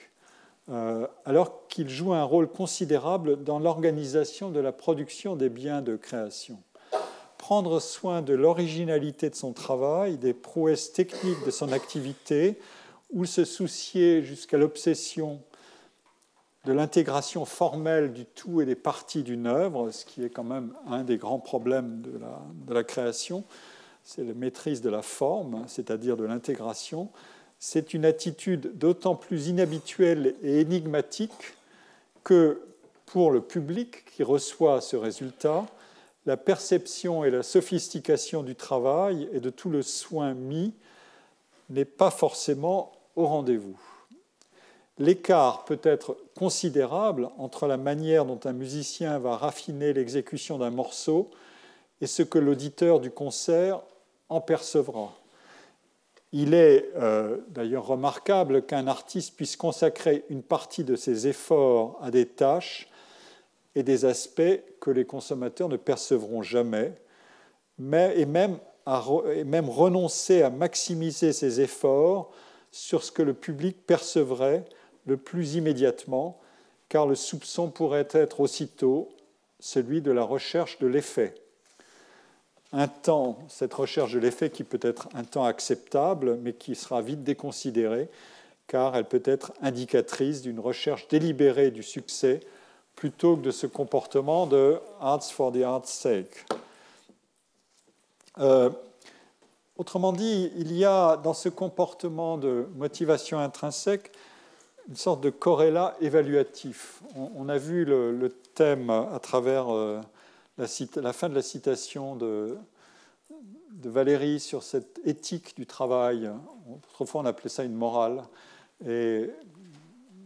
euh, alors qu'il joue un rôle considérable dans l'organisation de la production des biens de création prendre soin de l'originalité de son travail, des prouesses techniques de son activité, ou se soucier jusqu'à l'obsession de l'intégration formelle du tout et des parties d'une œuvre, ce qui est quand même un des grands problèmes de la, création, c'est la maîtrise de la forme, c'est-à-dire de l'intégration. C'est une attitude d'autant plus inhabituelle et énigmatique que pour le public qui reçoit ce résultat, la perception et la sophistication du travail et de tout le soin mis n'est pas forcément au rendez-vous. L'écart peut être considérable entre la manière dont un musicien va raffiner l'exécution d'un morceau et ce que l'auditeur du concert en percevra. Il est euh, d'ailleurs remarquable qu'un artiste puisse consacrer une partie de ses efforts à des tâches et des aspects que les consommateurs ne percevront jamais, mais, et même renoncer à maximiser ses efforts sur ce que le public percevrait le plus immédiatement, car le soupçon pourrait être aussitôt celui de la recherche de l'effet. Un temps, cette recherche de l'effet qui peut être un temps acceptable, mais qui sera vite déconsidérée, car elle peut être indicatrice d'une recherche délibérée du succès plutôt que de ce comportement de arts for the art's sake. Euh, autrement dit, il y a dans ce comportement de motivation intrinsèque une sorte de corrélat évaluatif. On, a vu le, thème à travers euh, la, fin de la citation de, de, Valérie sur cette éthique du travail. Autrefois, on appelait ça une morale.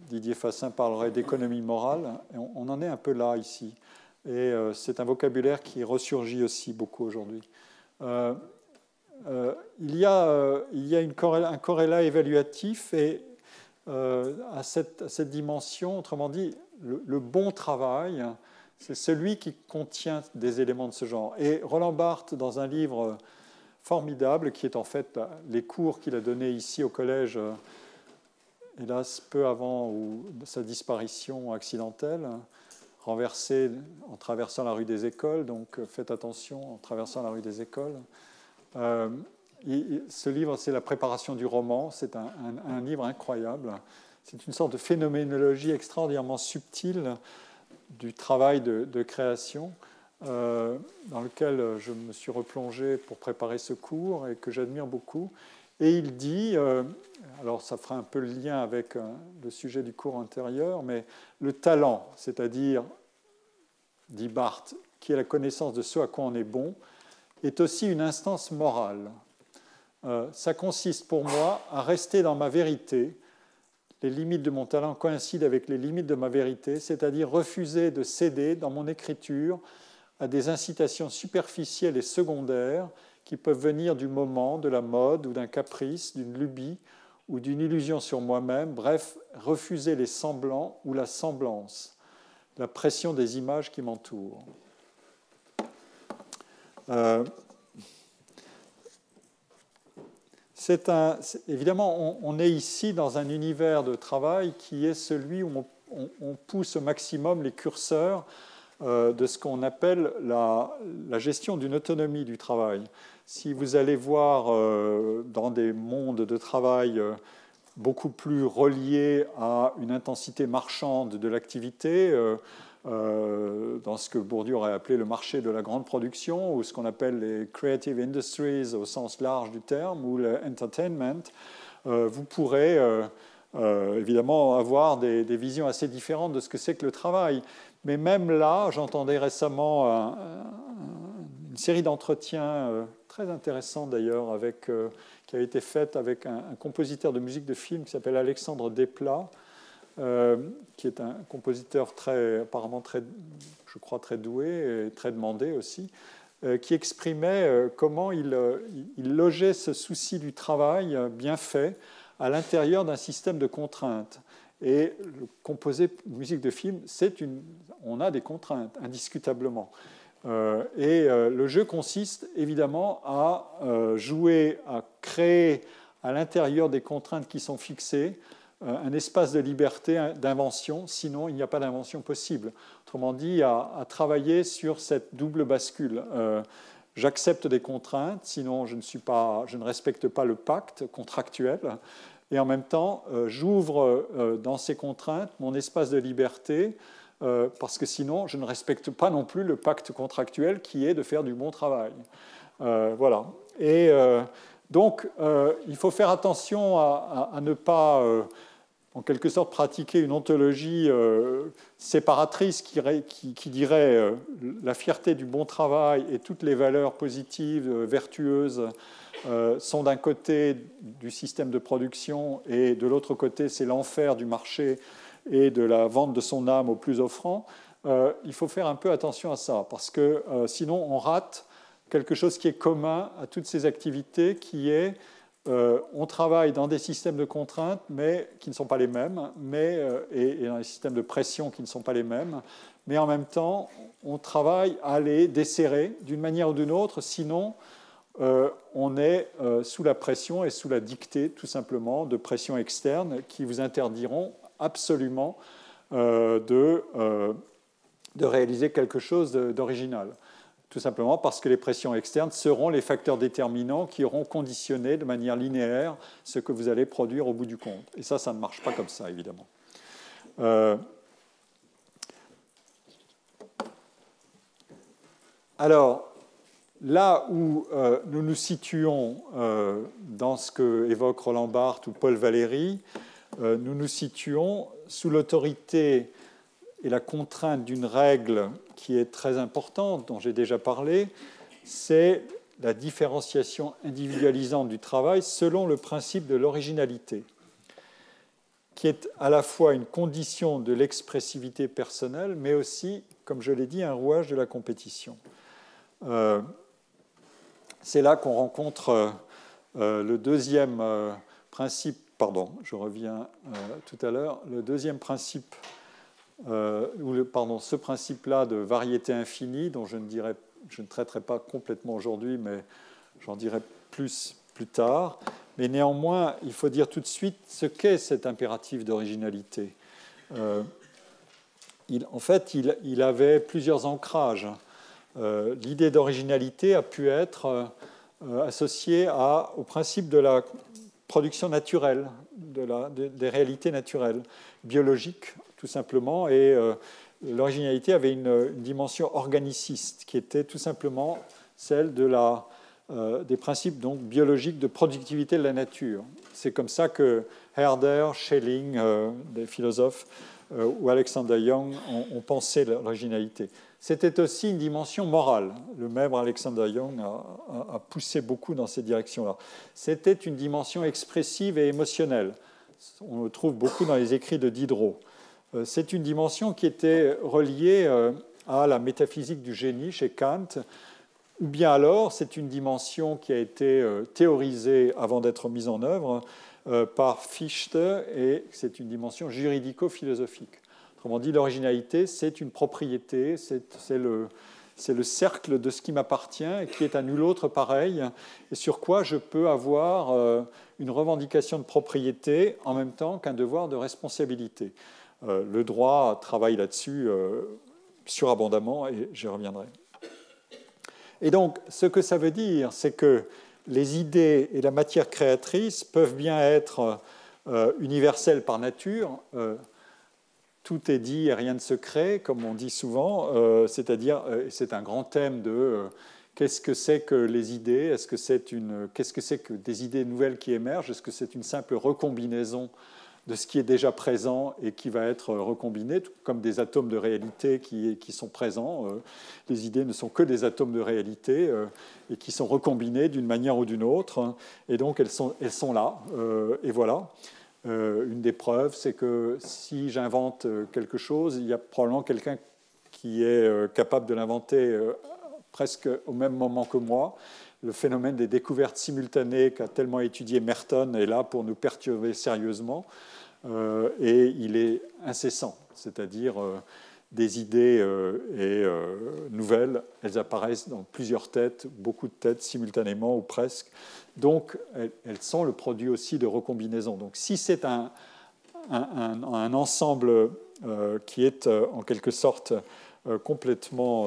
Didier Fassin parlerait d'économie morale. Et on, en est un peu là ici. Et euh, c'est un vocabulaire qui ressurgit aussi beaucoup aujourd'hui. Euh, il y a, il y a un corrélat évaluatif et euh, à, cette, dimension. Autrement dit, le, bon travail, c'est celui qui contient des éléments de ce genre. Et Roland Barthes, dans un livre formidable, qui est en fait les cours qu'il a donnés ici au collège, euh, hélas peu avant sa disparition accidentelle, renversé en traversant la rue des écoles, donc faites attention en traversant la rue des écoles. Euh, ce livre, c'est la préparation du roman. C'est un, livre incroyable. C'est une sorte de phénoménologie extraordinairement subtile du travail de, création euh, dans lequel je me suis replongé pour préparer ce cours et que j'admire beaucoup. Et il dit, euh, alors ça fera un peu le lien avec euh, le sujet du cours antérieur, mais le talent, c'est-à-dire, dit Barthes, qui est la connaissance de ce à quoi on est bon, est aussi une instance morale. Euh, ça consiste pour moi à rester dans ma vérité. Les limites de mon talent coïncident avec les limites de ma vérité, c'est-à-dire refuser de céder dans mon écriture à des incitations superficielles et secondaires qui peuvent venir du moment, de la mode ou d'un caprice, d'une lubie ou d'une illusion sur moi-même, bref, refuser les semblants ou la semblance, la pression des images qui m'entourent. Euh, un, évidemment, on, est ici dans un univers de travail qui est celui où on, pousse au maximum les curseurs euh, de ce qu'on appelle la, gestion d'une autonomie du travail. Si vous allez voir euh, dans des mondes de travail euh, beaucoup plus reliés à une intensité marchande de l'activité, euh, dans ce que Bourdieu aurait appelé le marché de la grande production, ou ce qu'on appelle les creative industries au sens large du terme, ou l'entertainment, vous pourrez évidemment avoir des, visions assez différentes de ce que c'est que le travail. Mais même là, j'entendais récemment une série d'entretiens très intéressants d'ailleurs, avec, qui a été faite avec un, compositeur de musique de film qui s'appelle Alexandre Desplat, euh, qui est un compositeur très, apparemment très, je crois, très doué et très demandé aussi, euh, qui exprimait euh, comment il, il, logeait ce souci du travail bien fait à l'intérieur d'un système de contraintes. Et composer musique de film, c'est une, on a des contraintes, indiscutablement. Et le jeu consiste évidemment à jouer, à créer à l'intérieur des contraintes qui sont fixées, euh, un espace de liberté, d'invention, sinon il n'y a pas d'invention possible. Autrement dit, à, travailler sur cette double bascule. Euh, j'accepte des contraintes, sinon je ne, suis pas, je ne respecte pas le pacte contractuel. Et en même temps, euh, j'ouvre dans ces contraintes mon espace de liberté, parce que sinon, je ne respecte pas non plus le pacte contractuel qui est de faire du bon travail. voilà. Et donc, il faut faire attention à ne pas en quelque sorte pratiquer une ontologie euh, séparatrice qui, dirait euh, la fierté du bon travail et toutes les valeurs positives, euh, vertueuses, sont d'un côté du système de production et de l'autre côté c'est l'enfer du marché et de la vente de son âme au plus offrant. il faut faire un peu attention à ça parce que sinon on rate quelque chose qui est commun à toutes ces activités qui est euh, on travaille dans des systèmes de contraintes, mais qui ne sont pas les mêmes, mais, euh, et, dans des systèmes de pression qui ne sont pas les mêmes, mais en même temps, on travaille à les desserrer d'une manière ou d'une autre, sinon on est sous la pression et sous la dictée, tout simplement, de pressions externes qui vous interdiront absolument de, de réaliser quelque chose d'original tout simplement parce que les pressions externes seront les facteurs déterminants qui auront conditionné de manière linéaire ce que vous allez produire au bout du compte. Et ça, ça ne marche pas comme ça, évidemment. Euh, alors, là où euh, nous nous situons euh, dans ce que évoque Roland Barthes ou Paul Valéry, nous nous situons sous l'autorité et la contrainte d'une règle qui est très importante, dont j'ai déjà parlé, c'est la différenciation individualisante du travail selon le principe de l'originalité, qui est à la fois une condition de l'expressivité personnelle, mais aussi, comme je l'ai dit, un rouage de la compétition. Euh, c'est là qu'on rencontre euh, le deuxième euh, principe, pardon, je reviens tout à l'heure, le deuxième principe euh, ou pardon, ce principe-là de variété infinie, dont je ne, dirai, je ne traiterai pas complètement aujourd'hui, mais j'en dirai plus plus tard. Mais néanmoins, il faut dire tout de suite ce qu'est cet impératif d'originalité. Euh, en fait, il, avait plusieurs ancrages. Euh, l'idée d'originalité a pu être associée au principe de la production naturelle, de la, des réalités naturelles, biologiques tout simplement, et euh, l'originalité avait une, dimension organiciste qui était tout simplement celle de la, euh, des principes donc, biologiques de productivité de la nature. C'est comme ça que Herder, Schelling, euh, des philosophes, ou Alexander Young ont, pensé l'originalité. C'était aussi une dimension morale. Le même Alexander Young a, a poussé beaucoup dans cette direction-là. C'était une dimension expressive et émotionnelle. On le trouve beaucoup dans les écrits de Diderot. Euh, c'est une dimension qui était reliée euh, à la métaphysique du génie chez Kant, ou bien alors c'est une dimension qui a été euh, théorisée avant d'être mise en œuvre par Fichte, et c'est une dimension juridico-philosophique. Autrement dit, l'originalité, c'est une propriété, c'est le, le, cercle de ce qui m'appartient et qui est à nul autre pareil, et sur quoi je peux avoir une revendication de propriété en même temps qu'un devoir de responsabilité. Euh, le droit travaille là-dessus euh, surabondamment et j'y reviendrai. Et donc, ce que ça veut dire, c'est que les idées et la matière créatrice peuvent bien être euh, universelles par nature. tout est dit et rien ne se crée, comme on dit souvent. C'est-à-dire, c'est un grand thème de qu'est-ce que c'est que les idées? Est-ce que c'est une, qu'est-ce que c'est que des idées nouvelles qui émergent? Est-ce que c'est une simple recombinaison de ce qui est déjà présent et qui va être recombiné, comme des atomes de réalité qui, sont présents. Euh, les idées ne sont que des atomes de réalité euh, et qui sont recombinés d'une manière ou d'une autre. Et donc elles sont, là. Euh, et voilà. Une des preuves, c'est que si j'invente quelque chose, il y a probablement quelqu'un qui est capable de l'inventer presque au même moment que moi le phénomène des découvertes simultanées qu'a tellement étudié Merton est là pour nous perturber sérieusement. Euh, et il est incessant, c'est-à-dire euh, des idées euh, et nouvelles, elles apparaissent dans plusieurs têtes, beaucoup de têtes simultanément ou presque. Donc elles, sont le produit aussi de recombinaisons. Donc si c'est un, un, ensemble qui est en quelque sorte complètement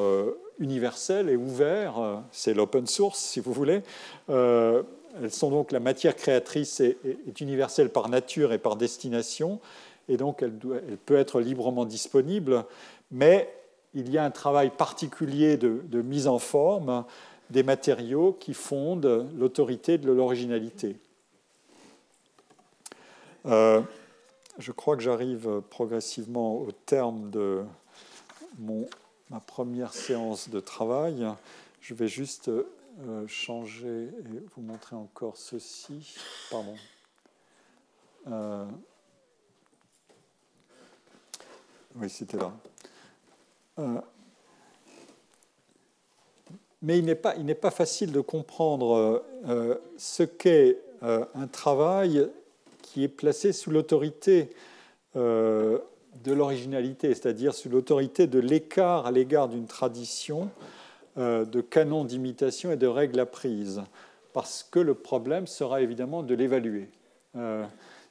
universel et ouvert, c'est l'open source si vous voulez, elles sont donc la matière créatrice est, universelle par nature et par destination, et donc elle, peut être librement disponible, mais il y a un travail particulier de, mise en forme des matériaux qui fondent l'autorité de l'originalité. Euh, je crois que j'arrive progressivement au terme de ma première séance de travail. Je vais juste euh, changer et vous montrer encore ceci. Pardon. Euh, oui, c'était là. Euh, mais il n'est pas, pas, facile de comprendre ce qu'est un travail qui est placé sous l'autorité de l'originalité, c'est-à-dire sous l'autorité de l'écart à l'égard d'une tradition de canons d'imitation et de règles apprises, parce que le problème sera évidemment de l'évaluer.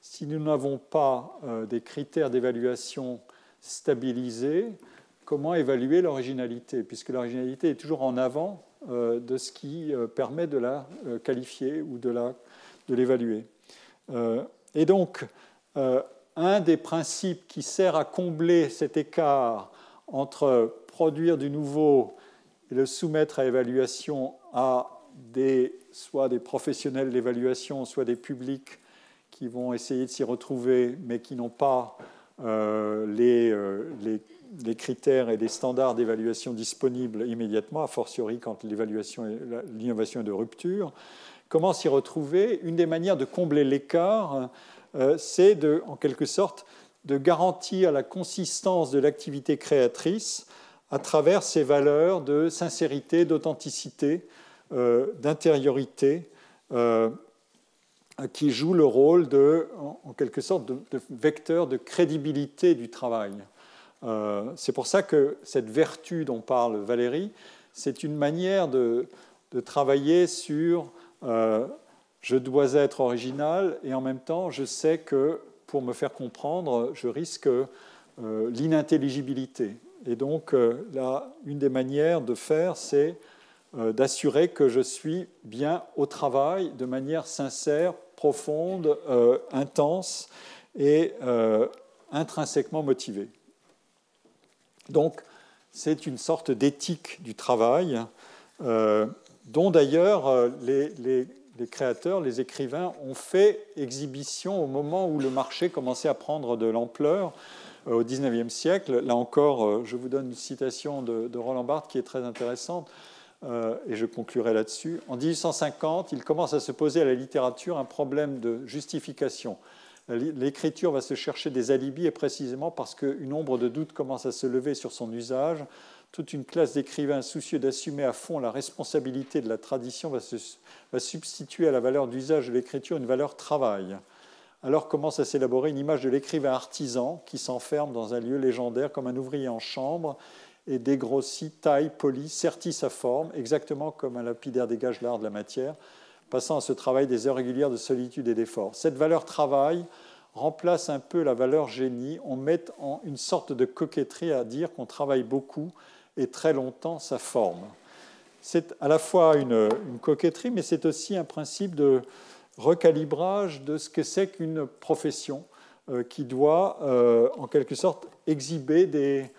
si nous n'avons pas des critères d'évaluation stabilisés, comment évaluer l'originalité Puisque l'originalité est toujours en avant de ce qui permet de la qualifier ou de l'évaluer. et donc, un des principes qui sert à combler cet écart entre produire du nouveau et le soumettre à évaluation à des, soit des professionnels d'évaluation, soit des publics qui vont essayer de s'y retrouver, mais qui n'ont pas euh, euh, les, les, critères et les standards d'évaluation disponibles immédiatement, a fortiori quand l'innovation est de rupture. Comment s'y retrouver? Une des manières de combler l'écart, euh, c'est en quelque sorte de garantir la consistance de l'activité créatrice à travers ces valeurs de sincérité, d'authenticité, euh, d'intériorité, euh, qui jouent le rôle de, en, quelque sorte, de, vecteur de crédibilité du travail. c'est pour ça que cette vertu dont parle Valérie, c'est une manière de, travailler sur je dois être original et en même temps, je sais que pour me faire comprendre, je risque euh, l'inintelligibilité. Et donc, euh, là, une des manières de faire, c'est euh, d'assurer que je suis bien au travail de manière sincère, profonde, intense et intrinsèquement motivée. Donc, c'est une sorte d'éthique du travail, dont d'ailleurs les créateurs, les écrivains ont fait exhibition au moment où le marché commençait à prendre de l'ampleur euh, au XIXe siècle. Là encore, euh, je vous donne une citation de, Roland Barthes qui est très intéressante, euh, et je conclurai là-dessus. En 1850, il commence à se poser à la littérature un problème de justification. L'écriture va se chercher des alibis, et précisément parce qu'une ombre de doute commence à se lever sur son usage, toute une classe d'écrivains soucieux d'assumer à fond la responsabilité de la tradition va, substituer à la valeur d'usage de l'écriture une valeur travail. Alors commence à s'élaborer une image de l'écrivain artisan qui s'enferme dans un lieu légendaire comme un ouvrier en chambre et dégrossit, taille, polie, sertit sa forme, exactement comme un lapidaire dégage l'art de la matière, passant à ce travail des heures régulières de solitude et d'effort. Cette valeur travail remplace un peu la valeur génie. On met en une sorte de coquetterie à dire qu'on travaille beaucoup et très longtemps sa forme. C'est à la fois une, coquetterie, mais c'est aussi un principe de recalibrage de ce que c'est qu'une profession euh, qui doit, euh, en quelque sorte, exhiber des,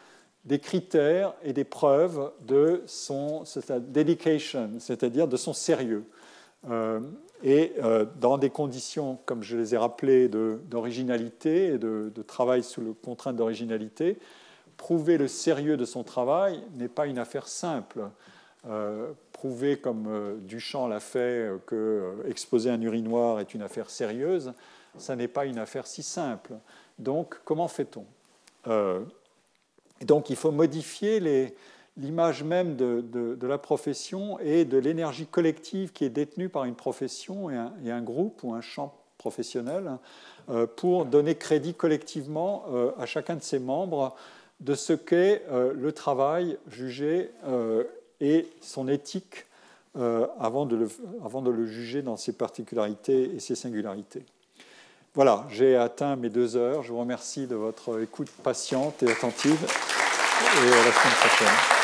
critères et des preuves de son dedication, c'est-à-dire de son sérieux. Euh, et dans des conditions, comme je les ai rappelées, d'originalité et de, travail sous le contrainte d'originalité, prouver le sérieux de son travail n'est pas une affaire simple. Prouver, comme euh, Duchamp l'a fait, euh, que exposer un urinoir est une affaire sérieuse, ça n'est pas une affaire si simple. Donc, comment fait-on? Donc, il faut modifier l'image même de, la profession et de l'énergie collective qui est détenue par une profession et un, groupe ou un champ professionnel pour donner crédit collectivement à chacun de ses membres de ce qu'est euh, le travail jugé euh, et son éthique euh, avant de, le, avant, de le, juger dans ses particularités et ses singularités. Voilà, j'ai atteint mes deux heures. Je vous remercie de votre écoute patiente et attentive. Et à la semaine prochaine.